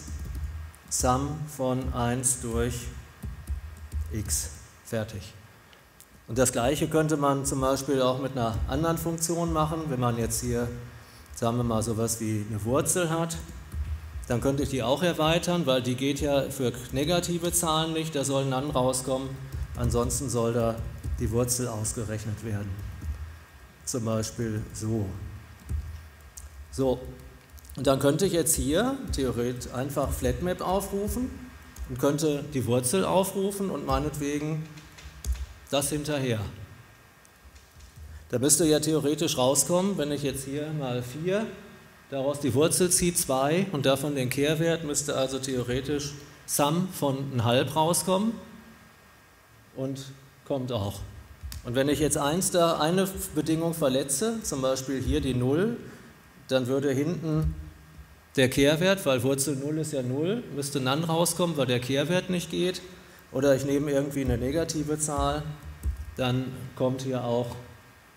Sum von 1 durch x. Fertig. Und das gleiche könnte man zum Beispiel auch mit einer anderen Funktion machen, wenn man jetzt hier sagen wir mal, sowas wie eine Wurzel hat, dann könnte ich die auch erweitern, weil die geht ja für negative Zahlen nicht, da soll None rauskommen, ansonsten soll da die Wurzel ausgerechnet werden. Zum Beispiel so. So, und dann könnte ich jetzt hier theoretisch einfach Flatmap aufrufen und könnte die Wurzel aufrufen und meinetwegen das hinterher. Da müsste ja theoretisch rauskommen, wenn ich jetzt hier mal 4 daraus die Wurzel ziehe, 2 und davon den Kehrwert, müsste also theoretisch Sum von 1,5 rauskommen und kommt auch. Und wenn ich jetzt eins da eine Bedingung verletze, zum Beispiel hier die 0, dann würde hinten der Kehrwert, weil Wurzel 0 ist ja 0, müsste None rauskommen, weil der Kehrwert nicht geht. Oder ich nehme irgendwie eine negative Zahl, dann kommt hier auch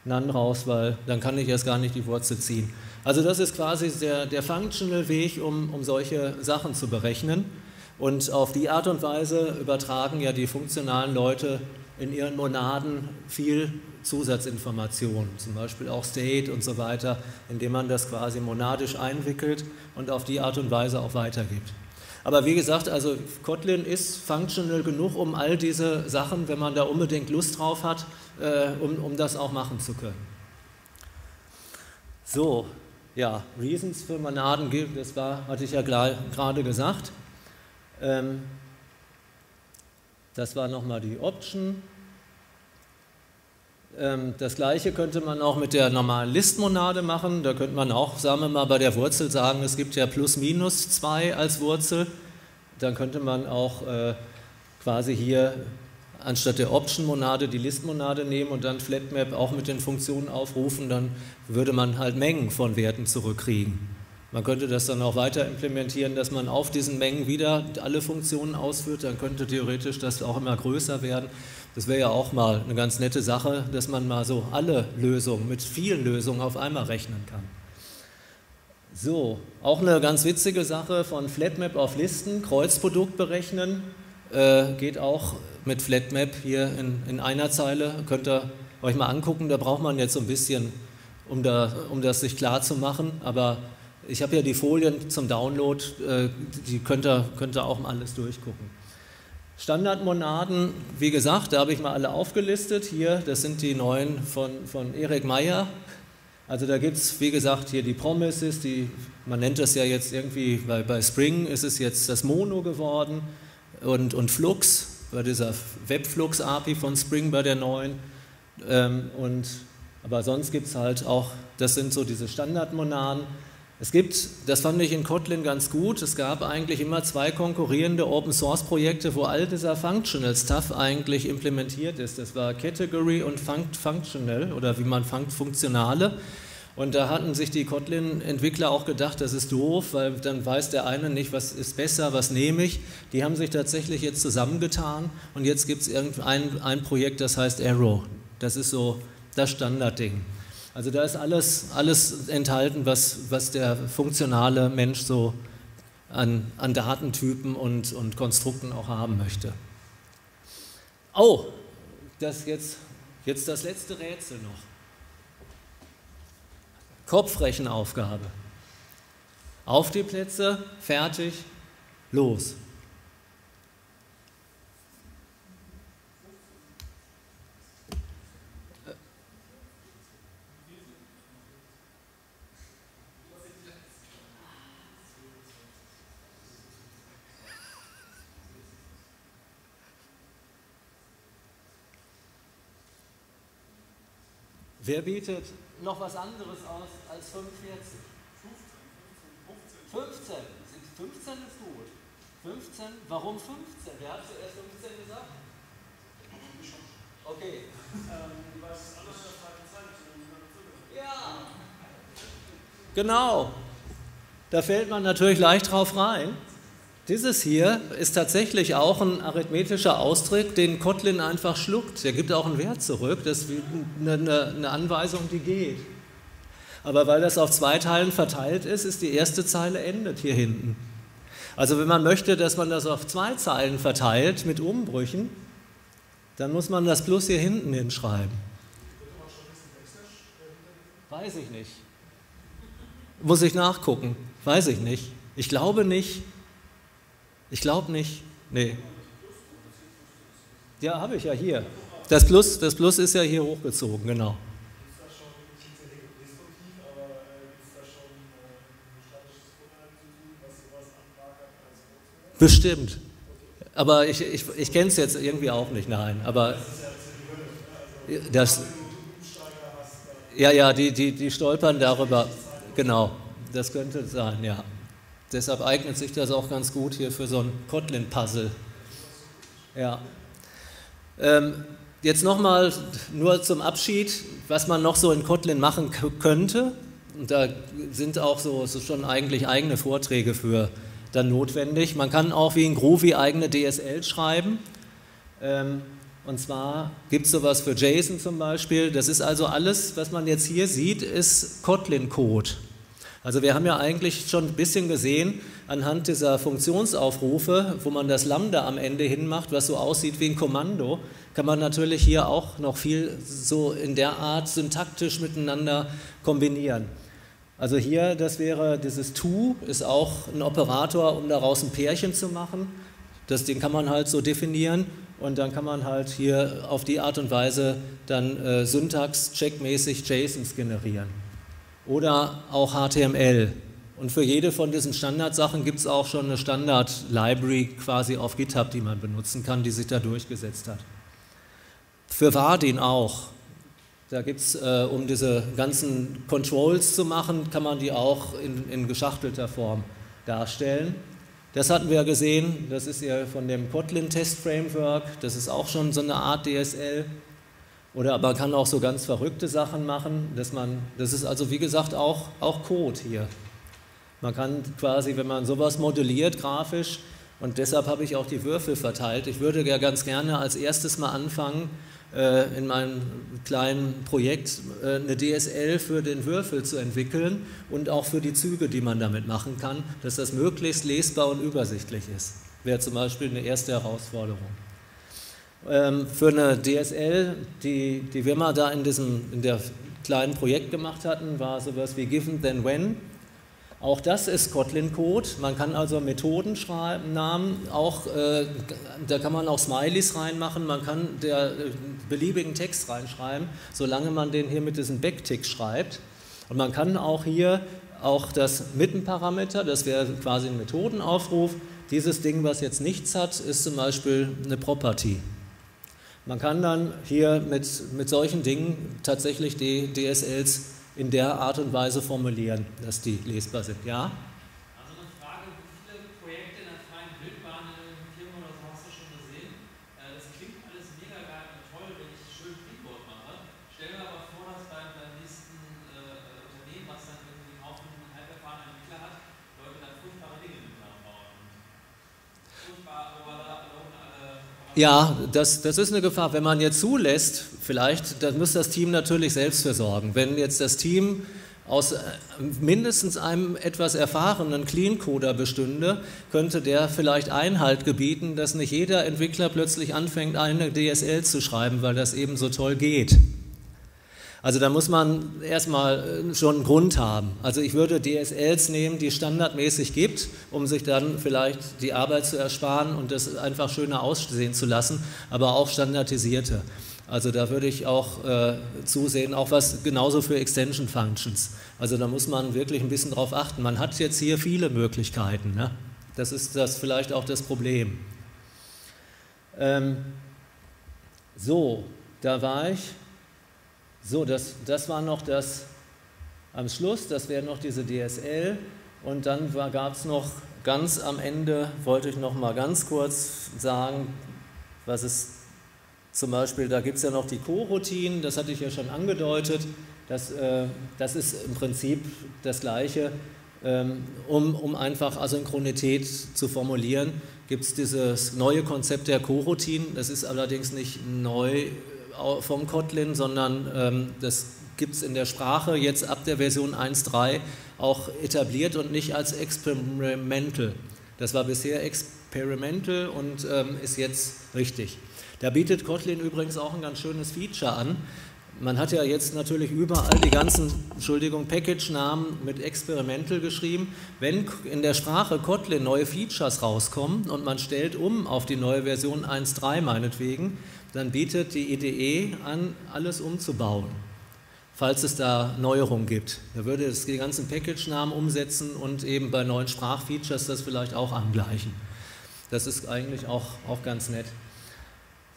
None raus, weil dann kann ich erst gar nicht die Wurzel ziehen. Also das ist quasi der, der functional Weg, um, um solche Sachen zu berechnen. Und auf die Art und Weise übertragen ja die funktionalen Leute in ihren Monaden viel Zusatzinformationen, zum Beispiel auch State und so weiter, indem man das quasi monadisch einwickelt und auf die Art und Weise auch weitergibt. Aber wie gesagt, also Kotlin ist functional genug, um all diese Sachen, wenn man da unbedingt Lust drauf hat, äh, um, um das auch machen zu können. So, ja, Reasons für Monaden gibt, das war, hatte ich ja gerade gesagt. Ähm, das war nochmal die Option. Ähm, das gleiche könnte man auch mit der normalen Listmonade machen. Da könnte man auch, sagen wir mal, bei der Wurzel sagen, es gibt ja plus minus 2 als Wurzel. Dann könnte man auch äh, quasi hier anstatt der Option-Monade die List-Monade nehmen und dann FlatMap auch mit den Funktionen aufrufen, dann würde man halt Mengen von Werten zurückkriegen. Man könnte das dann auch weiter implementieren, dass man auf diesen Mengen wieder alle Funktionen ausführt, dann könnte theoretisch das auch immer größer werden. Das wäre ja auch mal eine ganz nette Sache, dass man mal so alle Lösungen mit vielen Lösungen auf einmal rechnen kann. So, auch eine ganz witzige Sache von FlatMap auf Listen, Kreuzprodukt berechnen, äh, geht auch mit FlatMap hier in, in einer Zeile. Könnt ihr euch mal angucken, da braucht man jetzt so ein bisschen, um, da, um das sich klar zu machen, aber ich habe ja die Folien zum Download, äh, die könnt ihr, könnt ihr auch mal alles durchgucken. Standardmonaden, wie gesagt, da habe ich mal alle aufgelistet. Hier, das sind die neuen von, von Erik Meyer. Also da gibt es, wie gesagt, hier die Promises, die, man nennt das ja jetzt irgendwie, bei, bei Spring ist es jetzt das Mono geworden und, und Flux, bei dieser Webflux-API von Spring bei der neuen. Ähm, und, aber sonst gibt es halt auch, das sind so diese Standardmonaden. Es gibt, das fand ich in Kotlin ganz gut, es gab eigentlich immer zwei konkurrierende Open-Source-Projekte, wo all dieser Functional Stuff eigentlich implementiert ist. Das war Category und Functional oder wie man funkt, Funktionale. Und da hatten sich die Kotlin-Entwickler auch gedacht, das ist doof, weil dann weiß der eine nicht, was ist besser, was nehme ich. Die haben sich tatsächlich jetzt zusammengetan und jetzt gibt es irgendein ein Projekt, das heißt Arrow. Das ist so das Standardding. Also da ist alles, alles enthalten, was, was der funktionale Mensch so an, an Datentypen und, und Konstrukten auch haben möchte. Oh, das jetzt, jetzt das letzte Rätsel noch. Kopfrechenaufgabe. Auf die Plätze, fertig, los. Wer bietet noch was anderes aus als 45? 15. 15 ist gut. 15? Warum 15? Wer hat zuerst 15 gesagt? Okay. Ja. Genau. Da fällt man natürlich leicht drauf rein. Dieses hier ist tatsächlich auch ein arithmetischer Ausdruck, den Kotlin einfach schluckt. Der gibt auch einen Wert zurück. Das ist eine, eine Anweisung, die geht. Aber weil das auf zwei Teilen verteilt ist, ist die erste Zeile endet hier hinten. Also wenn man möchte, dass man das auf zwei Zeilen verteilt mit Umbrüchen, dann muss man das Plus hier hinten hinschreiben. Weiß ich nicht. Muss ich nachgucken. Weiß ich nicht. Ich glaube nicht. Ich glaube nicht. Nee. Ja, habe ich ja hier. Das Plus, das Plus ist ja hier hochgezogen, genau. Bestimmt. Aber ich, ich, ich kenne es jetzt irgendwie auch nicht, nein. Aber das. Ja, ja, die, die, die stolpern darüber. Genau, das könnte sein, ja. Deshalb eignet sich das auch ganz gut hier für so ein Kotlin-Puzzle. Ja. Ähm, jetzt nochmal nur zum Abschied, was man noch so in Kotlin machen könnte. Und da sind auch so, so schon eigentlich eigene Vorträge für dann notwendig. Man kann auch wie in Groovy eigene DSL schreiben. Ähm, und zwar gibt es sowas für JSON zum Beispiel. Das ist also alles, was man jetzt hier sieht, ist Kotlin-Code. Also wir haben ja eigentlich schon ein bisschen gesehen anhand dieser Funktionsaufrufe, wo man das Lambda am Ende hinmacht, was so aussieht wie ein Kommando, kann man natürlich hier auch noch viel so in der Art syntaktisch miteinander kombinieren. Also hier, das wäre dieses to, ist auch ein Operator, um daraus ein Pärchen zu machen. Das, den kann man halt so definieren und dann kann man halt hier auf die Art und Weise dann äh, syntax-checkmäßig JSONs generieren oder auch HTML. Und für jede von diesen Standardsachen gibt es auch schon eine Standard-Library quasi auf GitHub, die man benutzen kann, die sich da durchgesetzt hat. Für Vardin auch. Da gibt es, äh, um diese ganzen Controls zu machen, kann man die auch in, in geschachtelter Form darstellen. Das hatten wir ja gesehen, das ist ja von dem Kotlin Test Framework, das ist auch schon so eine Art DSL. Oder man kann auch so ganz verrückte Sachen machen, dass man, das ist also wie gesagt auch, auch Code hier. Man kann quasi, wenn man sowas modelliert grafisch, und deshalb habe ich auch die Würfel verteilt. Ich würde ja ganz gerne als erstes mal anfangen, äh, in meinem kleinen Projekt äh, eine DSL für den Würfel zu entwickeln und auch für die Züge, die man damit machen kann, dass das möglichst lesbar und übersichtlich ist. Wäre zum Beispiel eine erste Herausforderung. Ähm, für eine DSL, die, die wir mal da in diesem in der kleinen Projekt gemacht hatten, war sowas wie Given Then When. Auch das ist Kotlin-Code. Man kann also Methoden schreiben, Namen, auch, äh, da kann man auch Smileys reinmachen, man kann der äh, beliebigen Text reinschreiben, solange man den hier mit diesem Backtick schreibt. Und man kann auch hier auch das Mittenparameter, das wäre quasi ein Methodenaufruf, dieses Ding, was jetzt nichts hat, ist zum Beispiel eine Property. Man kann dann hier mit, mit solchen Dingen tatsächlich die DSLs in der Art und Weise formulieren, dass die lesbar sind. Ja? Ja, das, das ist eine Gefahr. Wenn man jetzt zulässt, vielleicht, dann muss das Team natürlich selbst versorgen. Wenn jetzt das Team aus äh, mindestens einem etwas erfahrenen Clean-Coder bestünde, könnte der vielleicht Einhalt gebieten, dass nicht jeder Entwickler plötzlich anfängt, eine DSL zu schreiben, weil das eben so toll geht. Also da muss man erstmal äh, schon einen Grund haben. Also ich würde DSLs nehmen, die es standardmäßig gibt, um sich dann vielleicht die Arbeit zu ersparen und das einfach schöner aussehen zu lassen, aber auch standardisierte. Also da würde ich auch äh, zusehen, auch was genauso für Extension Functions. Also da muss man wirklich ein bisschen drauf achten. Man hat jetzt hier viele Möglichkeiten. Ne? Das ist das vielleicht auch das Problem. Ähm, so, da war ich. So, das, das war noch das am Schluss, das wäre noch diese DSL und dann gab es noch ganz am Ende, wollte ich noch mal ganz kurz sagen, was es zum Beispiel, da gibt es ja noch die Co-Routinen, das hatte ich ja schon angedeutet, das, äh, das ist im Prinzip das Gleiche. Ähm, um, um einfach Asynchronität zu formulieren, gibt es dieses neue Konzept der Co-Routinen, das ist allerdings nicht neu vom Kotlin, sondern ähm, das gibt es in der Sprache jetzt ab der Version 1.3 auch etabliert und nicht als experimental. Das war bisher experimental und ähm, ist jetzt richtig. Da bietet Kotlin übrigens auch ein ganz schönes Feature an. Man hat ja jetzt natürlich überall die ganzen, Entschuldigung, Package-Namen mit experimental geschrieben. Wenn in der Sprache Kotlin neue Features rauskommen und man stellt um auf die neue Version 1.3 meinetwegen, dann bietet die IDE an, alles umzubauen, falls es da Neuerungen gibt. Da würde es die ganzen Package-Namen umsetzen und eben bei neuen Sprachfeatures das vielleicht auch angleichen. Das ist eigentlich auch, auch ganz nett.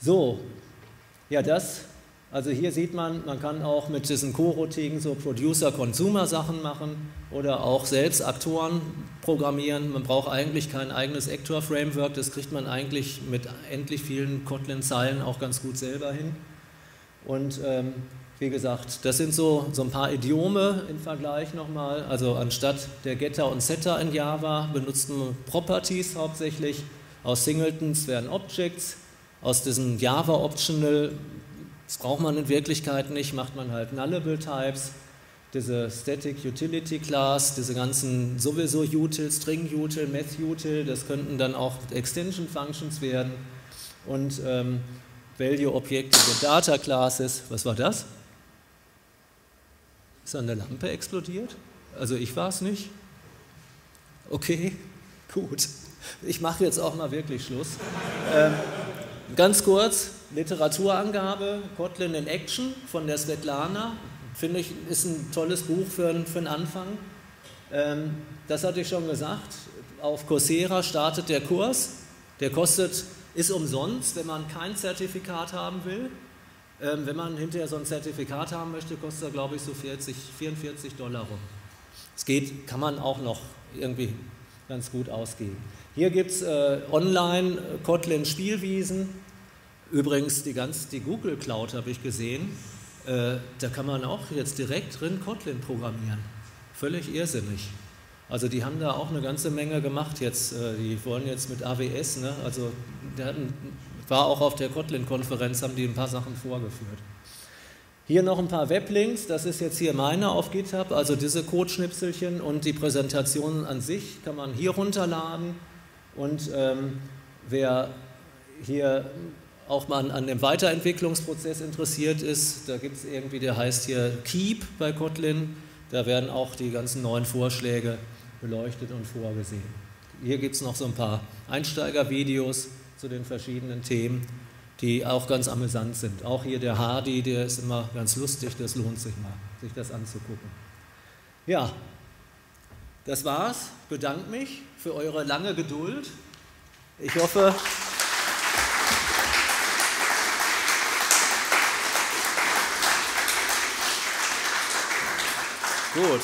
So, ja, das also hier sieht man, man kann auch mit diesen Co-Routinen so Producer-Consumer-Sachen machen oder auch selbst Aktoren programmieren. Man braucht eigentlich kein eigenes Actor-Framework, das kriegt man eigentlich mit endlich vielen Kotlin-Zeilen auch ganz gut selber hin. Und ähm, wie gesagt, das sind so, so ein paar Idiome im Vergleich nochmal. Also anstatt der Getter und Setter in Java benutzen wir Properties hauptsächlich. Aus Singletons werden Objects. Aus diesem Java Optional das braucht man in Wirklichkeit nicht, macht man halt Nullable Types, diese Static Utility Class, diese ganzen sowieso Util, String Util, Math Util, das könnten dann auch Extension Functions werden und ähm, Value Objekte der Data Classes. Was war das? Ist da eine Lampe explodiert? Also ich war es nicht. Okay, gut. Ich mache jetzt auch mal wirklich Schluss. Ähm, ganz kurz, Literaturangabe, Kotlin in Action von der Svetlana. Finde ich, ist ein tolles Buch für, für einen Anfang. Ähm, das hatte ich schon gesagt. Auf Coursera startet der Kurs. Der kostet, ist umsonst, wenn man kein Zertifikat haben will. Ähm, wenn man hinterher so ein Zertifikat haben möchte, kostet er, glaube ich, so 40, 44 Dollar rum. Es geht, kann man auch noch irgendwie ganz gut ausgeben. Hier gibt es äh, online Kotlin Spielwiesen Übrigens, die, ganz, die Google Cloud habe ich gesehen, äh, da kann man auch jetzt direkt drin Kotlin programmieren. Völlig irrsinnig. Also die haben da auch eine ganze Menge gemacht jetzt. Äh, die wollen jetzt mit AWS, ne? also hatten, war auch auf der Kotlin-Konferenz, haben die ein paar Sachen vorgeführt. Hier noch ein paar Weblinks, das ist jetzt hier meine auf GitHub, also diese Codeschnipselchen und die Präsentation an sich kann man hier runterladen. Und ähm, wer hier auch mal an dem Weiterentwicklungsprozess interessiert ist, da gibt es irgendwie, der heißt hier Keep bei Kotlin, da werden auch die ganzen neuen Vorschläge beleuchtet und vorgesehen. Hier gibt es noch so ein paar Einsteigervideos zu den verschiedenen Themen, die auch ganz amüsant sind. Auch hier der Hardy, der ist immer ganz lustig, das lohnt sich mal, sich das anzugucken. Ja, das war's. Bedanke mich für eure lange Geduld. Ich hoffe, Gut.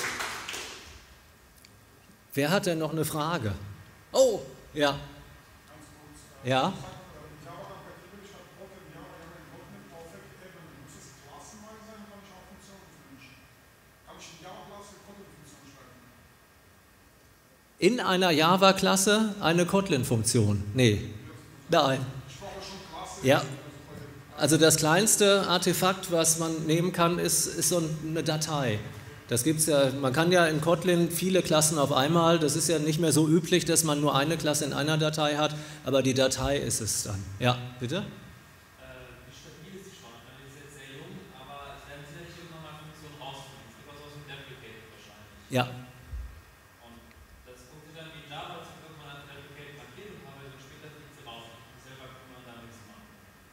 Wer hat denn noch eine Frage? Oh, ja. Ja. In einer Java-Klasse eine Kotlin-Funktion? Nee. Nein. Ja. Also das kleinste Artefakt, was man nehmen kann, ist, ist so eine Datei. Das gibt's ja, man kann ja in Kotlin viele Klassen auf einmal, das ist ja nicht mehr so üblich, dass man nur eine Klasse in einer Datei hat, aber die Datei ist es dann. Ja, bitte? Ja. Und das funktioniert dann wie Java, das wird man als Replicate markiert und aber später fliegt sie raus. Selber kann man da nichts machen.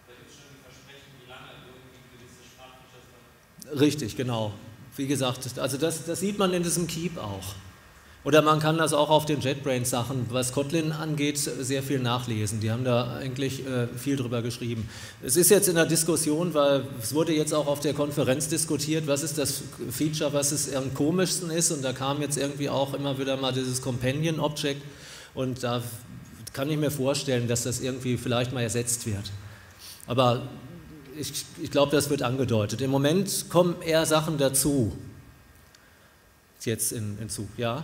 Da gibt es schon die Versprechen, wie lange irgendwie gewisse dann. Richtig, genau. Wie gesagt, also das, das sieht man in diesem Keep auch. Oder man kann das auch auf den JetBrains-Sachen, was Kotlin angeht, sehr viel nachlesen. Die haben da eigentlich äh, viel drüber geschrieben. Es ist jetzt in der Diskussion, weil es wurde jetzt auch auf der Konferenz diskutiert, was ist das Feature, was es am komischsten ist. Und da kam jetzt irgendwie auch immer wieder mal dieses Companion Object. Und da kann ich mir vorstellen, dass das irgendwie vielleicht mal ersetzt wird. Aber ich, ich glaube, das wird angedeutet. Im Moment kommen eher Sachen dazu. Jetzt in, in Zug, ja?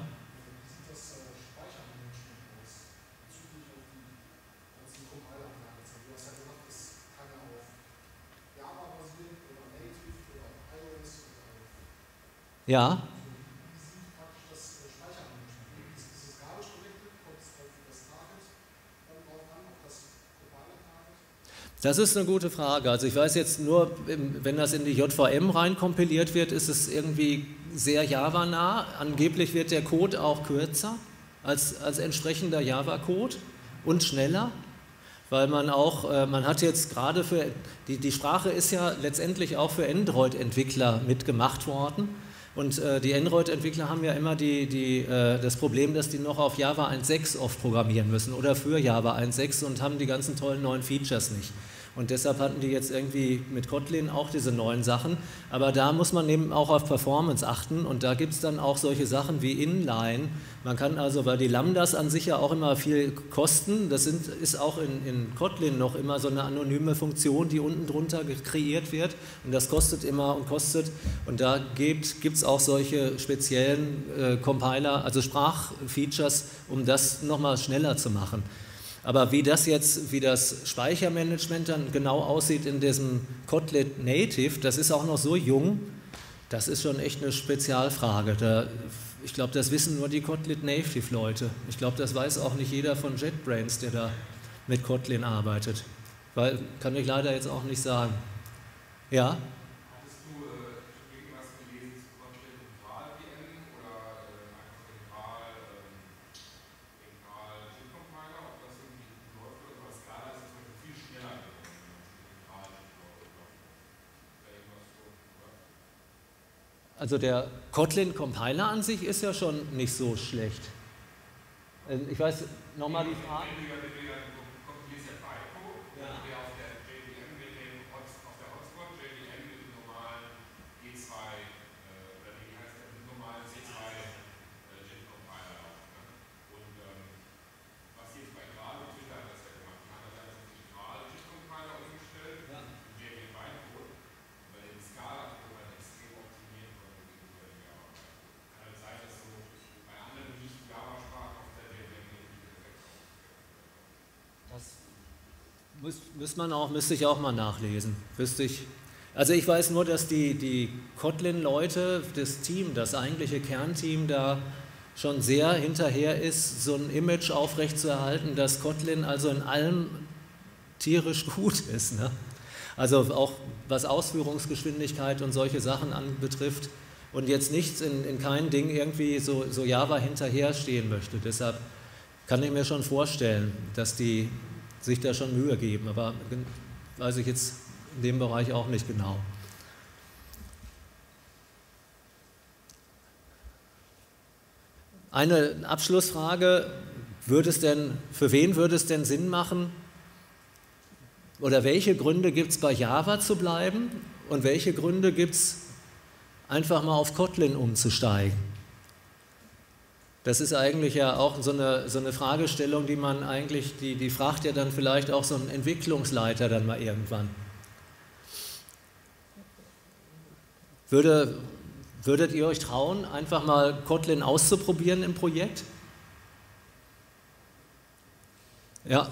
Ja. Das ist eine gute Frage. Also ich weiß jetzt nur, wenn das in die JVM reinkompiliert wird, ist es irgendwie sehr Java-nah. Angeblich wird der Code auch kürzer als, als entsprechender Java-Code und schneller, weil man auch, äh, man hat jetzt gerade für, die, die Sprache ist ja letztendlich auch für Android-Entwickler mitgemacht worden. Und äh, die Android-Entwickler haben ja immer die, die, äh, das Problem, dass die noch auf Java 1.6 oft programmieren müssen oder für Java 1.6 und haben die ganzen tollen neuen Features nicht. Und deshalb hatten die jetzt irgendwie mit Kotlin auch diese neuen Sachen. Aber da muss man eben auch auf Performance achten. Und da gibt es dann auch solche Sachen wie Inline. Man kann also, weil die Lambdas an sich ja auch immer viel kosten, das sind, ist auch in, in Kotlin noch immer so eine anonyme Funktion, die unten drunter kreiert wird. Und das kostet immer und kostet. Und da gibt es auch solche speziellen äh, Compiler, also Sprachfeatures, um das nochmal schneller zu machen. Aber wie das jetzt, wie das Speichermanagement dann genau aussieht in diesem Kotlin Native, das ist auch noch so jung, das ist schon echt eine Spezialfrage. Da, ich glaube, das wissen nur die Kotlin Native Leute. Ich glaube, das weiß auch nicht jeder von JetBrains, der da mit Kotlin arbeitet. Weil, kann ich leider jetzt auch nicht sagen. Ja? Also der Kotlin Compiler an sich ist ja schon nicht so schlecht. Ähm, ich weiß, nochmal die Frage. Müsste man auch, müsste ich auch mal nachlesen. Wüsste ich. Also ich weiß nur, dass die, die Kotlin-Leute, das Team, das eigentliche Kernteam da schon sehr hinterher ist, so ein Image aufrechtzuerhalten, dass Kotlin also in allem tierisch gut ist. Ne? Also auch was Ausführungsgeschwindigkeit und solche Sachen anbetrifft und jetzt nichts in, in kein Ding irgendwie so, so Java hinterher stehen möchte. Deshalb kann ich mir schon vorstellen, dass die sich da schon Mühe geben, aber weiß ich jetzt in dem Bereich auch nicht genau. eine Abschlussfrage, würde es denn, für wen würde es denn Sinn machen, oder welche Gründe gibt es bei Java zu bleiben und welche Gründe gibt es einfach mal auf Kotlin umzusteigen? Das ist eigentlich ja auch so eine, so eine Fragestellung, die man eigentlich, die, die fragt ja dann vielleicht auch so ein Entwicklungsleiter dann mal irgendwann. Würde, würdet ihr euch trauen, einfach mal Kotlin auszuprobieren im Projekt? Ja.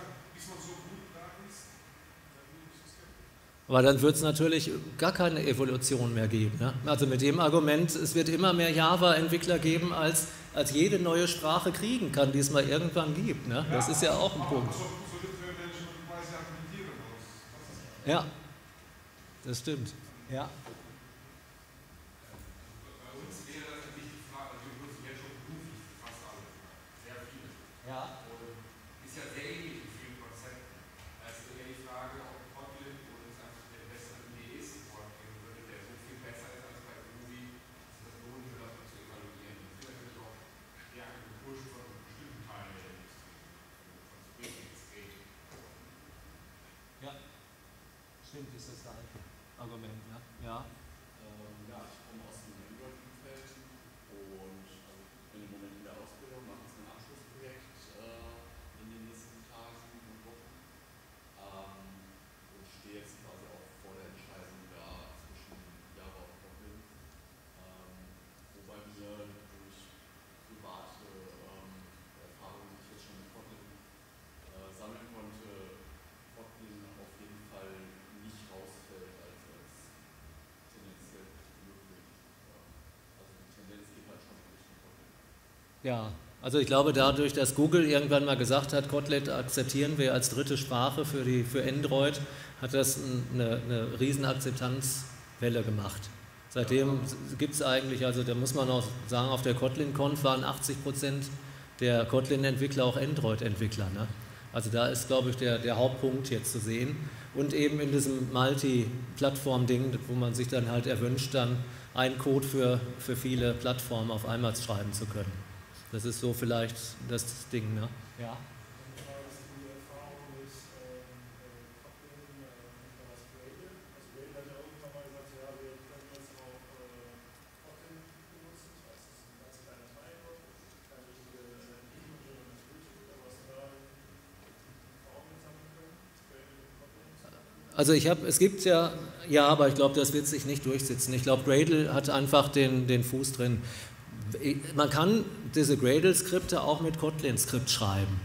Aber dann wird es natürlich gar keine Evolution mehr geben. Ne? Also mit dem Argument, es wird immer mehr Java-Entwickler geben, als, als jede neue Sprache kriegen kann, die es mal irgendwann gibt. Ne? Das ist ja auch ein Punkt. Ja, das stimmt. Ja. Stimmt, ist das dein Argument, ne? Ja. Ähm, ja, ich komme aus dem Android-Umfeld und also ich bin im Moment in der Ausbildung, mache jetzt ein Abschlussprojekt äh, in den nächsten Tagen und Wochen ähm, und stehe jetzt quasi auch vor der Entscheidung da zwischen Java und Kotlin, ähm, wobei mir durch private ähm, Erfahrungen, die ich jetzt schon mit Kotlin äh, sammeln konnte, Kotlin auf jeden Fall nicht rausfällt als, als tendenziell möglich. Also die Tendenz geht halt schon Richtung Kotlin. Ja, also ich glaube dadurch, dass Google irgendwann mal gesagt hat, Kotlin akzeptieren wir als dritte Sprache für, die, für Android, hat das eine, eine riesen Akzeptanzwelle gemacht. Seitdem gibt es eigentlich, also da muss man auch sagen, auf der Kotlin-Conf waren 80 Prozent der Kotlin-Entwickler auch Android-Entwickler. Ne? Also da ist, glaube ich, der, der Hauptpunkt jetzt zu sehen. Und eben in diesem Multi-Plattform-Ding, wo man sich dann halt erwünscht, dann einen Code für, für viele Plattformen auf einmal schreiben zu können. Das ist so vielleicht das Ding, ne? Ja. Also ich habe, es gibt ja, ja, aber ich glaube, das wird sich nicht durchsetzen. Ich glaube, Gradle hat einfach den, den Fuß drin. Man kann diese Gradle-Skripte auch mit Kotlin-Skript schreiben.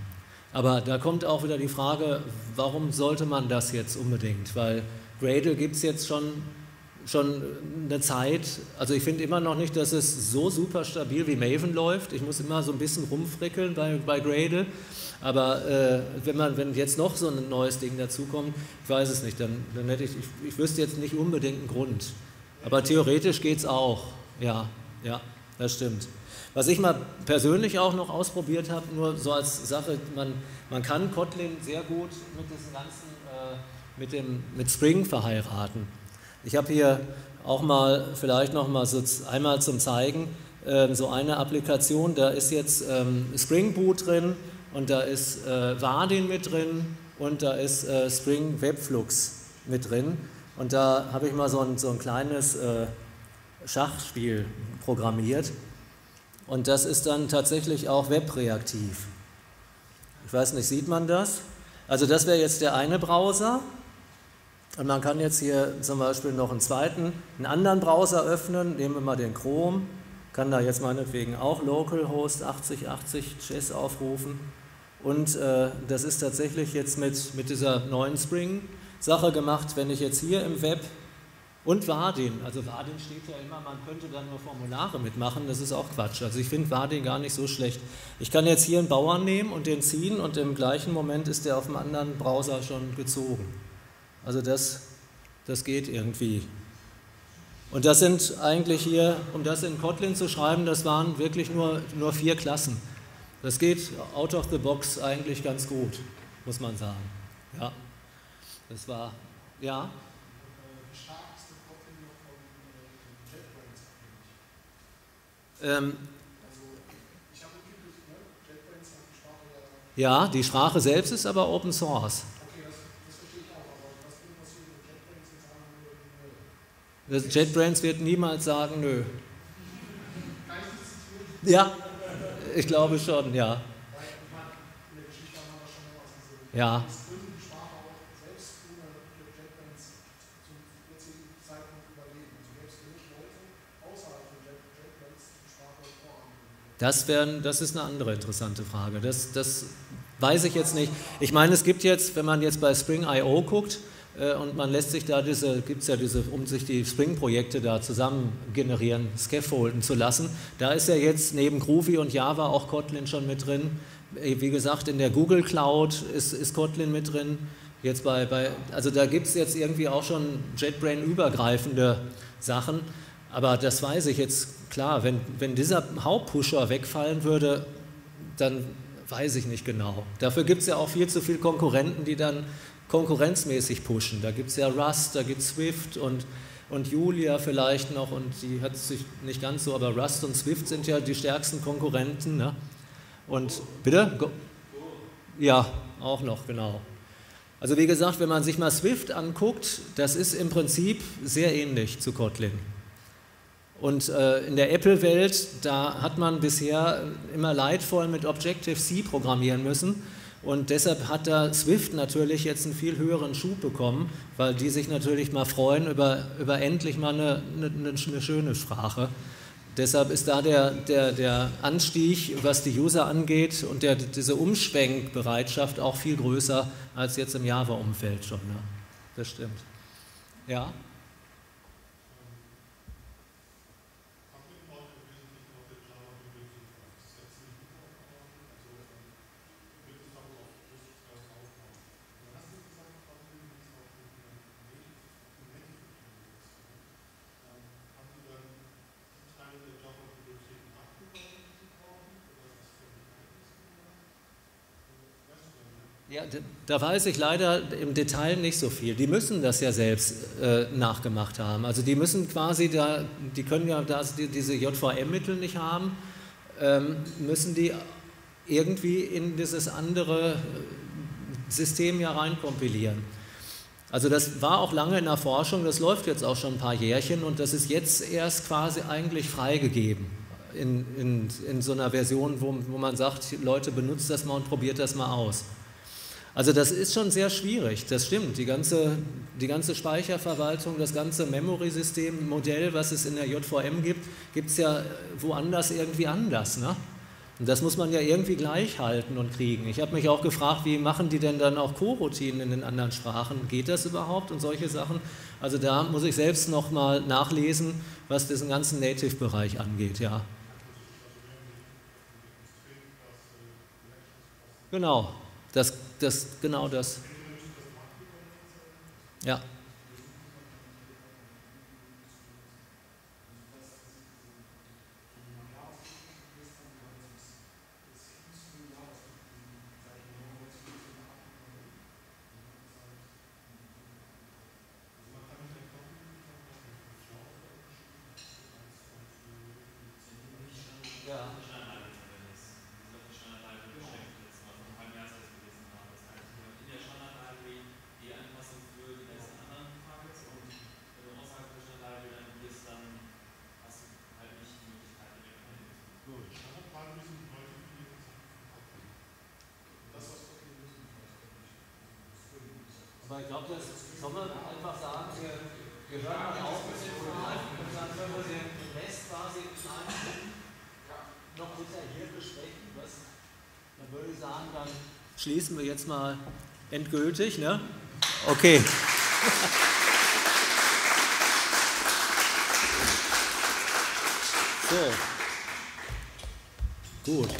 Aber da kommt auch wieder die Frage, warum sollte man das jetzt unbedingt? Weil Gradle gibt es jetzt schon, schon eine Zeit. Also ich finde immer noch nicht, dass es so super stabil wie Maven läuft. Ich muss immer so ein bisschen rumfrickeln bei, bei Gradle. Aber äh, wenn, man, wenn jetzt noch so ein neues Ding dazukommt, ich weiß es nicht, dann, dann hätte ich, ich, ich wüsste jetzt nicht unbedingt einen Grund. Aber theoretisch geht es auch. Ja, ja, das stimmt. Was ich mal persönlich auch noch ausprobiert habe, nur so als Sache, man, man kann Kotlin sehr gut mit diesem ganzen, äh, mit, dem, mit Spring verheiraten. Ich habe hier auch mal, vielleicht noch mal so einmal zum Zeigen, äh, so eine Applikation, da ist jetzt ähm, Spring Boot drin und da ist äh, Vardin mit drin und da ist äh, Spring Webflux mit drin. Und da habe ich mal so ein, so ein kleines äh, Schachspiel programmiert. Und das ist dann tatsächlich auch webreaktiv. Ich weiß nicht, sieht man das? Also das wäre jetzt der eine Browser. Und man kann jetzt hier zum Beispiel noch einen zweiten, einen anderen Browser öffnen. Nehmen wir mal den Chrome. Kann da jetzt meinetwegen auch localhost 8080 Chess aufrufen. Und äh, das ist tatsächlich jetzt mit, mit dieser neuen Spring-Sache gemacht. Wenn ich jetzt hier im Web und Vardin, also Vardin steht ja immer, man könnte dann nur Formulare mitmachen, das ist auch Quatsch. Also ich finde Vardin gar nicht so schlecht. Ich kann jetzt hier einen Bauern nehmen und den ziehen und im gleichen Moment ist der auf dem anderen Browser schon gezogen. Also das, das geht irgendwie. Und das sind eigentlich hier, um das in Kotlin zu schreiben, das waren wirklich nur, nur vier Klassen. Das geht out of the box eigentlich ganz gut, muss man sagen. Ja, das war, ja. Ähm, ja, die Sprache selbst ist aber Open Source. Das JetBrains wird niemals sagen, nö. Ja, ich glaube schon, ja. Ja. Das, wären, das ist eine andere interessante Frage. Das, das weiß ich jetzt nicht. Ich meine, es gibt jetzt, wenn man jetzt bei Spring.io guckt, äh, und man lässt sich da diese, gibt es ja diese, um sich die Spring-Projekte da zusammen generieren, scaffolden zu lassen. Da ist ja jetzt neben Groovy und Java auch Kotlin schon mit drin. Äh, wie gesagt, in der Google Cloud ist, ist Kotlin mit drin. Jetzt bei, bei, also da gibt es jetzt irgendwie auch schon JetBrain-übergreifende Sachen. Aber das weiß ich jetzt klar, wenn, wenn dieser Hauptpusher wegfallen würde, dann weiß ich nicht genau. Dafür gibt es ja auch viel zu viele Konkurrenten, die dann konkurrenzmäßig pushen. Da gibt es ja Rust, da gibt es Swift und, und Julia vielleicht noch und die hat sich nicht ganz so, aber Rust und Swift sind ja die stärksten Konkurrenten. Ne? Und bitte? Go ja, auch noch, genau. Also wie gesagt, wenn man sich mal Swift anguckt, das ist im Prinzip sehr ähnlich zu Kotlin. Und äh, in der Apple-Welt, da hat man bisher immer leidvoll mit Objective-C programmieren müssen. Und deshalb hat da Swift natürlich jetzt einen viel höheren Schub bekommen, weil die sich natürlich mal freuen über, über endlich mal eine, eine, eine schöne Sprache. Deshalb ist da der, der, der Anstieg, was die User angeht und der, diese Umschwenkbereitschaft auch viel größer als jetzt im Java-Umfeld schon. Ne? Das stimmt. Ja? Ja, da weiß ich leider im Detail nicht so viel. Die müssen das ja selbst äh, nachgemacht haben. Also die müssen quasi da, die können ja da die, diese JVM-Mittel nicht haben, ähm, müssen die irgendwie in dieses andere äh, System ja reinkompilieren. Also das war auch lange in der Forschung, das läuft jetzt auch schon ein paar Jährchen und das ist jetzt erst quasi eigentlich freigegeben in, in, in so einer Version, wo, wo man sagt, Leute, benutzt das mal und probiert das mal aus. Also das ist schon sehr schwierig, das stimmt. Die ganze, die ganze Speicherverwaltung, das ganze Memory-System, Modell, was es in der JVM gibt, gibt es ja woanders irgendwie anders. Ne? Und das muss man ja irgendwie gleich halten und kriegen. Ich habe mich auch gefragt, wie machen die denn dann auch Co-Routinen in den anderen Sprachen? Geht das überhaupt und solche Sachen? Also da muss ich selbst nochmal nachlesen, was diesen ganzen Native-Bereich angeht, ja. Genau, das, das, genau das. Ja. Aber ich glaube, das soll man einfach sagen, wir, wir hören mal auf mit dem Mal und dann können wir den Rest quasi in kleinen Schritten noch detailliert besprechen. Was, dann würde ich sagen, dann schließen wir jetzt mal endgültig. Ne? Okay. So. Gut.